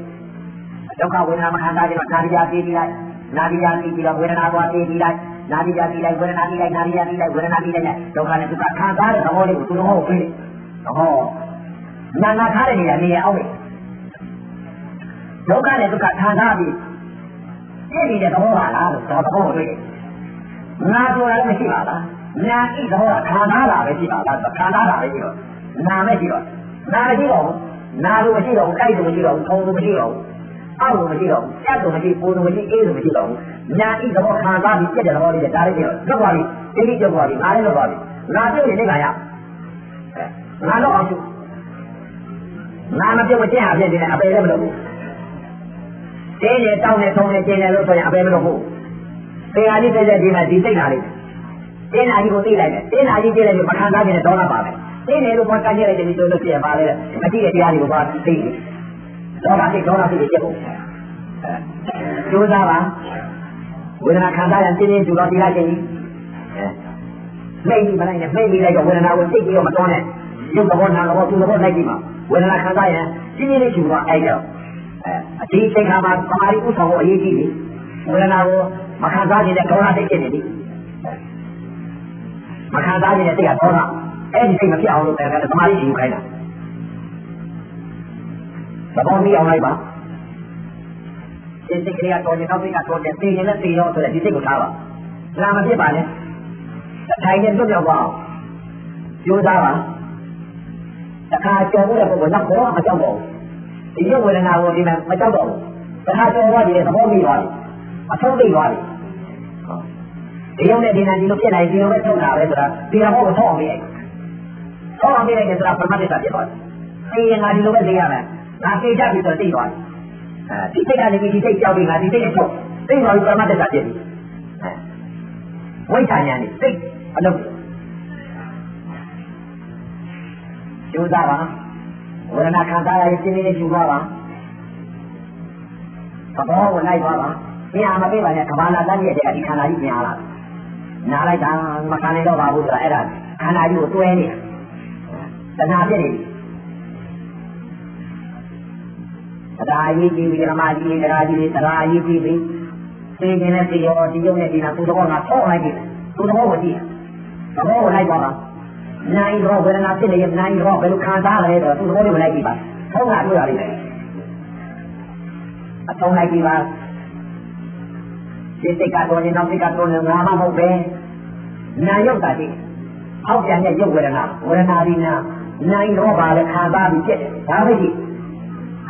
ဒုက္ခဝေဒနာမခံစားကြတော့နာရီယာပြေးပြီးလိုက် နာရီယာပြီးပြီးတော့ဝေဒနာသွားပြေးပြီးလိုက်နာရီယာပြီးလိုက်ဝေဒနာပြီးလိုက်နာရီယာပြီးလိုက်ဝေဒနာပြီးလိုက်ဒုက္ခနဲ့ဒုက္ခခံစားတဲ့သဘောလေးကိုသူတော်ကိုပြေးတယ်ဟောနာနာထားတဲ့နေရာနေရာအောက်လေဒုက္ခနဲ့ဒုက္ခခံစားပြီးပြည့်နေတဲ့သဘောပါလားလို့တော့သဘောကိုတွေ့တယ်ငါဆိုတာလည်းမရှိပါလားညာဤသဘောကခံစားတာပဲရှိပါလားခံစားတာပဲရှိတော့နာမရှိတော့နာမရှိတော့ဘူးနာလို့မရှိတော့ဘူးတိုက်လို့မရှိတော့ဘူးထုံလို့မရှိတော့ဘူး အောက်လို့မရှိတော့ဘူးကြက်လို့မရှိပိုးလို့မရှိအေးလို့မရှိတော့ဘူးညာဤသဘောခံစားပြီးပြက်တဲ့သဘောလေးနဲ့ဒါလေးပြောလွတ်သွားပြီတိတိကျကျသွားပြီငါလည်းလွတ်သွားပြီငါပြုတ်ရင်နေကရငါတော့အောင်ပြုတ်ငါမပြုတ်မကျင့်အဖြစ်နေတယ်အပေလည်းမလုပ်ဘူးတင်းနေတောင်းနေထုံနေကျင်းနေလို့ဆိုရင်အပေမလုပ်ဘူးသင်္ဃာကြီးတဲ့ဒီမှာဒီစိတ်လာလိမ့်မယ်တင်းနာကြီးကိုသိလိုက်တယ်တင်းနာကြီးသိလိုက်ပြီးမခံစားခြင်းနဲ့ဒေါသပါပဲတင်းနေလို့ဘာကကြည့်လိုက်တယ်ဒီလိုလို့ပြရပါလေမကြည့်တဲ့တရားတွေကိုဘာသိတယ် ဒေါသစိတ်ဒေါသစိတ်တွေချက်ဖို့ကြိုးစားပါဝေဒနာခံစားရင်တင်းတင်းကျူတော့ဒီလိုက်ခြင်းကြီးမိတ်ပြီးမလိုက်နဲ့မိတ်ပြီးလိုက်တော့ဝေဒနာကိုသိပြီးတော့မတော်နဲ့ရုပ်သဘောနာသဘောသူသဘောလိုက်ပြီးမှဝေဒနာခံစားရင်တင်းတင်းလေးကျူတော့အဲ့တော့အဒီချိန်ခါမှာသမာဓိဥဆောင်ဖို့အရေးကြီးတယ်ဝေဒနာကိုမခံစားခြင်းနဲ့ဒေါသစိတ်ဖြစ်နေပြီမခံစားခြင်းနဲ့စိတ်ကဒေါသအဲ့ဒီစိတ်မဖြစ်အောင်လို့တဲ့သမာဓိယူခိုင်းတာ သဘောမီးအောင်လိုက်ပါစိတ်စိတ်ကလေးကတော်ရင်နောက်စိတ်ကတော်တယ်သိရင်လည်းသိရောဆိုတဲ့ဒီစိတ်ကိုထားပါလာမဖြစ်ပါနဲ့အထိုင်နဲ့လွတ်ပြောက်ပါအောင်ကြိုးစားပါတခါကြော်ဖို့တဲ့ပုဂ္ဂိုလ်နောက်တော့မကြောက်တော့ဘူးဒီရုပ်ဝေဒနာကိုဒီမှာမကြောက်တော့ဘူးတခါကြော်သွားတယ်သဘောမီးသွားတယ်အဆုံးသိသွားတယ်ဒီရုပ်နဲ့ဒီနာဒီလိုဖြစ်လာရင်ဒီလိုပဲထုတ်တာပဲဆိုတာဒီတော့ကိုထောက်အောင်ပေးလိုက်ထောက်အောင်ပေးလိုက်တယ်ဆိုတာပရမတ္တဖြစ်သွားတယ်သိရင်ငါဒီလိုပဲသိရမယ် ငါသိကြပြီဆိုတော့သိသွားတယ်အဲဒီစိတ်ကနေဒီစိတ်ကြောက်ပြီးငါဒီစိတ်နဲ့ချုပ်သိသွားပြီပရမတ္တဖြစ်ပြီဝိသညာနေစိတ်အလုပ်ကျိုးစားပါဝေဒနာခံစားရရင်စိတ်လေးကျူသွားပါသဘောကိုလိုက်သွားပါမြင်မပေးပါနဲ့ကဘာလာတန်းရဲ့တဲ့ဒီခန္ဓာကြီးမြင်လာနားလိုက်တာမခံနိုင်တော့ပါဘူးဆိုတာအဲ့ဒါခန္ဓာကြီးကိုတွဲနေတာတဏှာဖြစ်နေပြီ တရားကြီးကြီးပြီးဓမ္မကြီးတရားကြီးတရားကြီးကြီးပြီးသိခြင်းနဲ့သိရောဒီယုံနဲ့ဒီနာသူတော်ကထောက်လိုက်ပြီသူတော်ကိုကြည့်သဘောကိုလိုက်ပါပါနိုင်တော့ဝေဒနာဖြစ်နေရင်နိုင်တော့ဘယ်လိုခံစားရလဲတော့သူတော်ကိုလိုက်ကြည့်ပါထုံးတာတွေ့ရလိမ့်မယ်အထုံးလိုက်ကြည့်ပါဒီစိတ်ကတော့နေနောက်စိတ်ကတော့နေငါမှမဟုတ်ပဲနာယုတ်တာဒီအောက်ပြန်တဲ့ရုပ်ဝေဒနာဝေဒနာဒီနာနိုင်တော့ပါလေခံစားပြီးပြက်တယ်ဒါပဲရှိ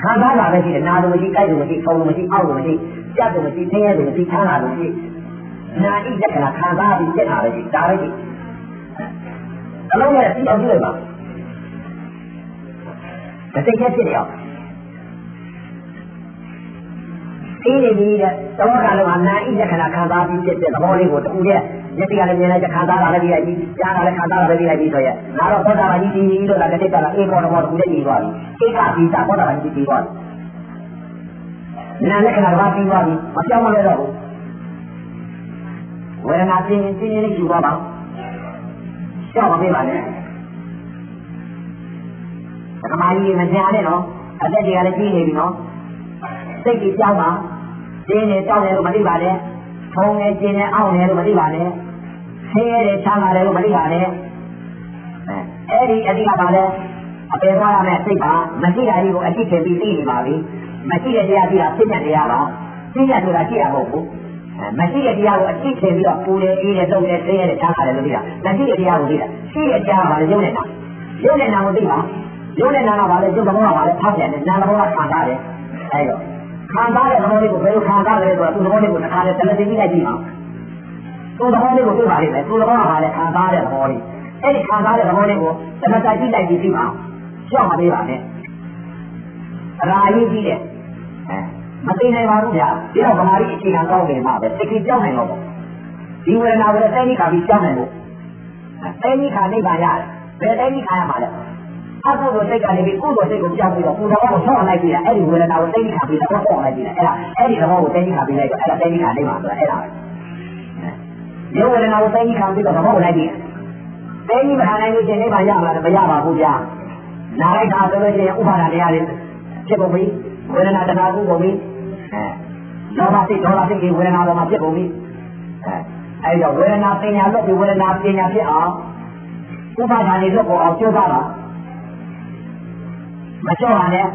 ခံစားတာပဲရှိတယ်နာလို့မရှိကြိုက်လို့မရှိထုံလို့မရှိအောက်လို့မရှိကြက်လို့မရှိသိရဲလို့မရှိချမ်းသာလို့မရှိနာဣလက္ခဏာခံစားပြီးပြက်တာပဲရှိဒါပဲရှိအလုံးနဲ့ပြီးအောင်ကြည့်လိုက်ပါမသိချက်ဖြစ်နေအောင်အေးနေပြီတဲ့သောကလုံးအနာဣလက္ခဏာခံစားပြီးဖြစ်တဲ့သဘောလေးကိုတခုတည်း မျက်စိကလည်းမြင်လိုက်ခံစားတာလည်းပြီးလိုက်ပြီကြားတာလည်းခံစားတာလည်းပြီးလိုက်ပြီဆိုရင်ငါတော့သောတာပန်ကြီးကြီးလို့လည်းတစ်တက်ကအေးပေါ်တော့တခုတည်းကြီးသွားပြီဧကပိသသောတာပန်ကြီးကြီးသွားပြီနာလက္ခဏာကပြီးသွားပြီမပြောင်းမလဲတော့ဘူးဝေဒနာပြင်းပြင်းပြင်းလေးယူသွားပါရှောက်မပေးပါနဲ့ကမာကြီးမကြမ်းနဲ့နော်အသက်တွေကလည်းကြီးနေပြီနော်စိတ်ကြီးကြောက်ပါကျင်းနေတောက်တယ်လို့မသိပါနဲ့ထုံနေကျင်းနေအောင့်နေလို့မသိပါနဲ့ ဆင်းရဲတယ်ချမ်းသာတယ်လို့မသိပါနဲ့အဲ့ဒီအတိကပါလဲအပေသွားရမယ်စိတ်ပါမရှိတာကြီးကိုအတိခင်ပြီးသိနေပါပြီမရှိတဲ့တရားကြီးကပြည့်ညတ်တရားပါပြည့်ညတ်ဆိုတာရှိတာမဟုတ်ဘူးမရှိတဲ့တရားကိုအတိခင်ပြီးတော့ပူတယ်အေးတယ်တုံတယ်ဆင်းရဲတယ်ချမ်းသာတယ်လို့သိတာမရှိတဲ့တရားကိုသိတာရှိတဲ့တရားကဘာလဲရုပ်နေတာရုပ်နေတာကိုသိပါရုပ်နေတာကဘာလဲရုပ်သဘောကဘာလဲဖောက်ပြန်တယ်နာမ်သဘောကခံစားတယ်အဲ့တော့ခံစားတဲ့သဘောလေးကိုဘယ်လိုခံစားလဲဆိုတော့သူ့သဘောလေးကိုတစ်ခါတည်းတလက်သိပြီးလိုက်ကြည့်ပါ သူ့သဘောလေးကိုတွေ့ပါလိမ့်မယ်သူ့သဘောကဘာလဲခံစားတဲ့သဘောလေးအဲ့ဒီခံစားတဲ့သဘောလေးကိုတလက်သိကြည့်လိုက်ပြီးကြည့်ပါရှော့မပေးပါနဲ့အရာကြီးကြီးတယ်အဲမသိနိုင်ပါဘူးဗျာဒီတော့ဗမာရီအခြေခံကောင်းနေမှာပဲစိတ်ကြီးကြောက်နိုင်တော့ဒီဝေဒနာကိုလည်းတိုင်းကြီးခါပြီးကြောက်နိုင်လို့တိုင်းကြီးခါနေပါရတယ်ဘယ်တိုင်းကြီးခါရမှာလဲအကုသိုလ်စိတ်ကနေပြီးကုသိုလ်စိတ်ကိုကြောက်ပြီးတော့ကိုယ်တော်ကိုဆောင်းလိုက်ပြီအဲ့ဒီဝေဒနာကိုတိုင်းကြီးခါပြီးတော့ဆောင်းလိုက်ပြီအဲ့ဒါအဲ့ဒီသဘောကိုတိုင်းကြီးခါပြီးလိုက်တော့အဲ့ဒါတိုင်းကြီးခါနေမှာဆိုတာအဲ့ဒါပဲ ရုပ်ဝေဒနာကိုတိုင်းကြီးခါပြီးတော့သဘောကိုလိုက်ပြီတိုင်းကြီးမခါနိုင်လို့ရှင်နေပါရမှာလည်းမရပါဘူးဗျာနာလိုက်တာဆိုလို့ရှိရင်ဥပါဒတရားတွေဖြစ်ကုန်ပြီဝေဒနာတဏှာကုကုန်ပြီအဲဒေါသစိတ်ဒေါသစိတ်ကြီးဝေဒနာပေါ်မှာဖြစ်ကုန်ပြီအဲအဲဒီတော့ဝေဒနာပညာလွတ်ပြီးဝေဒနာပညာဖြစ်အောင်ဥပါဒာတွေလွတ်ပေါ်အောင်ကြိုးစားပါမလျှော့ပါနဲ့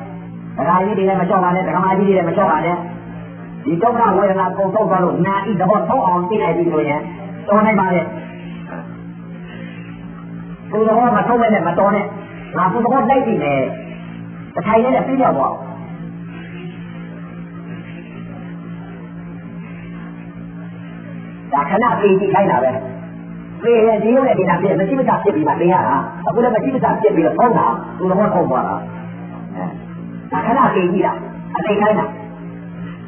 ဒကာကြီးတွေလည်းမလျှော့ပါနဲ့ဒကာမကြီးတွေလည်းမလျှော့ပါနဲ့ဒီဒုက္ခဝေဒနာပုံထုတ်သွားလို့နာဤသဘောထုတ်အောင်သိလိုက်ပြီဆိုရင် တော်နိုင်ပါလေသူတော်မထုံးမဲ့နဲ့မတော်နဲ့ငါသူတော်လိုက်ပြီနဲ့တထိုင်နဲ့ပြည့်ပြောက်သွားဒါခဏပြေးကြည့်ခိုင်းတာပဲပြေးရင်ဒီလိုနဲ့ဒီနာပြေးမရှိမချဖြစ်ပြီးမှနေရတာအခုလည်းမရှိမချဖြစ်ပြီးတော့ဖုံးတာသူတော်ဖုံးသွားတာအဲဒါခဏပြေးကြည့်တာအသိခိုင်းတာ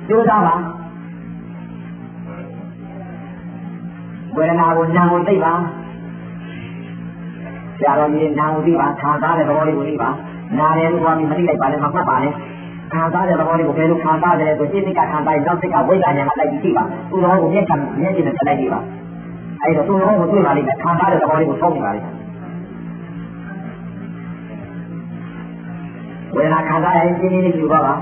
ကျိုးသားပါ ဝေဒနာကိုနာကိုသိပါဆရာတော်ကြီးနာကိုသိပါခံစားတဲ့သဘောလေးကိုသိပါနာတယ်လို့ပြောပြီးမသိလိုက်ပါနဲ့မမှတ်ပါနဲ့ခံစားတဲ့သဘောလေးကိုဘယ်လိုခံစားတယ်လဲဆိုစိတ်ကခံစားရင်နောက်စိတ်ကဝိညာဉ်နဲ့လိုက်ပြီးသိပါသူတော်ကိုမျက်ခံမျက်ကျင်နဲ့လိုက်ကြည့်ပါအဲ့တော့သူတော်ကိုတွေ့ပါလိမ့်မယ်ခံစားတဲ့သဘောလေးကိုသုံးနေပါလိမ့်မယ်ဝေဒနာခံစားရင်ရှင်းရှင်းလေးယူပါပါ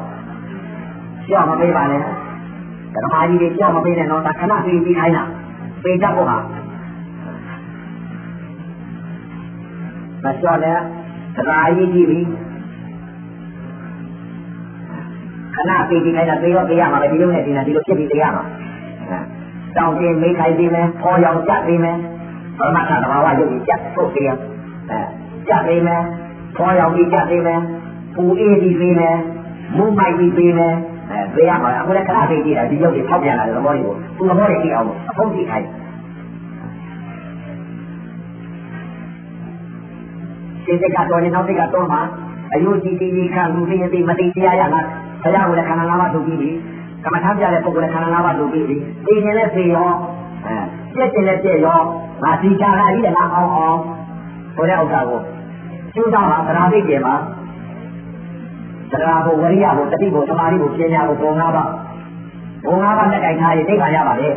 ကြောက်မပေးပါနဲ့ဓမ္မကြီးတွေကြောက်မပေးနဲ့တော့ဒါခဏပြီးပြီးခိုင်းတာ ပေတတ်ဖို့ဟာမလျှော့နဲ့သရာကြီးကြည့်ပြီခဏပြီးပြီးခိုင်းတာသေးရောပေးရမှာပဲဒီလိုနဲ့ဒီနဲ့ဒီလိုဖြစ်ပြီးပေးရမှာတောင်းတင်မေးခိုင်းပေးမယ်ခေါ်ရောင်ကြပေးမယ်ပရမတ္ထသဘာဝရုပ်ကြီးကြထုတ်ပေးရအဲကြပေးမယ်ခေါ်ရောင်ကြီးကြပေးမယ်ပူအေးကြီးပေးမယ်မူမိုက်ကြီးပေးမယ်အဲ ပေးရမှာအခုလည်းခဏပေးကြည့်တာဒီရုပ်ကြီးဖောက်ပြန်လာတဲ့သဘောတွေကိုသူသဘောတွေကြည့်အောင်အဖုံးကြည့်ခိုင်းစိတ်ကတော့နေနောက်စိတ်ကတော့မှအယုကြည်ကြည်ခံလူသိရင်သိမသိတရားရလားဘုရားကိုလည်းခန္ဓာ၅ပါးထုတ်ပြီးပြီကမ္မထမ်းပြတဲ့ပုဂ္ဂိုလ်လည်းခန္ဓာ၅ပါးထုတ်ပြီးပြီသိရင်လည်းသိရောအဲပြည့်တင်လည်းပြည့်ရောငါဒီချာကကြီးလည်းငါအောင်အောင်ဆိုတဲ့ဥစ္စာကိုကျိုးသားမှာသရာသိကျင်မှာ သရာဘုဝရိယဘုတတိဘုသမာဓိဘုပညာဘုဘုံ၅ပါးဘုံ၅ပါးနဲ့ကြိုက်ထားရင်သိပါရပါလေ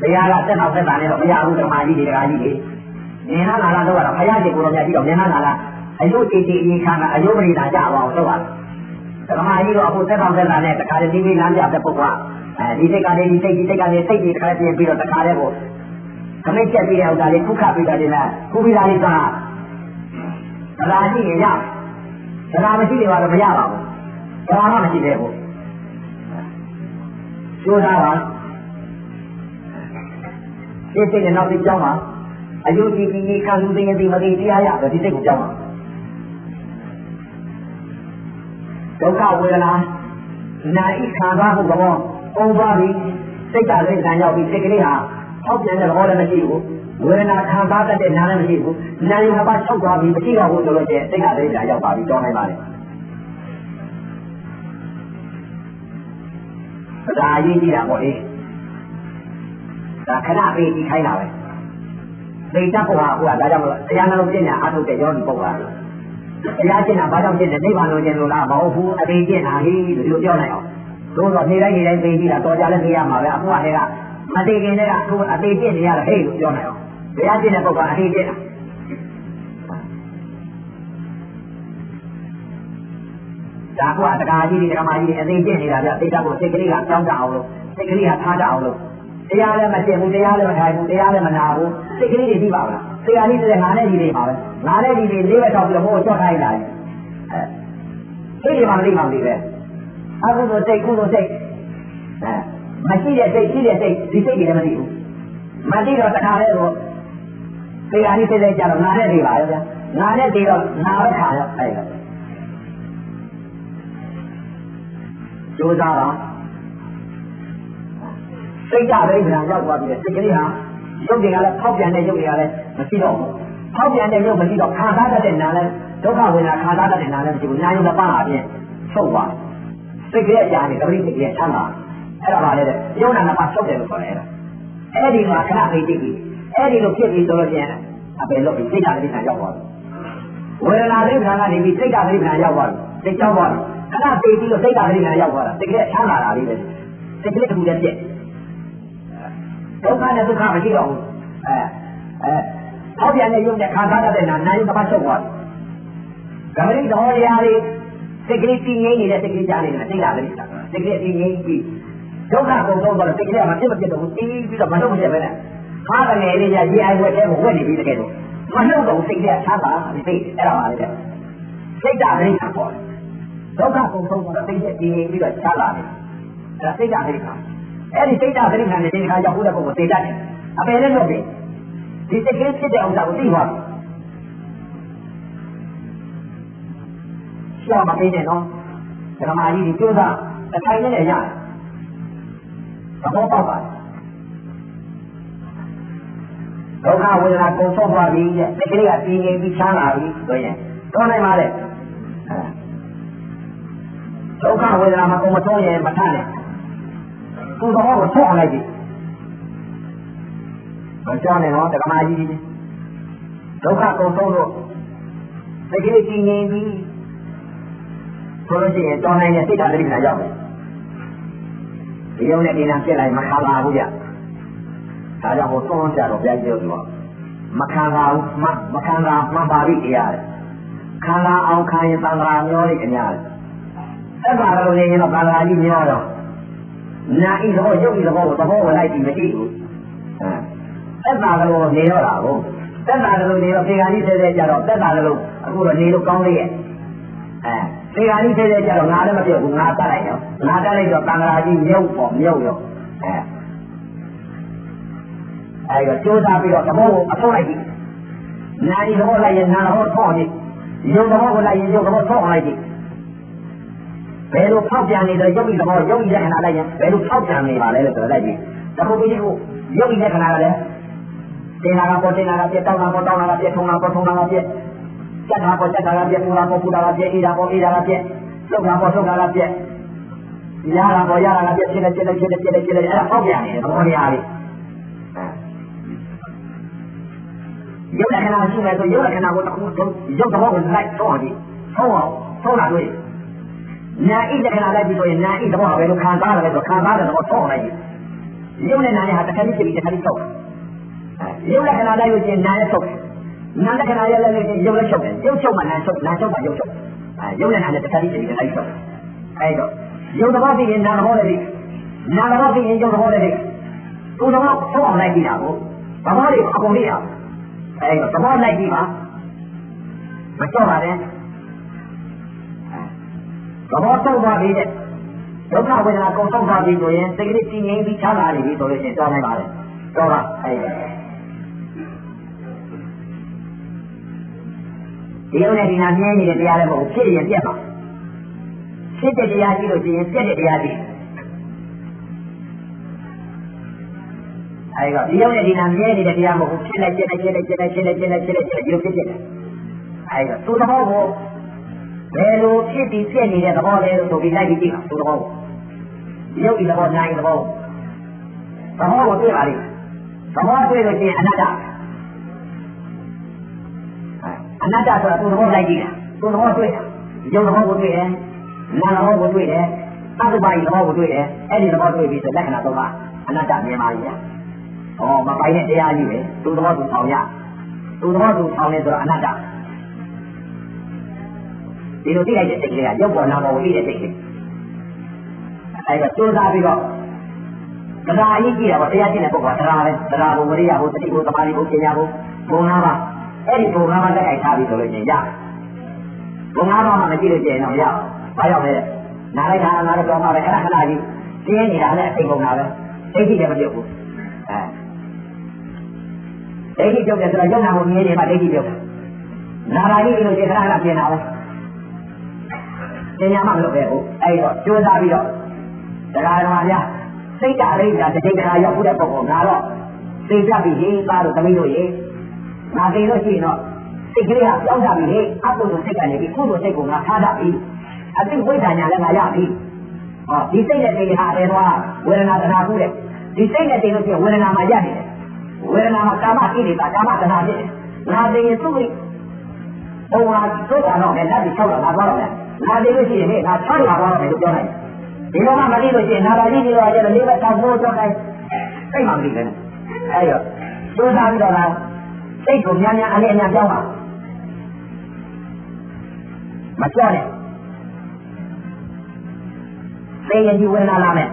တရားကတက်တော့သက်တာနဲ့တော့မရဘူးဓမ္မကြီးတွေတရားကြီးတွေမြင်လာလာတော့ကတော့ဘုရားရှင်ကိုယ်တော်မြတ်ပြီးတော့မြင်လာလာလာအယုတ်တည်တည်အရင်ခံကအယုတ်ပရိဒါကြအောင်လုပ်ပါဓမ္မကြီးတော့အခုသက်တော်သက်တာနဲ့တခါတည်းဒီလေးလမ်းပြတဲ့ပုဂ္ဂိုလ်ကအဲဒီစိတ်ကနေဒီစိတ်ဒီစိတ်ကနေစိတ်ဒီတခါတည်းပြင်ပြီးတော့တခါတည်းကိုခမိတ်ချက်ပြီးတဲ့ဥစ္စာလေးခုခပြီးတော့ဒီလားခုပြီးတာလေးက သရာရှိရင်ရသရာမရှိနေပါတော့မရပါဘူးသရာမှမရှိသေးဘူးကျိုးစားပါဒီစိတ်နဲ့နောက်ပြီးကြောင်းပါအယုတ်ကြည်ကြီးခံလူသိရင်သိမသိတရားရတော့ဒီစိတ်ကိုကြောင်းပါဒုက္ခဝေဒနာနာဤခံစားဖို့ဘောပုံသွားပြီစိတ်ကလည်းခံရောက်ပြီစိတ်ကလေးဟာထောက်ပြန်တဲ့ဘောလည်းမရှိဘူး ဝေဒနာခံစားတတ်တဲ့နာလည်းမရှိဘူးနာယုံဘာချုပ်သွားပြီမရှိတော့ဘူးဆိုလို့ချင်းစိတ်ကလည်းကြာရောက်ပါပြီတောင်းနိုင်ပါလေဒါအရေးကြီးတာပေါ့လေဒါခဏပေးပြီးခိုင်းတာပဲသိတတ်ဖို့ဟာဟိုကဒါကြောင့်မလို့တရားနှလုံးပြညာအထုတ်တဲ့ယောဂီပုဂ္ဂိုလ်ဟာတရားကျင့်တာဘာကြောင့်ကျင့်တယ်နိဗ္ဗာန်လိုကျင့်လို့လားမဟုတ်ဘူးအသေးကျင့်တာဟိဒီလိုပြောနိုင်အောင်သို့တော့နေတိုင်းနေတိုင်းသိပြီးတာတော်ကြလည်းသိရမှာပဲအခုကတည်းကမသိခင်တည်းကသူအသေးကျင့်နေရတယ်ဟဲ့လို့ပြောနိုင်အောင် တရားကျင့်တဲ့ပုဂ္ဂိုလ်အသေးကျင့်တာဒါကတက္ကကြီးတွေဓမ္မကြီးတွေအသေးကျင့်နေတာပြသိတတ်ဖို့စိတ်ကလေးကကြောင်းကြအောင်လို့စိတ်ကလေးကထားကြအောင်လို့တရားလည်းမကျင့်ဘူးတရားလည်းမထိုင်ဘူးတရားလည်းမနာဘူးစိတ်ကလေးတွေပြီးပါလားဆရာကြီးတဲ့ငါနဲ့ဒီလေးပါပဲငါနဲ့ဒီလေးလေးဘက်တော့ပြီးတော့ဟိုချော့ထားလိုက်အဲစိတ်တွေမှမသိမှမသိပဲအခုဆိုစိတ်ကုသိုလ်စိတ်အဲမရှိတဲ့စိတ်ရှိတဲ့စိတ်ဒီစိတ်တွေလည်းမသိဘူးမသိတော့တခါလဲတော့ ဆရာကြီးစိတ်လေးကြတော့ငါနဲ့ဒီပါရောဗျာငါနဲ့ဒီတော့ငါပဲခါရောအဲ့ဒါကြိုးစားပါစိတ်ကြပဲဗျာရောက်သွားပြီစိတ်ကလေးဟာရုပ်တွေကလည်းဖောက်ပြန်တဲ့ရုပ်တွေကလည်းမရှိတော့ဘူးဖောက်ပြန်တဲ့ရုပ်မရှိတော့ခံစားတတ်တဲ့နာလည်းဒုက္ခဝေဒနာခံစားတတ်တဲ့နာလည်းမရှိဘူးနာယုတစ်ပါးအပြင်ထုတ်သွားစိတ်ကလေးအရာတွေတပိစိတ်ကလေးချမ်းသာအဲ့ဒါပါလေတဲ့ယုံနာနှစ်ပါးထုတ်တယ်လို့ခေါ်တယ်အဲ့ဒီမှာခဏလေးကြည့်ပြီး အဲ့ဒီလိုဖြစ်ပြီးဆိုလို့ပြန်အပယ်လို့ပြီးစိတ်ဓာတ်လေးခံရောက်သွားတယ်ဝေဒနာလေးခံကနေပြီးစိတ်ဓာတ်လေးခံရောက်သွားတယ်စိတ်ကြောက်သွားတယ်ခဏသိပြီးတော့စိတ်ဓာတ်လေးခံရောက်သွားတာစိတ်ကလေးချမ်းသာတာလေးပဲစိတ်ကလေးတစ်ခုတည်းပြည့်ဒုက္ခနဲ့ဒုက္ခမရှိတော့ဘူးအဲအဲဟောပြန်တဲ့ရုပ်နဲ့ခံစားတတ်တဲ့နာနာယုတစ်ပတ်ချုပ်သွားတယ်ဂမရိတော်ရာတွေစိတ်ကလေးတည်ငြိမ်နေတဲ့စိတ်ကလေးကြားနေတယ်သိလားဗျာစိတ်ကလေးတည်ငြိမ်ပြီးဒုက္ခကုန်ဆုံးတော့စိတ်ကလေးကမဖြစ်မဖြစ်တော့ဘူးတည်ပြီးတော့မလုပ်မဖြစ်ပဲနဲ့ ခါကနေလေးရရေအိုင်ဝက်တဲ့ကိုဝက်နေပြီးတကယ်တော့မနှုတ်တော့စိတ်ကလေးချမ်းသာဒီစိတ်အဲ့ဒါပါလေစိတ်ဓာတ်ရိခါပေါ်တယ်ဒုက္ခကုန်ဆုံးတော့စိတ်ကတည်ငြိမ်ပြီးတော့ချမ်းသာတယ်အဲ့ဒါစိတ်ဓာတ်ရိခါအဲ့ဒီစိတ်ဓာတ်သတိခံနေတဲ့ခါရောက်ဖို့တဲ့ပုဂ္ဂိုလ်သိတတ်တယ်အပယ်နဲ့လွတ်ပြီဒီစိတ်ကလေးဖြစ်တဲ့ဥစ္စာကိုသိသွားပြီရှာမပေးနဲ့နော်ဓမ္မကြီးဒီကျိုးသားတစ်ထိုင်နဲ့ရတယ်သဘောပေါက်ပါ ဒုက္ခဝေဒနာကုန်ဆုံးသွားပြီတဲ့စိတ်ကလေးကတည်ငြိမ်ပြီးချမ်းသာပြီဆိုရင်တော့နိုင်ပါလေဒုက္ခဝေဒနာမကုန်မဆုံးရင်မထနဲ့သူ့သဘောကိုဆုံးအောင်လိုက်ပြီမကြောက်နဲ့နော်ဓမ္မကြီးဒုက္ခကုန်ဆုံးလို့စိတ်ကလေးတည်ငြိမ်ပြီးဆိုလို့ရှိရင်တောင်းနိုင်တဲ့စိတ်ဓာတ်တိပ္ပဏရောက်တယ်ဒီရုံနဲ့ဒီနာပြစ်လိုက်မခံပါဘူးဗျ ဒါကြောင့်ဟိုသုံးကြတော့ပြန်ပြောသူကမခံပါဘူးမမခံတာမှန်ပါပြီတရားတယ်ခံလာအောင်ခံရင်သံဃာမျောလိအများတယ်အဲ့ဒါလိုနေရင်တော့သံဃာကြီးမျောတော့နာဤသဘောရုပ်ဤသဘောကိုသဘောဝင်လိုက်ပြီးမကြည့်ဘူးအဲ့ဒါလိုနေတော့တာကိုတက်တာလိုနေတော့ပေဂာကြီးသေးသေးကြတော့တက်တာလိုအခုတော့နေလို့ကောင်းလေးရဲ့အဲပေဂာကြီးသေးသေးကြတော့ငါလည်းမပြောဘူးငါတက်လိုက်တော့ငါတက်လိုက်တော့တန်ဃာကြီးမြုပ်ပေါ့မြုပ်ရောအဲ အဲဒီတော့ကြိုးစားပြီးတော့သဘောကိုအထုတ်လိုက်ပြီနာဒီသဘောလိုက်ရင်နာသဘောထောက်ကြည့်ရုပ်သဘောကိုလိုက်ရင်ရုပ်သဘောထောက်လိုက်ကြည့်ဘယ်လိုဖောက်ပြန်နေတော့ရုပ်ဤသဘောရုပ်ဤလက္ခဏာလိုက်ရင်ဘယ်လိုဖောက်ပြန်နေပါလဲလို့ဆိုလိုက်ပြီသဘောကြီးကိုရုပ်ဤလက္ခဏာကလည်းတင်လာကပေါ်တင်လာကပြတောင်းလာပေါ်တောင်းလာကပြထုံလာပေါ်ထုံလာကပြစက်တာပေါ်စက်တာကပြပူလာပေါ်ပူလာကပြအေးတာပေါ်အေးတာကပြလှုပ်တာပေါ်လှုပ်တာကပြရတာပေါ်ရတာကပြဖြစ်နေဖြစ်နေဖြစ်နေဖြစ်နေဖြစ်နေအဲ့ဒါဖောက်ပြန်နေတယ်သဘောတရားလေး ရုပ်လက္ခဏာရှိမယ်ဆိုရုပ်လက္ခဏာကိုတစ်ခုရုပ်သဘောကိုလိုက်တော့ကြည့်ဟုတ်အောင်ဟုတ်လားတွေ့နာဣလက္ခဏာလိုက်ပြီးဆိုရင်နာဣသဘောပဲလို့ခံစားရတယ်ဆိုခံစားတဲ့သဘောတော့လိုက်ရုပ်နဲ့နာနဲ့ဟာတစ်ခါလေးဖြစ်ပြီးတစ်ခါလေးတော့ရုပ်လက္ခဏာလိုက်လို့ချင်းနာနဲ့ထုတ်နာလက္ခဏာရလည်းလည်းရုပ်လည်းချုပ်တယ်ရုပ်ချုပ်မှနာချုပ်နာချုပ်မှရုပ်ချုပ်အဲရုပ်နဲ့နာနဲ့တစ်ခါလေးဖြစ်ပြီးတစ်ခါလေးချုပ်အဲတော့ရုပ်သဘောသိရင်နာသဘောလည်းသိနာသဘောသိရင်ရုပ်သဘောလည်းသိသူသဘောထုတ်အောင်လိုက်ကြည့်တာကိုသဘောတွေအကုန်သိရအောင် အဲတော့သဘောလိုက်ကြည့်ပါမကြောက်ပါနဲ့သဘောထုတ်သွားပြီတဲ့ဒုက္ခဝေဒနာကုန်ဆုံးသွားပြီဆိုရင်စိတ်ကလေးတည်ငြိမ်ပြီးချမ်းသာနေပြီဆိုလို့ရှိရင်ကြောက်နိုင်ပါလေကြောက်ပါအဲဒီလိုနဲ့ဒီနာမြဲနေတဲ့တရားလည်းမဟုတ်ဖြစ်ရင်ပြက်ပါဖြစ်တဲ့တရားရှိလို့ရှိရင်ပြက်တဲ့တရားရှိ အဲဒီတော့ဒီလိုနဲ့ဒီနာမြဲနေတဲ့တရားမဟုတ်ဖြစ်လိုက်ဖြစ်လိုက်ဖြစ်လိုက်ဖြစ်လိုက်ဖြစ်လိုက်ဖြစ်လိုက်ဖြစ်လိုက်ဖြစ်လိုက်ဒီလိုဖြစ်ဖြစ်တယ်အဲဒီတော့သူ့သဘောကိုဘယ်လိုဖြစ်ပြီးဖြစ်နေတဲ့သဘောလဲလို့ဆိုပြီးလိုက်ပြီးကြည့်ပါသူ့သဘောကိုရုပ်ဒီသဘောနိုင်သဘောသဘောကိုတွေ့ပါလိမ့်သဘောတွေ့လို့ရှိရင်အနတ္တအနတ္တဆိုတာသူ့သဘောလိုက်ကြည့်တာသူ့သဘောတွေ့တာရုပ်သဘောကိုတွေ့တယ်နာမ်သဘောကိုတွေ့တယ်သတ္တပါဠိသဘောကိုတွေ့တယ်အဲ့ဒီသဘောတွေ့ပြီးဆိုလက္ခဏာသုံးပါအနတ္တမြင်ပါလိမ့် ဩမပိုင်တဲ့တရားကြီးပဲသူ့သဘောသူဆောင်ရသူ့သဘောသူဆောင်နေဆိုတော့အနတ္တဒီလိုသိလိုက်တဲ့စိတ်ကလေးကရုပ်ပေါ်နာမ်ပေါ်ကိုသိတဲ့စိတ်ကလေးအဲဒါစူးစမ်းပြီးတော့တရားအရေးကြီးတာပေါ့တရားကျင့်တဲ့ပုဂ္ဂိုလ်ကတရားပဲတရားဘုဝရိယဘုတတိဘုသမာဓိဘုပညာဘုဘုံ၅ပါးအဲ့ဒီဘုံ၅ပါးလက်ကိုက်ထားပြီးဆိုလို့ရှိရင်ရဘုံ၅ပါးမှမကြည့်လို့ရှိရင်တော့ရဘာရောက်လဲနားလိုက်တာနားလိုက်တော့မှပဲခဏခဏကြီးကျင်းနေတာနဲ့အချိန်ကုန်တာပဲသိတိလည်းမပြုတ်ဘူးအဲ ဒိဋ္ဌိပြုတ်တယ်ဆိုတော့ယုံနာမှုမြင်နေမှဒိဋ္ဌိပြုတ်တယ်နာလာကြီးလို့ရှိရင်ခဏခဏပြင်တာပဲပညာမှမလုပ်ပဲဘူးအဲ့တော့ကြိုးစားပြီးတော့တရားတော်များစိတ်ဓာတ်ရိတ်တာတစ်ချိန်တစ်ခါရောက်တဲ့ပုံကငါတော့သိကြပြီဟေးသားတို့သမီးတို့ရေငါသိလို့ရှိရင်တော့စိတ်ကလေးကကြောက်ကြပြီဟေးအကုသိုလ်စိတ်ကနေပြီးကုသိုလ်စိတ်ကိုငါထားတတ်ပြီအသိဝိဒ္ဓညာလည်းငါရပြီဟောဒီစိတ်နဲ့သိဟာအဲတော့ဝေဒနာတဏှာကုတဲ့ဒီစိတ်နဲ့သိလို့ရှိရင်ဝေဒနာမှာရနေတယ် ဝေဒနာမှာကာမကိလေသာကာမတဏှာဖြစ်တယ်ငါသိရင်သူ့ကိုဘုံဟာသုတ်တာတော့လည်းလက်ပြီး၆တော့ငါသွားတော့မယ်ငါသိလို့ရှိရင်ဟဲ့ငါ၆လာသွားတော့မယ်လို့ပြောလိုက်ဒီလိုမှမသိလို့ရှိရင်နာတာကြီးကြီးတော့ကျတော့လေးဘက်တောက်ဖို့တော့တိုင်းစိတ်မှမသိဘူးအဲ့တော့စူးစမ်းပြီးတော့လားစိတ်ကိုများများအလေးအများပြောင်းပါမကြောက်နဲ့သိရင်ဒီဝေဒနာလာမယ်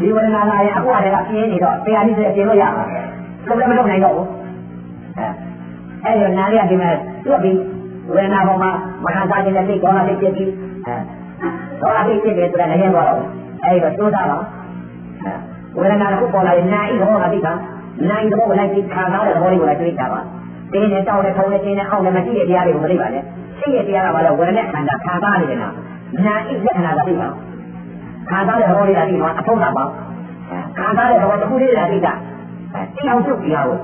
ဒီဝေဒနာလာရင်အခုကတည်းကပြင်းနေတော့တရားကြီးစပြင်လို့ရမှာ လုံးလည်းမလုပ်နိုင်တော့ဘူးအဲအဲ့တော့နာရီကဒီမှာတွက်ပြီးဝေဒနာပေါ်မှာမခံစားခြင်းနဲ့စိတ်ကောလာစိတ်ဖြစ်ပြီးအဲဒေါသစိတ်ဖြစ်တယ်ဆိုတာလည်းရသွားတော့အဲ့တော့တိုးတာပါဝေဒနာတစ်ခုပေါ်လာရင်နာဤသဘောကသိတာနိုင်သဘောကိုလိုက်ပြီးခံစားတဲ့သဘောလေးကိုလိုက်တွေးကြပါတင်းနဲ့တောက်နဲ့ထုံနဲ့တင်းနဲ့အောက်နဲ့မရှိတဲ့တရားတွေကိုမသိပါနဲ့ရှိတဲ့တရားကဘာလဲဝရနဲ့ခန္ဓာခံစားနေတယ်နော်နာဣလက္ခဏာကသိပါခံစားတဲ့သဘောလေးကသိတော့အထုံးတာပါခံစားတဲ့သဘောတစ်ခုလေးကသိတာတ ရားချုပ်တရားကို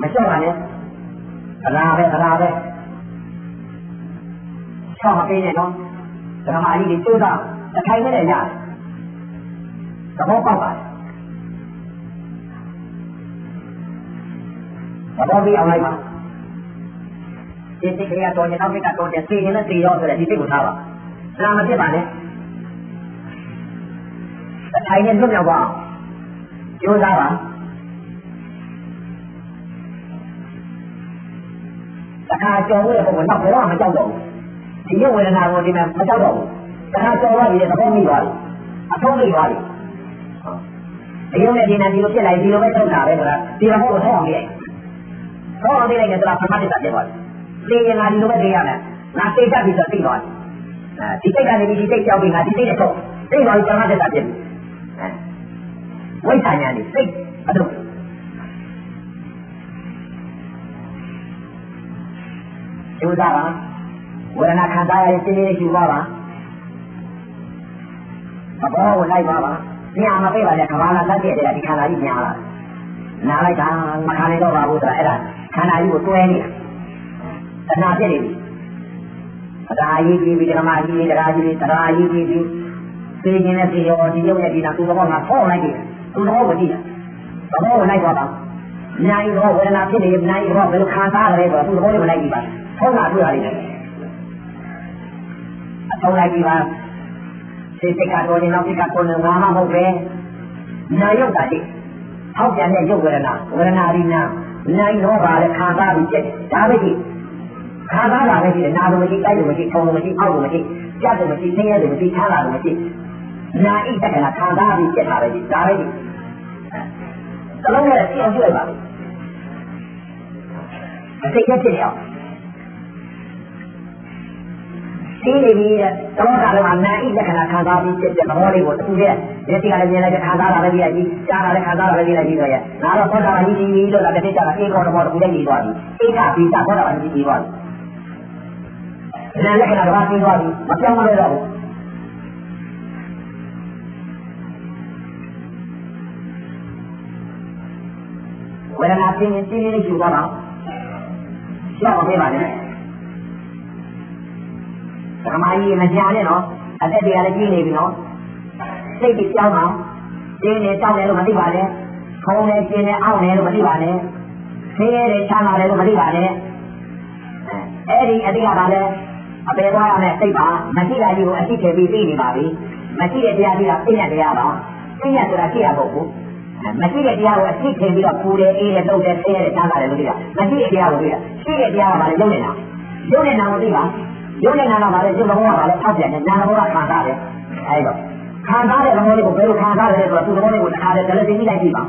မလျှော့ပါနဲ့အလားပဲအလားပဲချောင်းမပေးနဲ့နော်ဓမ္မကြီးတွေကျိုးတာတစ်ခိုင်နဲ့ရတယ်သဘောပေါက်ပါတယ်သဘောပြီးအောင်လိုက်ပါဒီစိတ်ကလေးကတော့ညနောက်စိတ်ကတော့သိရင်လည်းသိရောဆိုတဲ့ဒီစိတ်ကိုထားပါနာမဖြစ်ပါနဲ့တစ်ခိုင်နဲ့လွတ်မြောက်ပါ ကျိုးစားပါတခါကြော်လို့တဲ့ပုံကနောက်ဘယ်တော့မှမကြောက်တော့ဘူးဒီရုပ်ဝေဒနာကိုဒီမှာမကြောက်တော့ဘူးတခါကြော်သွားပြီတဲ့သဘောမိသွားပြီအထုံးမိသွားပြီဒီရုပ်နဲ့ဒီနာဒီလိုဖြစ်လိုက်ဒီလိုပဲထုတ်တာပဲဆိုတာဒီလိုကိုထောက်အောင်ပြည့်ထောက်အောင်ပြည့်လိုက်တယ်ဆိုတာပထမတစ်ချက်ဖြစ်သွားပြီသိရင်ငါဒီလိုပဲသိရမယ်ငါသိတတ်ပြီဆိုသိသွားပြီအဲဒီစိတ်ကနေဒီစိတ်ကြောက်ပြီငါဒီစိတ်နဲ့ထုတ်သိသွားပြီပထမတစ်ချက်ဖြစ်ပြီ ဝိသညာနေစိတ်အထုံးကျိုးစားပါဝေဒနာခံစားရရင်စိတ်လေးရှိပါပါသဘောကိုလိုက်ပါပါညာမပြေးပါနဲ့ခဘာလာတက်တဲ့တဲ့ဒီခန္ဓာကြီးညာလာနားလိုက်တာမခံနိုင်တော့ပါဘူးဆိုတာအဲ့ဒါခန္ဓာကြီးကိုတွဲနေတာတဏှာဖြစ်နေပြီတရားကြီးကြီးပြီးဓမ္မကြီးကြီးတရားကြီးကြီးတရားကြီးကြီးပြီးသိခြင်းနဲ့သိရောဒီရုပ်နဲ့ဒီနာသူသဘောကဖောက်လိုက်တယ် သူသဘောကိုကြည့်တာသဘောကိုလိုက်ပါပါညာကြီးတော့ဝေဒနာဖြစ်နေရင်ညာကြီးတော့ဘယ်လိုခံစားရလဲဆိုတော့သူသဘောကိုလိုက်ကြည့်ပါထုံးတာတွေ့ရတယ်အထုံးလိုက်ကြည့်ပါစိတ်ကတော့ဒီနောက်စိတ်ကတော့ငါမှမဟုတ်ပဲနာယုတ်တာတိထောက်ပြန်တဲ့ယုတ်ဝေဒနာဝေဒနာဒီနာနိုင်တော့ပါလေခံစားပြီးဖြစ်ဒါပဲကြည့်ခံစားတာပဲကြည့်နာလို့မရှိတိုက်လို့မရှိထုံလို့မရှိအောက်လို့မရှိကြက်လို့မရှိဆင်းရဲလို့မရှိချမ်းသာလို့မရှိ နာဣတက္ကနာခံစားပြီးဖြစ်တာပဲကြည့်ဒါပဲကြည့်သလုံးနဲ့သိအောင်ကြည့်လိုက်ပါအစိတ်ချက်ဖြစ်ရအောင်သိနေပြီတဲ့သောတာလုံးကနာဣလက္ခဏာခံစားပြီးဖြစ်တဲ့သဘောလေးကိုတစ်ခုတည်းဒီတိကလည်းမြင်လိုက်တဲ့ခံစားတာပဲကြည့်လိုက်ပြီးကြားတာလည်းခံစားတာပဲကြည့်လိုက်ပြီးဆိုရင်ငါတော့သောတာပန်ကြီးကြီးလို့လည်းတစ်ချက်တာအေကောတော်တစ်ခုတည်းကြီးသွားပြီဧကပိသသောတာပန်ကြီးကြီးသွားပြီနာလက္ခဏာတော့ပြီးသွားပြီမပြောင်းမလဲတော့ဘူး ဝေဒနာပြင်းပြင်းပြင်းလေးယူသွားပါရှောက်မပေးပါနဲ့ဓမ္မကြီးမကြားနဲ့နော်အသက်တွေကလည်းကြီးနေပြီနော်စိတ်ကြီးကြောင်းအောင်ကျင်းနေတောက်တယ်လို့မသိပါနဲ့ခုံနေကျင်းနေအောင့်နေလို့မသိပါနဲ့ဆင်းရဲတယ်ချမ်းသာတယ်လို့မသိပါနဲ့အဲ့ဒီအတိကပါလဲအပေသွားရမယ်စိတ်ပါမရှိတာကြီးကိုအရှိထည့်ပြီးသိနေပါပြီမရှိတဲ့တရားကြီးကသိရတရားပါသိရဆိုတာရှိရဖို့ဘူး မရှိတဲ့တရားကိုအရှိထည့်ပြီးတော့ပူတယ်အေးတယ်တုတ်တယ်ဆင်းရဲတယ်ချမ်းသာတယ်လို့သိတာမရှိတဲ့တရားကိုသိတာရှိတဲ့တရားကပါလေရုပ်နေတာရုပ်နေတာကိုသိပါရုပ်နဲ့နာကပါလေရုပ်သဘောကပါလေထောက်ပြန်တယ်နာသဘောကခံစားတယ်အဲဒီတော့ခံစားတဲ့သဘောလေးကိုဘယ်လိုခံစားရလဲဆိုတော့သူ့သဘောလေးကိုတစ်ခါတည်းလည်းသိလိုက်ကြည့်ပါ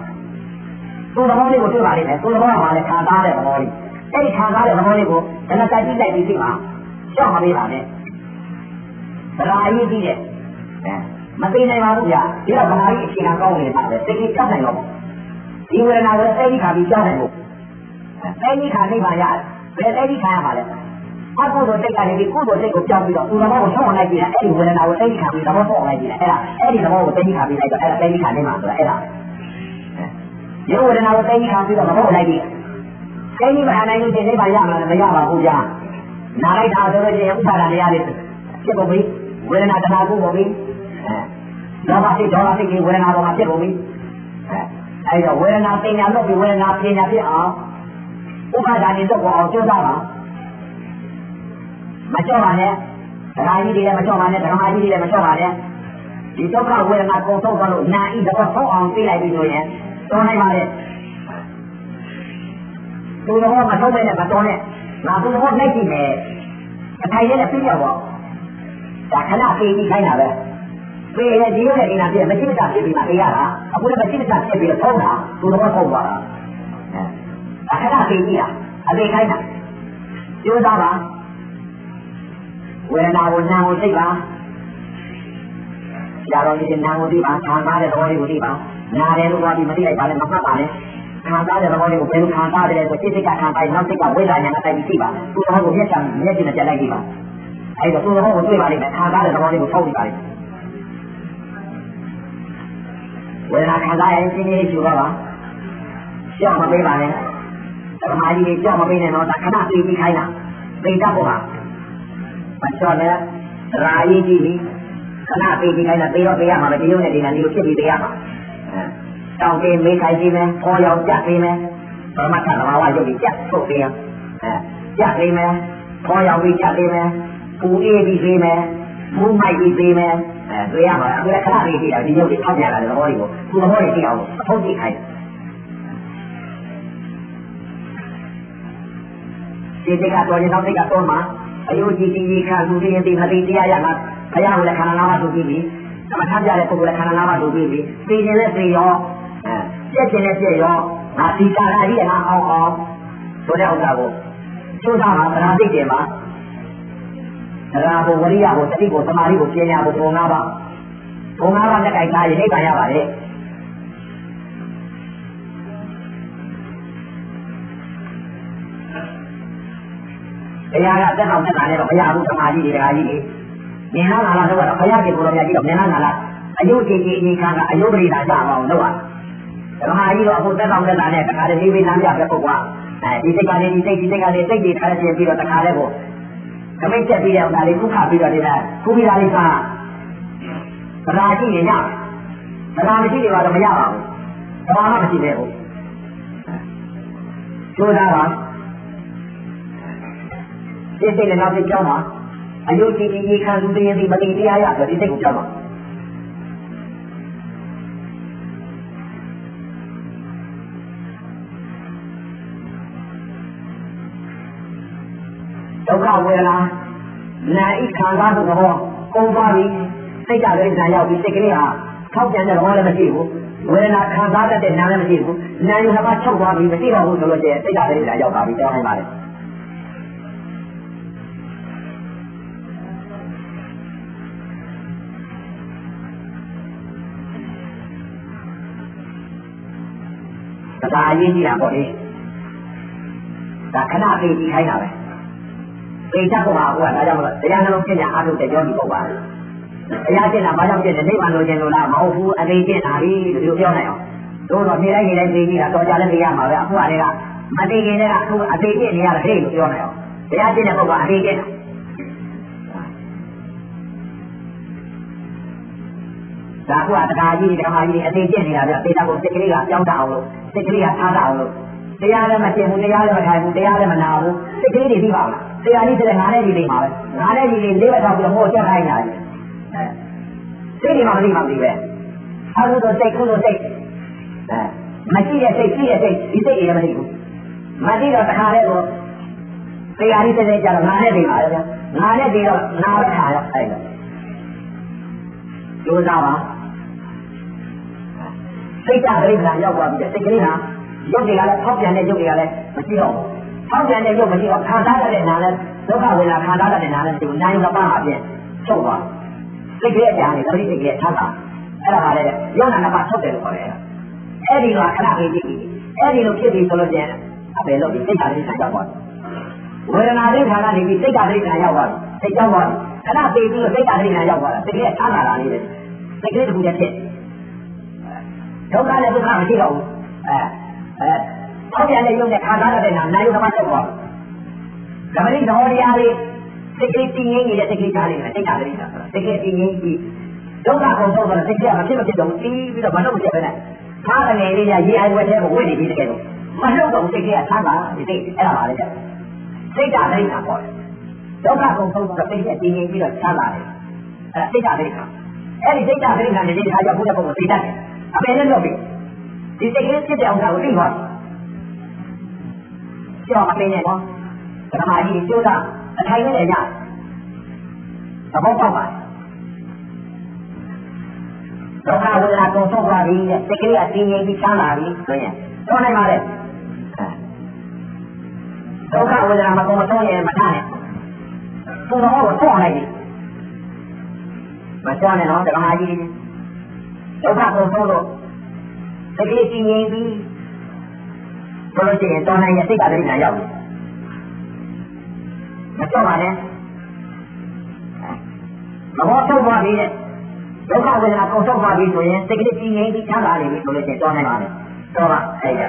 သူ့သဘောလေးကိုတွေ့ပါလိမ့်မယ်သူ့သဘောကပါလေခံစားတဲ့သဘောလေးအဲဒီခံစားတဲ့သဘောလေးကိုဒါနဲ့တိုက်ကြည့်လိုက်ပြီးသိပါရှောက်မပေးပါနဲ့သရာအရေးကြီးတယ် မသိနိုင်ပါဘူးဗျာဒီတော့ဗမာကြီးအခြေခံကောင်းနေပါပဲသိကြီးကြောက်နိုင်တော့ဒီဝေဒနာကိုသိကြီးခါပြီးကြောက်နိုင်ဖို့သိကြီးခါနေပါရတယ်ဘယ်သိကြီးခါရမှာလဲအကုသိုလ်စိတ်ကနေဒီကုသိုလ်စိတ်ကိုကြောက်ပြီးတော့သူ့သဘောကိုဆောင်းလိုက်ကြည့်တယ်အဲ့ဒီဝေဒနာကိုသိခံပြီးသဘောဆောင်းလိုက်ကြည့်တယ်အဲ့ဒါအဲ့ဒီသဘောကိုသိခံပြီးလိုက်တော့အဲ့ဒါသိခံနေမှာဆိုတာအဲ့ဒါဒီဝေဒနာကိုသိခံပြီးတော့သဘောကိုလိုက်ကြည့်တယ်သိမခံနိုင်လို့ဒီနိဗ္ဗာန်ရမှာမရပါဘူးကြာနားလိုက်တာဆိုလို့ရှိရင်ဥပါဒတရားတွေဖြစ်ကုန်ပြီဝေဒနာတဏှာကိုကုန်ပြီ ဒေါသစိတ်ဒေါသစိတ်ကြီးဝေဒနာပေါ်မှာဖြစ်ကုန်ပြီအဲ့တော့ဝေဒနာပညာလို့ပြီးဝေဒနာပညာဖြစ်အောင်ဥပါဒာနေတော့အောင်ကြိုးစားပါမကြောက်ပါနဲ့ဒကာကြီးတွေလည်းမကြောက်ပါနဲ့ဒကာမကြီးတွေလည်းမကြောက်ပါနဲ့ဒီဒုက္ခဝေဒနာကုန်ဆုံးသွားလို့နာဤတော့ဆုံးအောင်ပြေးလိုက်ပြီဆိုရင်တော်နိုင်ပါလေသူတော်မဆုံးပဲနဲ့မတော်နဲ့ငါသူတော်လိုက်ကြည့်မယ်အထိုင်နဲ့ပြည့်ရောက်တော့ဒါခဏပြေးပြီးခိုင်းတာပဲ ပြေးရင်ဒီလိုနဲ့ဒီနာပြည့်မရှိမတာဖြစ်ပြီးမှပြေးရတာအခုလည်းမရှိမတာဖြစ်ပြီးတော့ဆုံးတာသူတော်ဆုံးသွားတာဒါခဏပြေးကြည့်တာအသေးခိုင်းတာကြိုးစားပါဝေဒနာကိုနာကိုသိပါ။ကြာတော့ဒီနာကိုသိပါ၊ခံစားတဲ့သဘောလေးကိုသိပါနာတယ်လို့ပြောပြီးမသိလိုက်ပါနဲ့မမှတ်ပါနဲ့ခံစားတဲ့သဘောလေးကိုဘယ်လိုခံစားတယ်ဆိုစိတ်စိတ်ကခံစားနောက်စိတ်ကဝိဇ္ဇာညာနဲ့တိုက်ပြီးသိပါသူ့သဘောကိုမျက်ချမ်းမျက်ကြည့်နဲ့ပြလိုက်ကြည့်ပါအဲ့တော့သူ့သဘောကိုတွေ့ပါလိမ့်မယ်ခံစားတဲ့သဘောလေးကိုထုတ်ပြီးပါလိမ့် ဝေဒနာခံစားရင်ရှင်းရှင်းလေးယူပါပါကြောက်မပေးပါနဲ့ဓမ္မကြီးတွေကြောက်မပေးနဲ့တော့ဒါခဏပြေးပြီးခိုင်းတာသိတတ်ဖို့ပါမချော့နဲ့ရာကြီးကြီးပြီးခဏပြေးပြီးခိုင်းတာပြေးတော့ပြေးရမှာပဲဒီလိုနဲ့ဒီနဲ့ဒီလိုဖြစ်ပြီးပြေးရမှာအဲတောင်းပေးမေးခိုင်းပြီးမယ်ပေါ်ရောက်ကြပေးမယ်ပရမတ္ထသဘာဝရုပ်ကြီးကြထုတ်ပေးရအဲကြပေးမယ်ပေါ်ရောက်ပြီးကြပေးမယ်ပူအေးပြီးပေးမယ်မူးမိုက်ပြီးပေးမယ် အဲတွေ့ရမှာအခုလည်းခဏလေးကြည့်တာဒီရုပ်တွေထောက်ပြလာတဲ့သဘောတွေကိုသူသဘောတွေသိအောင်အထုတ်ကြည့်ခိုင်းဒီတိကတော့ရင်တော့တိကတော့မှာအယုကြည်ကြည်ခံသူရင်းပြီးမသိတရားရမှာဘုရားကိုလည်းခန္ဓာ၅ပါးသူကြည့်ပြီးအမထပြတဲ့ပုဂ္ဂိုလ်လည်းခန္ဓာ၅ပါးသူကြည့်ပြီးသိခြင်းနဲ့သိရောအဲပြည့်ခြင်းနဲ့ပြည့်ရောငါဒီကာရကြီးကငါအောင်အောင်ဆိုတဲ့ဥစ္စာကိုကျိုးစားမှာသရာသိတယ်မှာ သရာဘုဝရိယဘုတတိကိုသမာဓိကိုပညာကိုပုံ၅ပါးပုံ၅ပါးနဲ့ကြိုက်သားရင်အိပ်ပါရပါတယ်တရားကတက်အောင်တက်တာနဲ့တော့ဘုရားဘူးသမာဓိတွေတရားကြီးတွေမြင်လာလာတော့ဘုရားကြီးကိုယ်တော်မြတ်ကြီးတော့မြင်လာလာအယုတ်ကြီးကြီးအင်းခါကအယုတ်ပရိဒါကြအောင်လုပ်ရဓမ္မကြီးတော့အခုတက်အောင်တက်တာနဲ့တခါတည်းလေးလေးလမ်းပြပဲပုတ်ကွာအဲဒီစိတ်ကလေးဒီစိတ်ဒီစိတ်ကလေးစိတ်ကြီးခါရချင်းပြီးတော့တခါတည်းကို ခမိတ်ချက်ပြီးတဲ့ဥစ္စာလေးခုခပြီးတော့ဒီလားခုပြီးတာလေးကသရာကြည့်နေကြသရာမရှိနေပါတော့မရပါဘူးသရာမှမရှိသေးဘူးကျိုးသားပါဒီစိတ်နဲ့နောက်စိတ်ကြောင်းပါအယုတ်ကြည်ကြည်ခံသူတည်းဒီမတိတရားရဆိုဒီစိတ်ကိုကြောင်းပါ က္ခဝေဒနာနာဣခံစားတဲ့သဘောကုန်သွားပြီစိတ်ကလည်းနာရောက်ပြီစိတ်ကလေးဟာထောက်ပြန်တဲ့သဘောလည်းမရှိဘူးဝေဒနာခံစားတတ်တဲ့နာလည်းမရှိဘူးနာယူနှစ်ပါးချုပ်သွားပြီမရှိတော့ဘူးဆိုလို့ကျစိတ်ကလည်းနာရောက်ပါပြီကြောင်းနိုင်ပါလေဒါအရေးကြီးတာပေါ့လေဒါခဏပြေးပြီးခိုင်းတာပဲ ပေချဖို့ဟာဟိုကဒါကြောင့်မလို့တရားနှလုံးပြညာအားထုတ်တဲ့ယောဂီပုဂ္ဂိုလ်တရားကျင့်တာဘာကြောင့်ကျင့်တယ်နိဗ္ဗာန်လိုချင်လို့လားမဟုတ်ဘူးအသေးကျင့်တာလေဒီလိုပြောနိုင်အောင်တို့တော့နေတိုင်းနေတိုင်းသိကြတာတော့ကြလည်းသိရမှာပဲအခုကလည်းမသိခင်တည်းကအခုအသေးကျင့်နေရတယ်ဟဲ့လို့ပြောနိုင်အောင်တရားကျင့်တဲ့ပုဂ္ဂိုလ်အသေးကျင့်တာဒါကတရားကြီးဓမ္မကြီးအသေးကျင့်နေတာပြသေတာကိုစိတ်ကလေးကကြောင်းတအောင်လို့စိတ်ကလေးကထားတအောင်လို့တရားလည်းမကျင့်ဘူးတရားလည်းမထိုင်ဘူးတရားလည်းမနာဘူးစိတ်ကလေးတွေပြီးပါလား တရားလေးတဲ့ငါနဲ့ဒီလေးမှာပဲငါနဲ့ဒီလေးလေးပဲတော့ပြီးတော့ဟိုချက်ခိုင်းတာလေစိတ်တွေမှမသိမှမသိပဲအခုတော့စိတ်ခုလိုစိတ်အဲမရှိတဲ့စိတ်ရှိတဲ့စိတ်ဒီစိတ်တွေလည်းမသိဘူးမသိတော့တခါတည်းကိုတရားလေးတဲ့ကြတော့ငါနဲ့ဒီပါလေငါနဲ့ဒီတော့နာပဲခါရောအဲ့လိုကြိုးစားပါစိတ်ကြတိကရောက်သွားပြီစိတ်ကလေးဟာရုပ်တွေကလည်းဖောက်ပြန်တဲ့ရုပ်တွေကလည်းမရှိတော့ဘူး ဖောက်ပြန်တဲ့ရုပ်မရှိတော့ခံစားရတဲ့နာလည်းဒုက္ခဝေဒနာခံစားရတဲ့နာလည်းဒီနာယုံကပါအပြင်ချုပ်သွားစိတ်ကလေးအကြမ်းနေသတိစိတ်ကလေးထားတာအဲ့ဒါပါလေရုပ်နာနှစ်ပါးချုပ်တယ်လို့ခေါ်တယ်အဲ့ဒီကခဏလေးကြည့်အဲ့ဒီလိုဖြစ်ပြီးဆိုလို့ကျရင်အပေလို့ဒီစိတ်ဓာတ်လေးဆက်ရောက်သွားဝေဒနာတဲ့ခါကနေပြီးစိတ်ဓာတ်လေးခံရောက်သွားစိတ်ကြောက်သွားခဏပြေးပြီးတော့စိတ်ဓာတ်လေးခံရောက်သွားတာစိတ်ကလေးထားလာတာလေးပဲစိတ်ကလေးတစ်ခုတည်းဖြစ်ဒုက္ခလည်းဒုက္ခမရှိတော့ဘူးအဲအဲ ဟောပြန်တဲ့ရုပ်နဲ့ခံစားရတဲ့နာနာယုကမချက်ပေါ်ဓမ္မတိသဘောတရားလေးစိတ်ကလေးတည်ငြိမ်နေတဲ့စိတ်ကလေးကြားနေတယ်စိတ်ဓာတ်လေးဆိုတာစိတ်ကလေးတည်ငြိမ်ပြီးဒုက္ခကုန်ဆုံးတော့စိတ်ကမဖြစ်မဖြစ်တော့တီးပြီးတော့မလုပ်ချက်ပဲနဲ့ထားတဲ့ငယ်လေးကရေအိုင်ဝက်တဲ့ကိုဝိနေပြီးတကယ်တော့မလုပ်တော့စိတ်ကလေးကထားတာဒီစိတ်အဲ့ဒါပါလေစိတ်ဓာတ်လေးကပေါ်တယ်ဒုက္ခကုန်ဆုံးတော့စိတ်ကတည်ငြိမ်ပြီးတော့ချမ်းသာတယ်အဲ့စိတ်ဓာတ်လေးကအဲ့ဒီစိတ်ဓာတ်လေးကလည်းဒီခါကျဘုရားပုဂ္ဂိုလ်စိတ်ဓာတ်အပေနဲ့လုပ်ပြီးဒီစိတ်ကလေးဖြစ်တဲ့အောင်ကိုသိသွား ကြောက်အပင်းနဲ့နော်ဓမ္မကြီးကျိုးတာအထိုင်နဲ့ရသဘောပေါက်ပါဒုက္ခဝေဒနာကုန်ဆုံးသွားပြီတဲ့စိတ်ကလေးအတင်းငြိမ်ပြီးချမ်းသာပြီဆိုရင်တော့နိုင်ပါလေဒုက္ခဝေဒနာမကုန်မဆုံးရင်မထားနဲ့သူတော်ကိုတော့လိုက်ပြီမကြောက်နဲ့နော်ဓမ္မကြီးဒုက္ခကုန်ဆုံးလို့တကယ်ကြည်ငြိမ်ပြီး ဘယ်လိုရှိရင်တော်နိုင်ရဲ့စိတ်ကတိညာရောက်တယ်မကြောက်ပါနဲ့မဘောထုတ်သွားပြီတဲ့ဒုက္ခဝေဒနာကုန်ထုတ်သွားပြီဆိုရင်စိတ်ကလေးကြည်ငြိမ်ပြီးချမ်းသာနေပြီဆိုလို့ရှိရင်တော်နိုင်ပါမယ်တော်ပါအဲ့ဒါ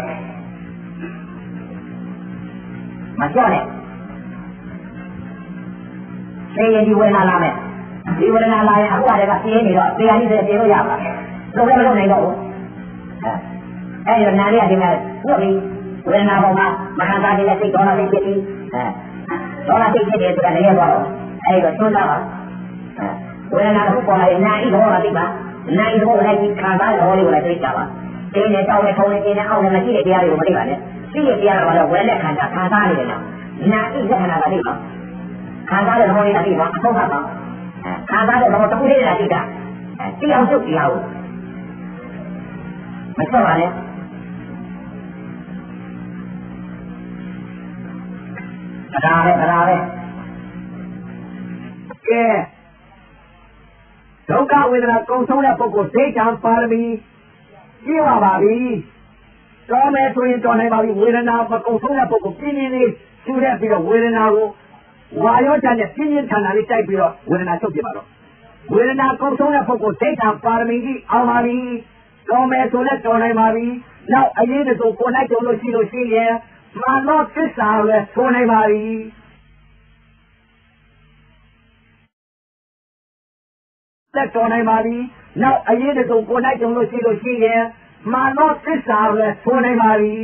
မကြောက်နဲ့သိရင်ဒီဝေဒနာလာမယ်ဒီဝေဒနာလာရင်အခုကတည်းကပြင်းနေတော့တရားကြီးတွေပြေလို့ရပါလုံးဝမလုပ်နိုင်တော့ဘူးအဲ့ဒီနာရီကဒီမှာညှို့ပြီး ဝေဒနာပေါ်မှာမခံစားနေတဲ့စိတ်တော်တာစိတ်ဖြစ်ပြီးအဲတော်တာစိတ်ဖြစ်တယ်ဆိုတာလည်းသွားတော့အဲ့ဒီတော့သွန်းတာပါဝေဒနာတစ်ခုပေါ်လာရင်နာဤဘောကသိပါနာဤဘောလည်းဒီခံစားတဲ့ဘောလေးကိုလည်းသိကြပါတင်းနဲ့တောင်းနဲ့ထုံနဲ့တင်းနဲ့အောက်နဲ့မရှိတဲ့တရားတွေကိုမသိပါနဲ့သိတဲ့တရားကတော့ဝဲလက်ခံတာခံစားနေတယ်နော်နာဤလက္ခဏာကသိပါခံစားတဲ့ဘောလေးကသိပါအဆုံးသတ်ပါခံစားတဲ့ဘောတစ်ခုလေးကသိတာသိအောင်ချုပ်တရားကိုမဆက်ပါနဲ့ တရားပဲတရားပဲကဲဒုက္ခဝေဒနာကုံဆုံးတဲ့ပုဂ္ဂိုလ်သိချံပါရမီပြည့်ဝပါပြီတော်မယ်ဆိုရင်တော်နိုင်ပါပြီဝေဒနာမကုံဆုံးတဲ့ပုဂ္ဂိုလ်ပြင်းပြင်းလေးရှူတဲ့ပြီးတော့ဝေဒနာကိုဝါရောချတဲ့ပြင်းပြင်းထန်ထန်လေးတိုက်ပြီးတော့ဝေဒနာချုပ်ပြပါတော့ဝေဒနာကုံဆုံးတဲ့ပုဂ္ဂိုလ်သိချံပါရမီကြီးအောင်ပါပြီတော်မယ်ဆိုလည်းတော်နိုင်ပါပြီနောက်အရေးတကူကိုနိုင်ကြလို့ရှိလို့ရှိရင် မာနောသစ္စာလည်းဆိုနိုင်ပါပြီသက်တော်နိုင်ပါပြီနောက်အရေးတကူကိုနိုင်ကြလို့ရှိလို့ရှိရင်မာနောသစ္စာလည်းဆိုနိုင်ပါပြီ